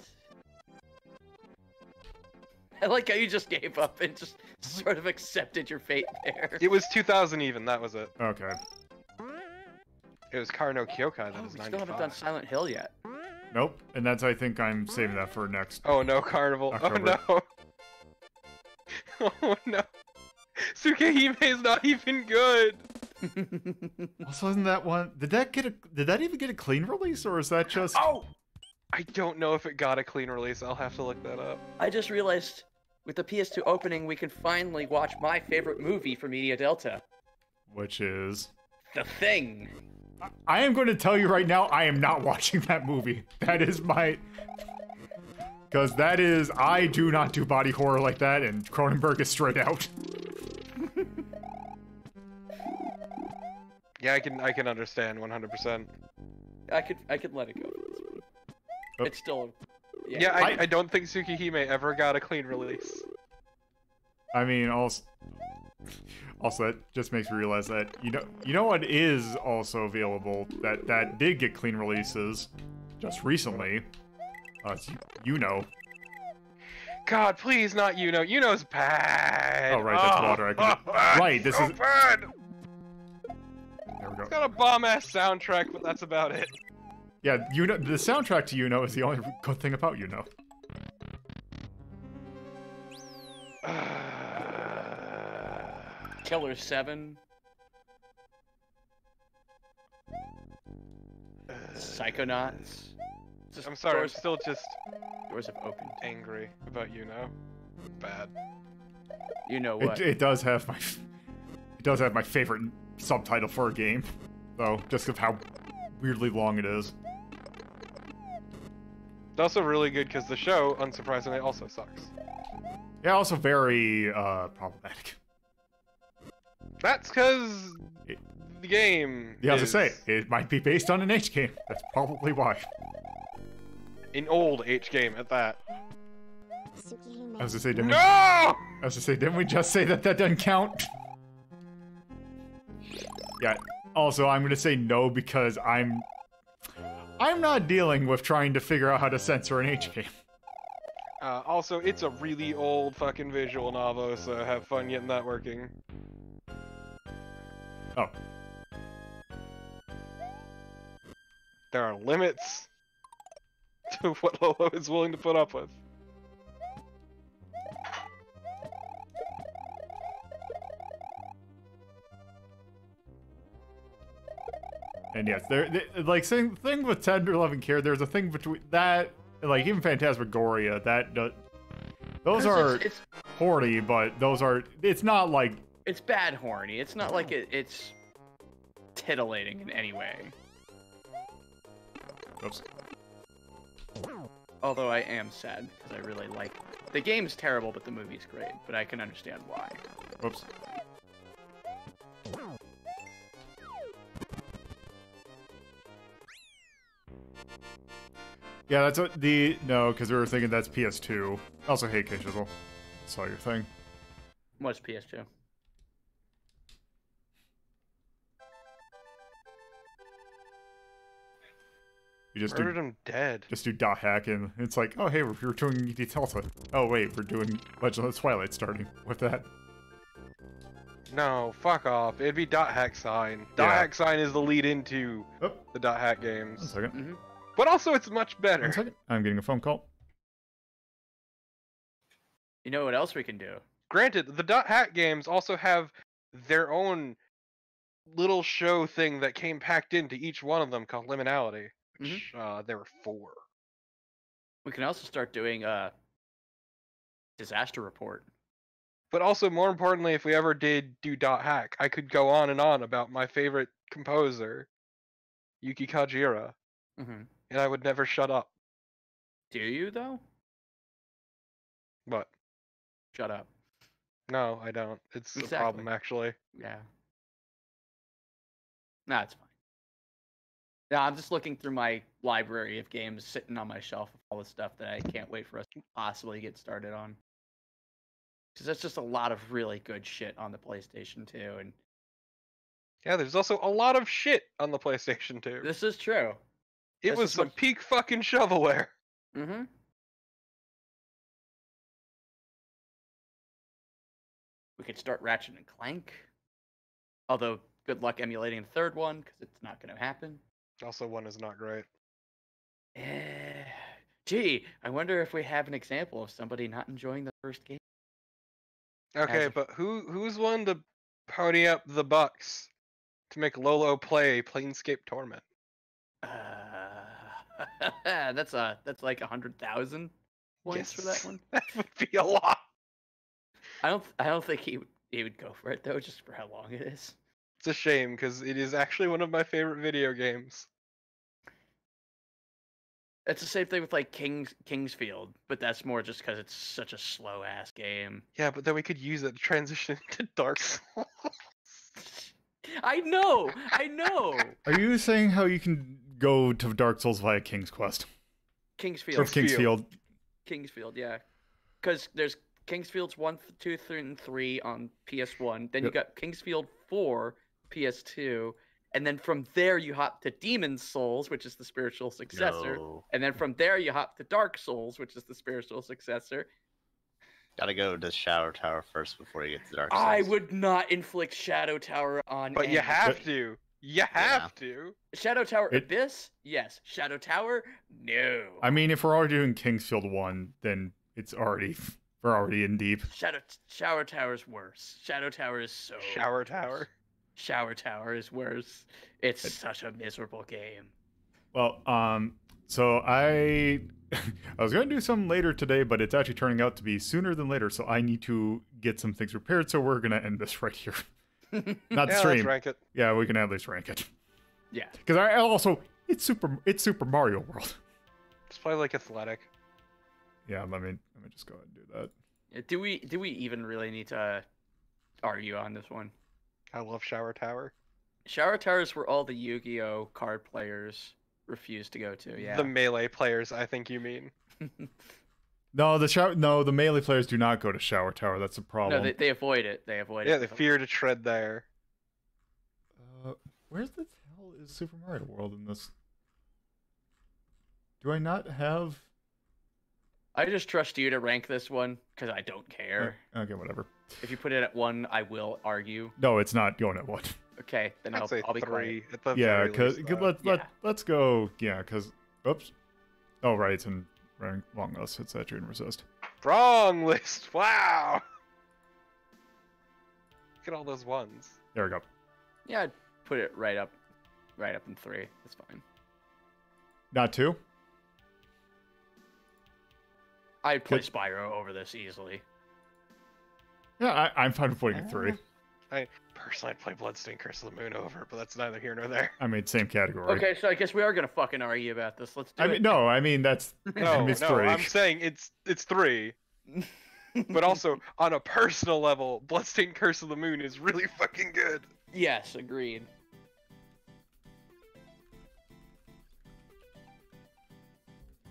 I like how you just gave up and just sort of accepted your fate there. It was 2000 even, that was it. Okay. It was Kara no Kyokai that Oh, is we still haven't done Silent Hill yet. Nope. And that's I think I'm saving that for next. Oh no, Carnival. Oh, October. Oh no. Oh no. Tsukihime is not even good. Also, isn't that one? Did that get a? Did that even get a clean release, or is that just? oh! I don't know if it got a clean release. I'll have to look that up. I just realized with the PS2 opening, we can finally watch my favorite movie from Media Delta Which is? The Thing. I am going to tell you right now, I am not watching that movie. That is my. Because that is, I do not do body horror like that, and Cronenberg is straight out. Yeah, I can I can understand 100%. I could I could let it go. for. Oh. It's still. Yeah. Yeah, I, I- I don't think Tsukihime ever got a clean release. I mean, also, also that just makes me realize that you know, you know what is also available that that did get clean releases just recently. Uh, it's you, know. God, please, not YU-NO. You know's bad. Oh, right, that's water. I can... right, this so is. bad. There we go. It's got a bomb ass soundtrack, but that's about it. Yeah, you know, the soundtrack to YU-NO is the only good thing about YU-NO. Killer Seven. Psychonauts. Just I'm sorry, I'm still just Doors have opened. angry about YU-NO. Bad. You know what? It, it does have my, it does have my favorite subtitle for a game, though, just of how weirdly long it is. It's also really good because the show, unsurprisingly, also sucks. Yeah, also very uh problematic. That's because the game. Yeah, I was is to say it might be based on an H game. That's probably why. an old H game at that. I was say, didn't No! we? I was say, didn't we just say that that doesn't count? Yeah. Also, I'm gonna say no because I'm, I'm not dealing with trying to figure out how to censor an H game. Uh, also, it's a really old fucking visual novel, so have fun getting that working. Oh. There are limits to what Lolo is willing to put up with. And yes, there, th- like same thing with Tender Loving Care. There's a thing between that, like even Phantasmagoria. That do- those 'Cause are it's, it's horny, but those are. It's not like it's bad horny. It's not like oh. it, it's titillating in any way. Oops. Although I am sad because I really like the game's terrible, but the movie's great. But I can understand why. Oops. Yeah, that's what the no, because we were thinking that's PS2. Also, hey, K Shizzle, saw your thing. What's PS2? Just Murdered do him dead. just do dot hack, and it's like, oh hey, we're, we're doing ET Delta. Oh wait, we're doing Legend of the Twilight starting with that. No, fuck off. It'd be dot hack sign. Dot Yeah. hack sign is the lead into Oh. the dot hack games. second. Mm-hmm. But also, it's much better. second. I'm getting a phone call. You know what else we can do? Granted, the dot hack games also have their own little show thing that came packed into each one of them called Liminality. Which, uh, there were four. We can also start doing a disaster report. But also, more importantly, if we ever did do dot hack, I could go on and on about my favorite composer, Yuki Kajiura, Mm-hmm. and I would never shut up. Do you though? But Shut up. no, I don't. It's a problem, actually. Yeah. Nah, it's fine. Yeah, I'm just looking through my library of games sitting on my shelf of all the stuff that I can't wait for us to possibly get started on. Because that's just a lot of really good shit on the PlayStation 2, and Yeah, there's also a lot of shit on the PlayStation 2. this is true. It this was some peak fucking shovelware. Mm-hmm. We could start Ratchet and Clank. Although, good luck emulating the third one, because it's not going to happen. Also, one is not great. Eh, gee, I wonder if we have an example of somebody not enjoying the first game. Okay, a- but who who's one to pony up the bucks to make Lolo play Planescape Torment? Uh, that's a that's like a hundred thousand points for that one. that would be a lot. I don't I don't think he would he would go for it though, just for how long it is. It's a shame because it is actually one of my favorite video games. It's the same thing with like Kings Kingsfield, but that's more just because it's such a slow ass game. Yeah, but then we could use it to transition to Dark Souls. I know, I know. Are you saying how you can go to Dark Souls via King's Quest? Kingsfield. Or Kingsfield. Kingsfield, yeah. Because there's Kingsfields 1, th- 2, 3, and 3 on PS1. Then you got Kingsfield 4, PS2. and then from there you hop to Demon Souls, which is the spiritual successor, No. and then from there you hop to Dark Souls, which is the spiritual successor. Gotta go to Shadow Tower first before you get to Dark Souls. I would not inflict Shadow Tower on. But you any- have to. You have to. Shadow Tower It- Abyss, yes. Shadow Tower, no. I mean, if we're already doing Kingsfield one, then it's already we're already in deep. Shadow Shower Tower's worse. Shadow Tower is so. Shower Tower. Shower Tower is worse. It's such a miserable game. Well, um, so I I was going to do some later today, but it's actually turning out to be sooner than later. So I need to get some things repaired. So we're gonna end this right here. Not the Yeah, let's stream. rank it. Yeah, we can at least rank it. Yeah. Because I also it's super it's Super Mario World. Just play like Athletic. Yeah, let me let me just go ahead and do that. Do we do we even really need to argue on this one? I love Shower Tower. Shower Towers is where all the Yu-Gi-Oh card players refuse to go to. Yeah. The melee players, I think you mean. No, the shower no, the melee players do not go to Shower Tower. That's a no, problem. they, they avoid it. They avoid Yeah, it. Yeah, they fear to tread there. Uh, where's the hell is Super Mario World in this? Do I not have? I just trust you to rank this one because I don't care. Oh, okay, whatever. If you put it at one, I will argue. No, it's not going at one. Okay, then I'd I'll, say I'll be quiet. three. At the yeah, because let let Yeah. let's go. Yeah, because oops. Oh right, it's in rank long list. It's saturate and resist. Wrong list. Wow. Look at all those ones. There we go. Yeah, I'd put it right up, right up in three. It's fine. Not two. I'd play Good. Spyro over this easily. Yeah, I, I'm fine with putting it three. I personally I'd play Bloodstained Curse of the Moon over, but that's neither here nor there. I mean, same category. Okay, so I guess we are gonna fucking argue about this. Let's do I it. mean, no, I mean that's No, it's no, three. I'm saying it's it's three. But also on a personal level, Bloodstained Curse of the Moon is really fucking good. Yes, agreed.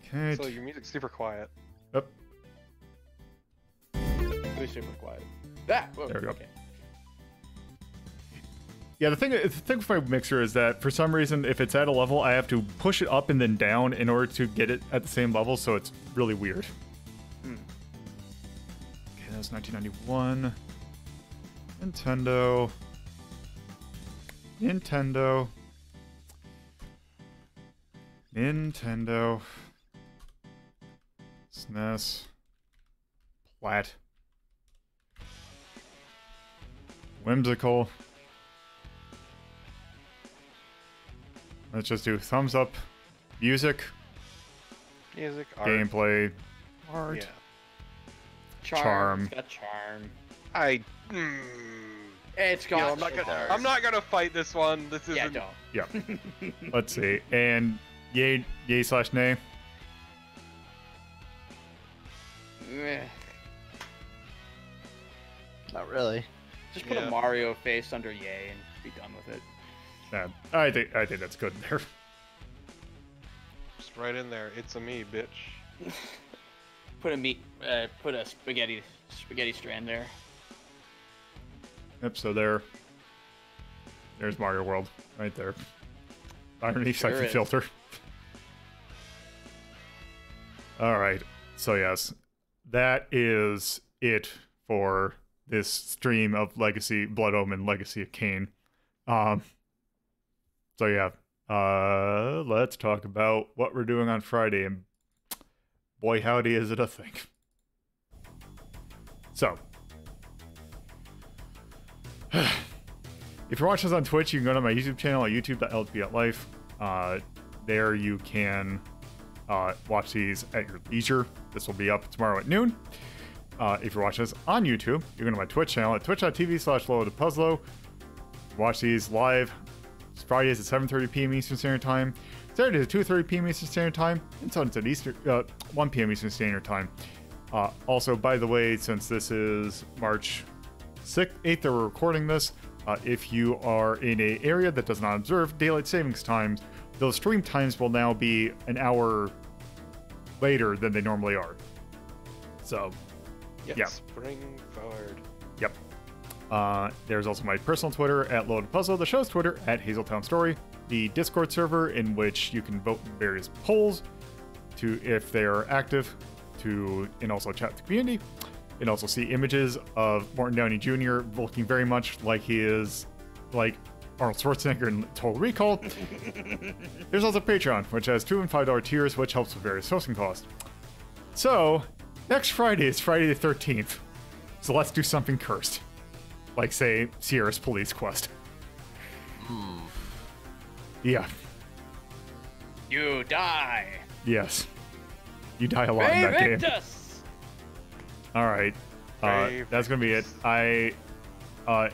Okay. So your music's super quiet. Yep. Be super quiet. That. There we go. Okay. Yeah, the thing the thing with my mixer is that for some reason, if it's at a level, I have to push it up and then down in order to get it at the same level. So it's really weird. Hmm. Okay, that's 1991. Nintendo. Nintendo. Nintendo. SNES. Plat. Whimsical. Let's just do thumbs up. Music, Music, art. gameplay, art. Yeah. Charm. Charm. It's got charm. I. Mm, It's you know, got. I'm not gonna. I'm not gonna fight this one. This isn't. Yeah, don't. Yeah. Let's see. And yay, yay slash nay. Not really. Just put Yeah. a Mario face under Yay and be done with it. Yeah, I think I think that's good there. Just right in there. It's a me, bitch. Put a meat. Uh, put a spaghetti spaghetti strand there. Yep. So there. There's Mario World right there. Underneath Sure siphon is. filter. All right. So yes, that is it for this stream of Legacy Blood Omen Legacy of Kain. Um. So yeah, uh, let's talk about what we're doing on Friday, and boy howdy is it a thing. So. If you're watching this on Twitch, you can go to my YouTube channel at youtube.ldp.life. Uh, there you can uh, watch these at your leisure. This will be up tomorrow at noon. Uh, if you're watching this on YouTube, you can go to my Twitch channel at twitch.tv slash Puzzlo. Watch these live Fridays at 7.30 p.m. Eastern Standard Time, Saturdays at 2.30 p.m. Eastern Standard Time, and Sundays at Eastern, uh, 1 p.m. Eastern Standard Time. Uh, also, by the way, since this is March 6th, 8th that we're recording this, uh, if you are in a area that does not observe daylight savings times, those stream times will now be an hour later than they normally are. So, Yes. Yeah. Spring forward. Yep. Uh, there's also my personal Twitter at LoloDePuzlo, the show's Twitter at Hazeltown Story, the Discord server in which you can vote in various polls to if they are active, to and also chat with the community, and also see images of Morton Downey Jr. looking very much like he is like Arnold Schwarzenegger in Total Recall. There's also Patreon, which has two and five dollar tiers, which helps with various hosting costs. So, next Friday is Friday the 13th. So let's do something cursed. Like, say, Sierra's Police Quest. Yeah, You die. yes. You die a lot in that game. Alright. Uh, that's gonna be it. I, uh,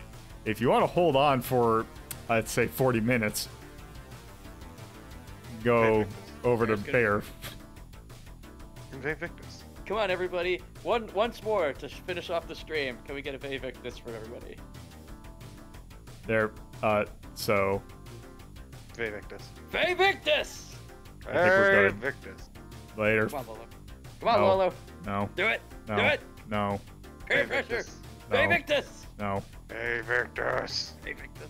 if you want to hold on for, I'd say 40 minutes, go over to Bear. Invictus. Come on, everybody. One once more to finish off the stream. Can we get a Vae Victus for everybody? There, uh, so, Vae Victus. Vivictus! I think we're good. Invictus. Later. Come on, Lolo. Come on, No. Lolo. No. Do it. No. Do it. No. Peer pressure. Vae Victus. No. Vivictus. No. Invictus. Vae Victus.